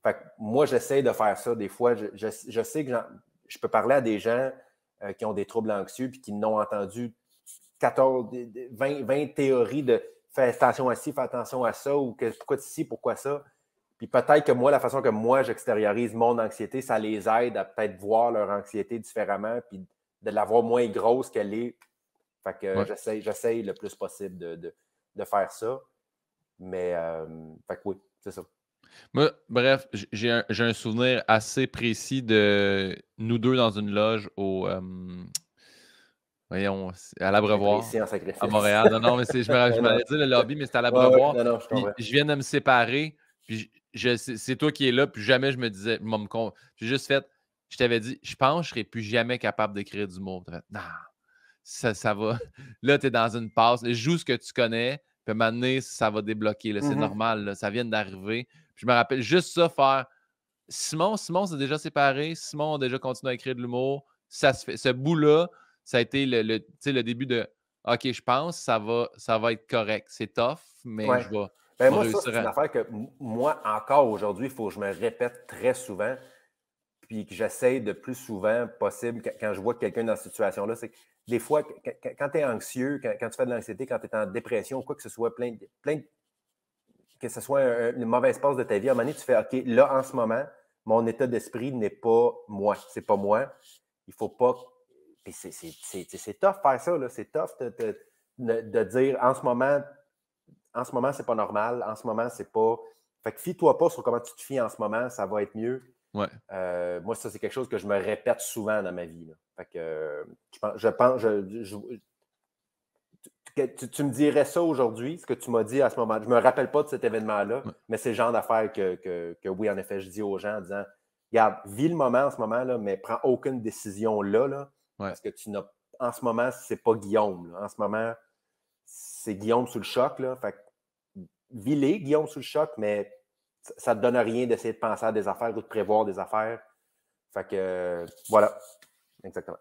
Fait moi, j'essaie de faire ça des fois. Je, je, sais que je peux parler à des gens euh, qui ont des troubles anxieux puis qui n'ont entendu 14, 20, 20 théories de fais attention à ci, fais attention à ça, ou que, pourquoi ci, pourquoi ça. Puis peut-être que moi, la façon que moi j'extériorise mon anxiété, ça les aide à peut-être voir leur anxiété différemment, puis de la voir moins grosse qu'elle est. Fait que j'essaie, le plus possible de, faire ça. Mais, euh, fait que oui, c'est ça. Moi, bref, j'ai un, souvenir assez précis de nous deux dans une loge au, euh, Voyons, à l'Abreuvoir. À Montréal. Non, non, mais c'est, je m'avais dit le lobby, mais c'était à l'Abreuvoir. je, viens de me séparer, puis je, c'est toi qui es là, puis jamais je me disais, j'ai juste fait, je t'avais dit, je pense que je ne serai plus jamais capable d'écrire du mot. non, ça, ça va. Là, tu es dans une passe, joue ce que tu connais, puis maintenant, ça va débloquer. C'est mm-hmm. normal, ça vient d'arriver. Je me rappelle juste ça, faire. Simon, Simon s'est déjà séparé, Simon a déjà continué à écrire de l'humour. Ça se fait. Ce bout-là, ça a été le, le, début de OK, je pense ça va, ça va être correct. C'est tough, mais je vais. Ben moi, ça, c'est une affaire que moi, encore aujourd'hui, il faut que je me répète très souvent, puis que j'essaie de plus souvent possible quand je vois quelqu'un dans cette situation-là, c'est des fois, quand, tu es anxieux, quand, tu fais de l'anxiété, quand tu es en dépression, quoi que ce soit, plein, plein que ce soit une mauvaise passe de ta vie, à un moment donné, tu fais OK, là, en ce moment, mon état d'esprit n'est pas moi. C'est pas moi. Il faut pas. C'est tough faire ça, C'est tough de, de, dire en ce moment, en ce moment, c'est pas normal. En ce moment, c'est pas. Fait que fie-toi pas sur comment tu te fies en ce moment, ça va être mieux. Ouais. Euh, moi, ça, c'est quelque chose que je me répète souvent dans ma vie. Fait que, je pense, je, tu, me dirais ça aujourd'hui, ce que tu m'as dit à ce moment. Je ne me rappelle pas de cet événement-là, mais c'est le genre d'affaire que, oui, en effet, je dis aux gens en disant Regarde, vis le moment en ce moment, là, mais prends aucune décision là, là parce que tu n'as. En ce moment, c'est pas Guillaume. En ce moment, c'est Guillaume sous le choc. Là. Fait vis-les, Guillaume sous le choc, mais ça ne te donne rien d'essayer de penser à des affaires ou de prévoir des affaires. Fait que voilà. Exactement.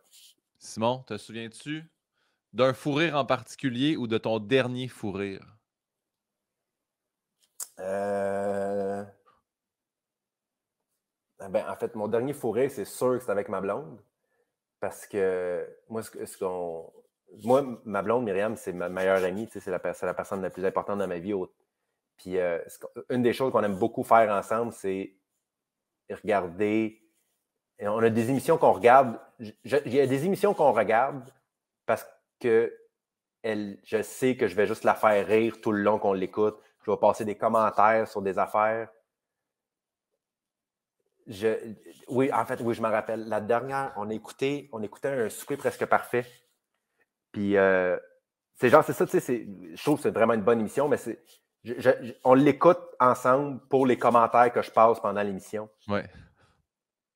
Simon, te souviens-tu d'un fou rire en particulier ou de ton dernier fou rire? Euh... Ah ben, en fait, mon dernier fou rire, c'est sûr que c'est avec ma blonde. Parce que moi, ce, qu'on. Moi, ma blonde, Myriam, c'est ma meilleure amie. C'est la, personne la plus importante dans ma vie. Puis, euh, une des choses qu'on aime beaucoup faire ensemble, c'est regarder. on a des émissions qu'on regarde. Il y a des émissions qu'on regarde parce que je sais que je vais juste la faire rire tout le long qu'on l'écoute. Je vais passer des commentaires sur des affaires. Je, oui, en fait, oui, je me rappelle. La dernière, on écoutait, on écoutait un souper presque parfait. Puis, euh, c'est genre, c'est ça, tu sais, je trouve que c'est vraiment une bonne émission, mais c'est, on l'écoute ensemble pour les commentaires que je passe pendant l'émission. Ouais.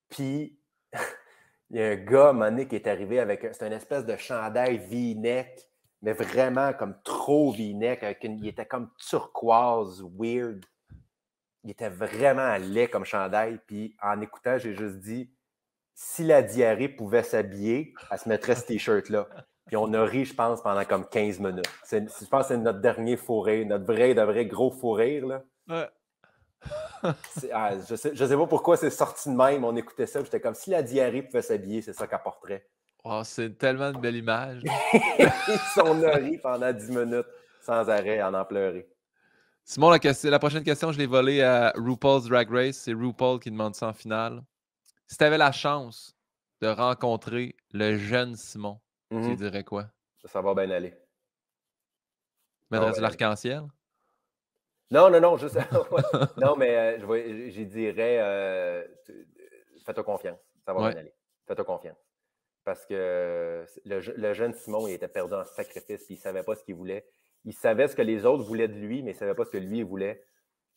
Puis, il y a un gars, Monique, qui est arrivé avec. C'est une espèce de chandail V-neck, mais vraiment comme trop V-neck. il était comme turquoise, weird. Il était vraiment laid comme chandail. Puis en écoutant, j'ai juste dit si la diarrhée pouvait s'habiller, elle se mettrait ce t-shirt-là. Puis on a ri, je pense, pendant comme 15 minutes. je pense que c'est notre dernier fou rire, notre vrai, de vrai gros fou rire. Là. Ouais. Ah, je, sais, sais pas pourquoi c'est sorti de même. On écoutait ça. J'étais comme si la diarrhée pouvait s'habiller, c'est ça qu'apporterait. Oh, c'est tellement une belle image. on a ri pendant 10 minutes sans arrêt, en en pleurer. Simon, la, la prochaine question, je l'ai volée à RuPaul's Drag Race. C'est RuPaul qui demande ça en finale. Si tu avais la chance de rencontrer le jeune Simon, tu mm-hmm. dirais quoi? Ça va bien aller. Mettrais-tu ah l'arc-en-ciel? Non, non, non, juste. non, mais euh, je, dirais, euh, fais-toi confiance. Ça va bien aller. Fais-toi confiance. Parce que le, jeune Simon, il était perdu en sacrifice, puis il ne savait pas ce qu'il voulait. Il savait ce que les autres voulaient de lui, mais il ne savait pas ce que lui voulait.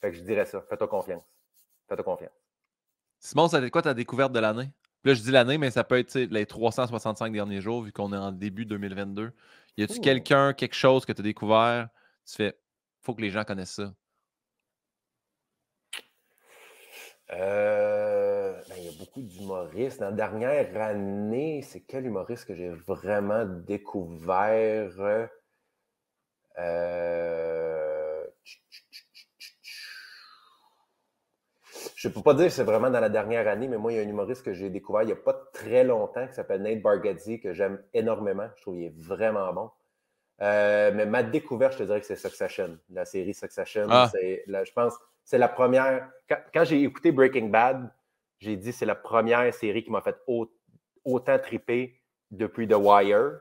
Fait que je dirais ça. Fais-toi confiance. Fais-toi confiance. Simon, ça a été quoi ta découverte de l'année? Là, je dis l'année, mais ça peut être les 365 derniers jours, vu qu'on est en début 2022. Y a-tu quelqu'un, quelque chose que tu as découvert? Tu fais, faut que les gens connaissent ça. Euh, ben, il y a beaucoup d'humoristes. Dans la dernière année, c'est quel humoriste que j'ai vraiment découvert? Euh, je ne peux pas dire que c'est vraiment dans la dernière année, mais moi, il y a un humoriste que j'ai découvert il n'y a pas très longtemps qui s'appelle Nate Bargatze, que j'aime énormément. Je trouve qu'il est vraiment bon. Euh, mais ma découverte, je te dirais que c'est Succession, la série Succession. Ah. je pense c'est la première. Quand, j'ai écouté Breaking Bad, j'ai dit c'est la première série qui m'a fait autant triper depuis The Wire.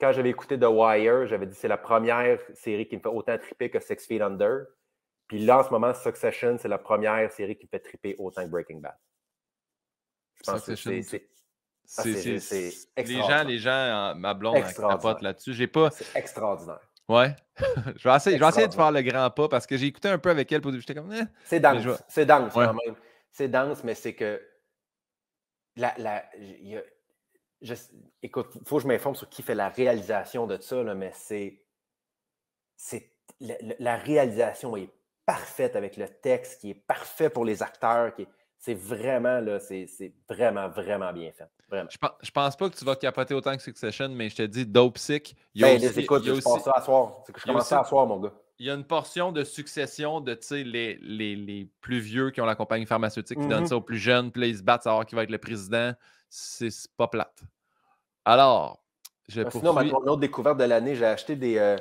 Quand j'avais écouté The Wire, j'avais dit c'est la première série qui me fait autant triper que Six Feet Under. Puis là, en ce moment, Succession, c'est la première série qui me fait triper autant que Breaking Bad. Je pense que c'est. C'est ah, les gens, les gens, ma blonde capote là-dessus. J'ai pas. C'est extraordinaire. Ouais. je vais essayer, de faire le grand pas parce que j'ai écouté un peu avec elle. J'étais comme. Eh. C'est dense. C'est dense quand même. C'est dense, mais c'est que. La, la, écoute, il faut que je m'informe sur qui fait la réalisation de ça, là, mais c'est. La, la, réalisation est parfaite avec le texte, qui est parfait pour les acteurs, qui c'est vraiment, là, c'est vraiment, vraiment bien fait. Vraiment. Je, pense, pense pas que tu vas capoter autant que Succession, mais je te dis, Dope Sick. Il y a ben, aussi, écoute, il y a aussi, ça à soir. C'est que je commence à soir, mon gars. Il y a une portion de succession de les, les, les plus vieux qui ont la compagnie pharmaceutique qui donne mm-hmm. ça aux plus jeunes, puis là, ils se battent à savoir qui va être le président. C'est pas plate. Alors, je ah, Sinon, ma, autre découverte de l'année, j'ai acheté des. Euh,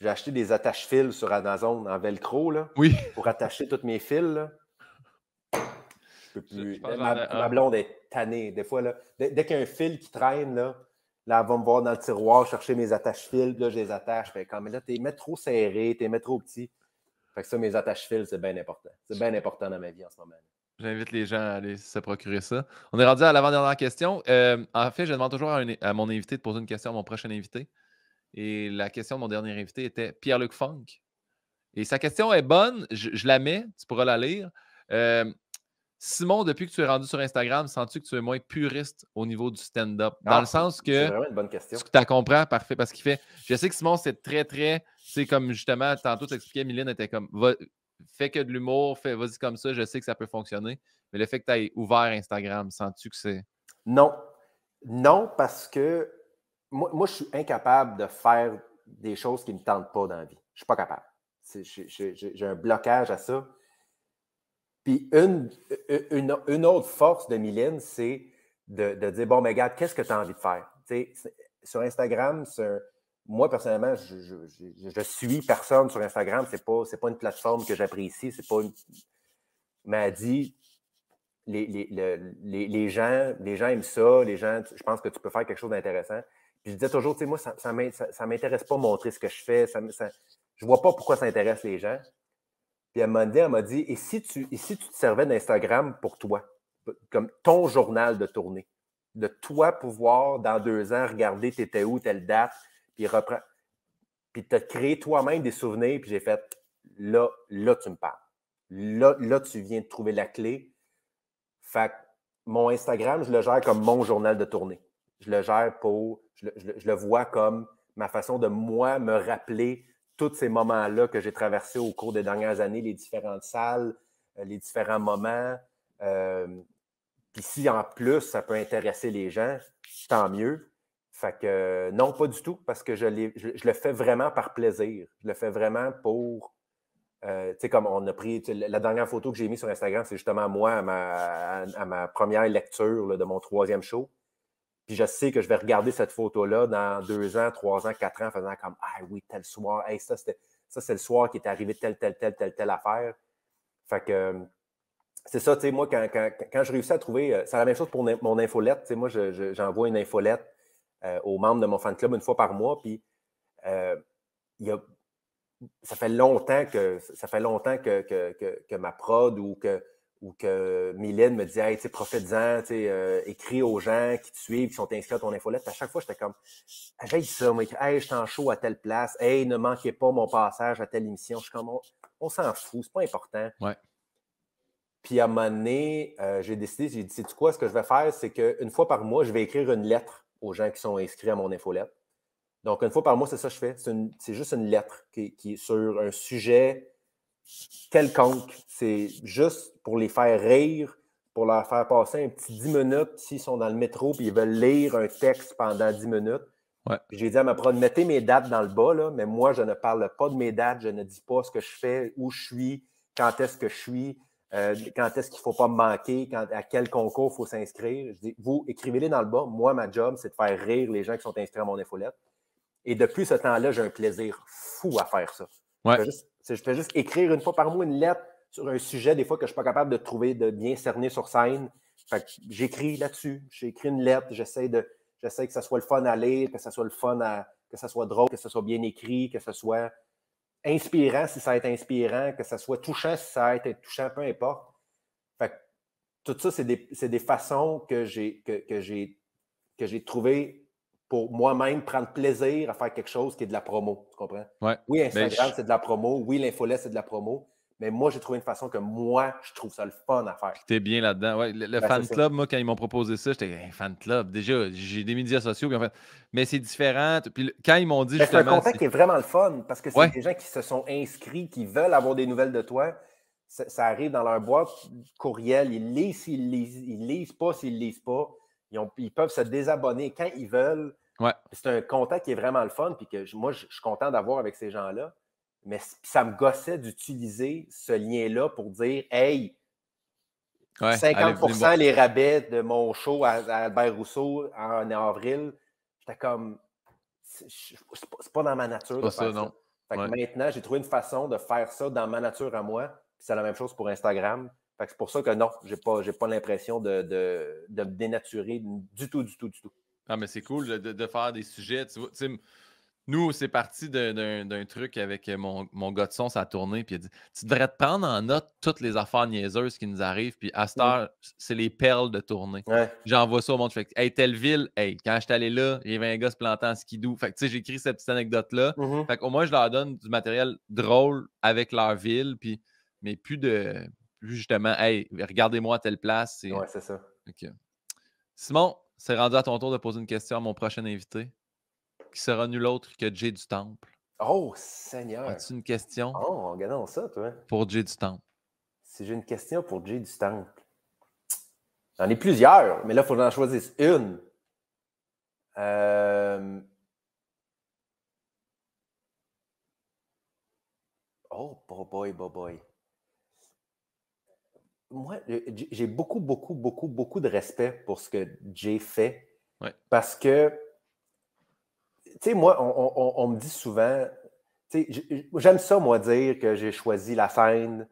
j'ai acheté des attaches-fils sur Amazon en velcro là, oui. pour attacher tous mes fils. Là. Je peux plus. ma, blonde est tannée. Des fois, là, dès, qu'il y a un fil qui traîne, là, là, elle va me voir dans le tiroir chercher mes attaches-fils. Là, je les attache. Fait comme, mais là, t'es trop serré, t'es trop petit. Fait que ça, mes attaches-fils, c'est bien important. C'est bien important dans ma vie en ce moment. J'invite les gens à aller se procurer ça. On est rendu à l'avant-dernière question. Euh, en fait, je demande toujours à, mon invité de poser une question à mon prochain invité. Et la question de mon dernier invité était Pierre-Luc Funk. Et sa question est bonne. Je, la mets, tu pourras la lire. Euh, Simon, depuis que tu es rendu sur Instagram, sens-tu que tu es moins puriste au niveau du stand-up? Dans le ah, sens que. C'est vraiment une bonne question. Tu comprends, parfait. Parce qu'il fait. Je sais que Simon, c'est très, très. C'est comme justement, tantôt, tu expliquais, Mylène était comme. Fais que de l'humour, fais, vas-y comme ça, je sais que ça peut fonctionner. Mais le fait que tu aies ouvert Instagram, sens-tu que c'est. Non. Non, parce que moi, moi, je suis incapable de faire des choses qui ne me tentent pas dans la vie. Je ne suis pas capable. J'ai un blocage à ça. Puis une, une, autre force de Mylène, c'est de, dire Bon, mais regarde, qu'est-ce que tu as envie de faire? sur Instagram, moi, personnellement, je, suis personne sur Instagram. Ce n'est pas, pas une plateforme que j'apprécie. C'est pas dit les, les, les, gens, les gens aiment ça, les gens, je pense que tu peux faire quelque chose d'intéressant. Puis je disais toujours, tu sais, moi, ça ne m'intéresse pas montrer ce que je fais. Je ne vois pas pourquoi ça intéresse les gens. Puis elle m'a dit, elle m'a dit, et si tu, si tu te servais d'Instagram pour toi, comme ton journal de tournée, de toi pouvoir, dans deux ans, regarder t'étais où, telle date, puis reprendre, puis te créer toi-même des souvenirs, puis j'ai fait, là, là, tu me parles. Là, là, tu viens de trouver la clé. Fait mon Instagram, je le gère comme mon journal de tournée. Je le gère pour, je le vois comme ma façon de moi me rappeler tous ces moments-là que j'ai traversés au cours des dernières années, les différentes salles, euh, les différents moments. Euh, puis si en plus ça peut intéresser les gens, tant mieux. Fait que non, pas du tout, parce que je, le fais vraiment par plaisir. Je le fais vraiment pour. Euh, tu sais, comme on a pris. La dernière photo que j'ai mise sur Instagram, c'est justement moi à ma, à, ma première lecture de mon troisième show. Puis je sais que je vais regarder cette photo-là dans deux ans, trois ans, quatre ans, faisant comme Ah oui, tel soir, hey, ça, ça, c'est le soir qui est arrivé telle, telle, telle, telle, telle affaire. Fait que c'est ça, tu sais, moi, quand, quand, quand, je réussis à trouver, euh, c'est la même chose pour mon infolette. Tu sais, moi, j'envoie une infolette euh, aux membres de mon fan club une fois par mois, puis euh, y a, ça fait longtemps que ça fait longtemps que, que, que ma prod ou que ou que Mylène me dit Hey, tu profites-en, euh, écris aux gens qui te suivent, qui sont inscrits à ton infolette. À chaque fois, j'étais comme J'ai ça, moi, Hey, je suis en show à telle place. Hey, ne manquez pas mon passage à telle émission. Je suis comme On, s'en fout, c'est pas important. Ouais. Puis à un moment donné, euh, j'ai décidé, j'ai dit Sais-tu quoi, ce que je vais faire, c'est qu'une fois par mois, je vais écrire une lettre aux gens qui sont inscrits à mon infolette. Donc, une fois par mois, c'est ça que je fais. C'est juste une lettre qui, qui est sur un sujet quelconque. C'est juste pour les faire rire, pour leur faire passer un petit 10 minutes s'ils sont dans le métro et ils veulent lire un texte pendant 10 minutes. J'ai dit à ma prod, mettez mes dates dans le bas, là, mais moi, je ne parle pas de mes dates, je ne dis pas ce que je fais, où je suis, quand est-ce que je suis, euh, quand est-ce qu'il ne faut pas me manquer, à quel concours il faut s'inscrire? Je dis, vous, écrivez-les dans le bas. Moi, ma job, c'est de faire rire les gens qui sont inscrits à mon infolette. Et depuis ce temps-là, j'ai un plaisir fou à faire ça. Ouais. Je fais juste écrire une fois par mois une lettre sur un sujet, des fois que je ne suis pas capable de trouver, de bien cerner sur scène. j'écris là-dessus. J'écris une lettre, j'essaie de. J'essaie que ça soit le fun à lire, que ça soit le fun à. que ça soit drôle, que ça soit bien écrit, que ce soit inspirant si ça a été inspirant, que ça soit touchant si ça a été touchant, peu importe. tout ça, c'est des, façons que j'ai que, que j'ai trouvées pour moi-même prendre plaisir à faire quelque chose qui est de la promo. Tu comprends? Oui, ben, Instagram, c'est de la promo. Oui, l'infolette, c'est de la promo. Mais moi, j'ai trouvé une façon que moi, je trouve ça le fun à faire. T'es bien là-dedans. Ouais, le, ben, fan club, moi, quand ils m'ont proposé ça, j'étais fan club. Déjà, j'ai des médias sociaux. en fait, mais c'est différent. Puis quand ils m'ont dit. Ben, c'est un contact qui est vraiment le fun parce que c'est des gens qui se sont inscrits, qui veulent avoir des nouvelles de toi. Ça, arrive dans leur boîte courriel. Ils lisent s'ils lisent, ils lisent pas s'ils lisent pas. Ils, peuvent se désabonner quand ils veulent. C'est un contact qui est vraiment le fun, puis que moi, je suis content d'avoir avec ces gens-là. Mais ça me gossait d'utiliser ce lien-là pour dire Hey, 50% les rabais de mon show à, Albert Rousseau en, avril. J'étais comme c'est pas, dans ma nature. de faire ça, maintenant, j'ai trouvé une façon de faire ça dans ma nature à moi. C'est la même chose pour Instagram. c'est pour ça que non, j'ai pas, pas l'impression de, de, me dénaturer du tout, du tout, du tout. Ah, mais c'est cool de, faire des sujets. Tu vois, nous, c'est parti d'un truc avec mon, mon gars de son, ça a tourné, puis il a dit Tu devrais te prendre en note toutes les affaires niaiseuses qui nous arrivent, puis à cette heure, c'est les perles de tournée. J'envoie ça au monde, je fais Hey, telle ville, hey, quand je suis allé là, il y avait un gars se plantant en skidoo. Fait que tu sais, j'écris cette petite anecdote-là. Mmh fait qu'au moins, je leur donne du matériel drôle avec leur ville, puis, mais plus de. Plus justement, hey, regardez-moi à telle place. Ouais, c'est ça. Simon, c'est rendu à ton tour de poser une question à mon prochain invité qui sera nul autre que Jay du Temple. Oh, Seigneur! As-tu une question? Oh, regardons ça, toi. Pour Jay du Temple. Si j'ai une question pour Jay du Temple. J'en ai plusieurs, mais là, il faut que j'en choisisse une. Euh... Oh, boy, boy, boy. Moi, j'ai beaucoup, beaucoup, beaucoup, beaucoup de respect pour ce que Jay fait. Parce que sais, moi, on, me dit souvent, j'aime ça, moi, dire que j'ai choisi la scène,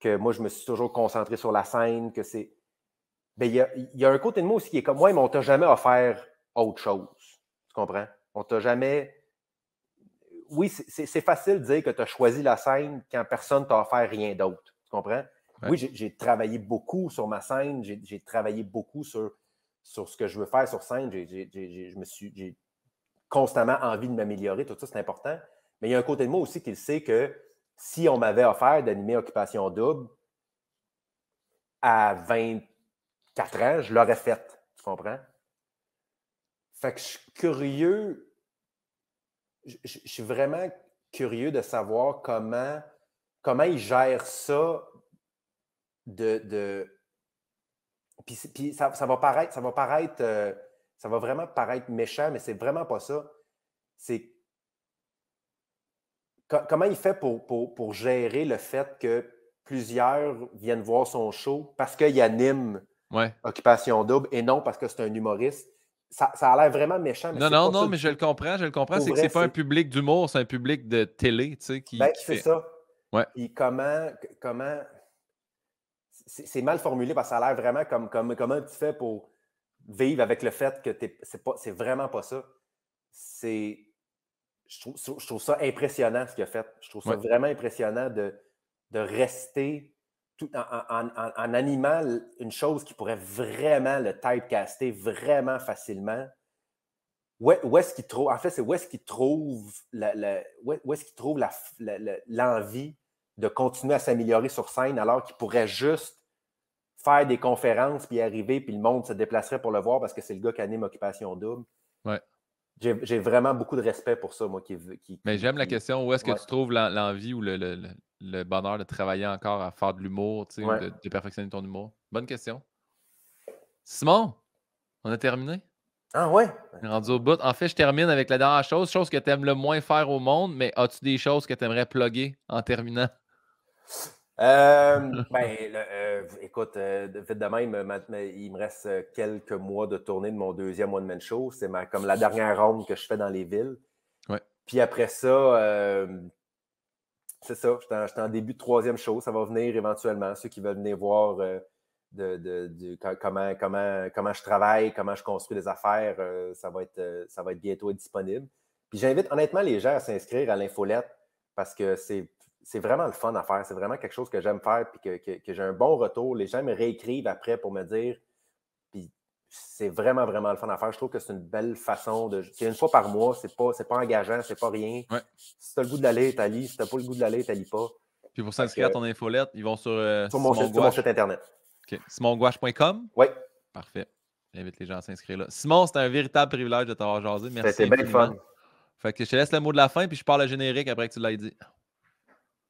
que moi, je me suis toujours concentré sur la scène, que c'est. Ben, il y a, un côté de moi aussi qui est comme, moi, mais on t'a jamais offert autre chose. Tu comprends? On t'a jamais. Oui, c'est facile de dire que tu as choisi la scène quand personne t'a offert rien d'autre. Tu comprends? Oui, j'ai travaillé beaucoup sur ma scène, j'ai travaillé beaucoup sur, sur ce que je veux faire sur scène. Constamment envie de m'améliorer, tout ça, c'est important. Mais il y a un côté de moi aussi qui sait que si on m'avait offert d'animer Occupation Double à 24 ans, je l'aurais fait. Tu comprends? Fait que je suis curieux, je, suis vraiment curieux de savoir comment, comment ils gèrent ça de. de... Puis, ça, va paraître, ça va paraître euh, ça va vraiment paraître méchant, mais c'est vraiment pas ça. C'est comment il fait pour, pour, gérer le fait que plusieurs viennent voir son show parce qu'il anime Occupation Double et non parce que c'est un humoriste? Ça, a l'air vraiment méchant. non, non, non, mais je le comprends, je le comprends. C'est que c'est pas un public d'humour, c'est un public de télé, tu sais, qui, ben, c'est ça. Ouais. comment, comment... C'est mal formulé parce que ça a l'air vraiment comme, comme comment tu fais pour vivre avec le fait que c'est, pas, c'est vraiment pas ça. C'est, je, trouve, je trouve ça impressionnant ce qu'il a fait. Je trouve ça vraiment impressionnant de, de rester tout en, en, animant une chose qui pourrait vraiment le typecaster vraiment facilement. Où, est-ce qu'il trouve, en fait, c'est où est-ce qu'il trouve, la, où est-ce qu'il trouve l'envie de continuer à s'améliorer sur scène alors qu'il pourrait juste faire des conférences, puis arriver, puis le monde se déplacerait pour le voir parce que c'est le gars qui anime Occupation Double. Ouais. J'ai vraiment beaucoup de respect pour ça, moi. Qui, qui Mais j'aime la question où est-ce que tu trouves l'envie ou le, le, le, bonheur de travailler encore à faire de l'humour, tu sais, de, perfectionner ton humour? Bonne question. Simon, on a terminé? Ah ouais? Rendu au bout. En fait, je termine avec la dernière chose, chose que tu aimes le moins faire au monde, mais as-tu des choses que tu aimerais plugger en terminant? Euh, ben, euh, écoute, euh, vite de même, il me reste quelques mois de tournée de mon deuxième one-man show. C'est comme la dernière ronde que je fais dans les villes. Ouais. Puis après ça, c'est ça, j'étais en, début de troisième show. Ça va venir éventuellement. Ceux qui veulent venir voir de, comment, comment, comment je travaille, comment je construis les affaires, ça, va être, ça va être bientôt disponible. Puis j'invite honnêtement les gens à s'inscrire à l'infolette parce que c'est c'est vraiment le fun à faire. C'est vraiment quelque chose que j'aime faire et que, j'ai un bon retour. Les gens me réécrivent après pour me dire. Puis c'est vraiment, vraiment le fun à faire. Je trouve que c'est une belle façon de. C'est une fois par mois, c'est pas, pas engageant, c'est pas rien. Si tu as le goût de l'aller, lis. Si tu n'as pas le goût de l'aller, tu lis pas. Puis pour s'inscrire à ton infolette, ils vont sur, euh, sur, mon, site, internet. OK. SimonGouache.com? Oui. Parfait. J'invite les gens à s'inscrire là. Simon, c'était un véritable privilège de t'avoir jasé. Merci. C'était bien fun. Fait que je te laisse le mot de la fin, puis je parle le générique après que tu l'aies dit.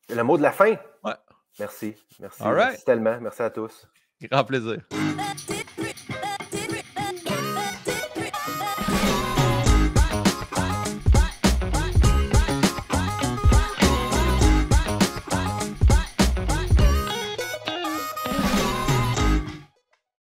Le mot de la fin? Ouais. Merci. Merci. Merci tellement. Merci à tous. Grand plaisir.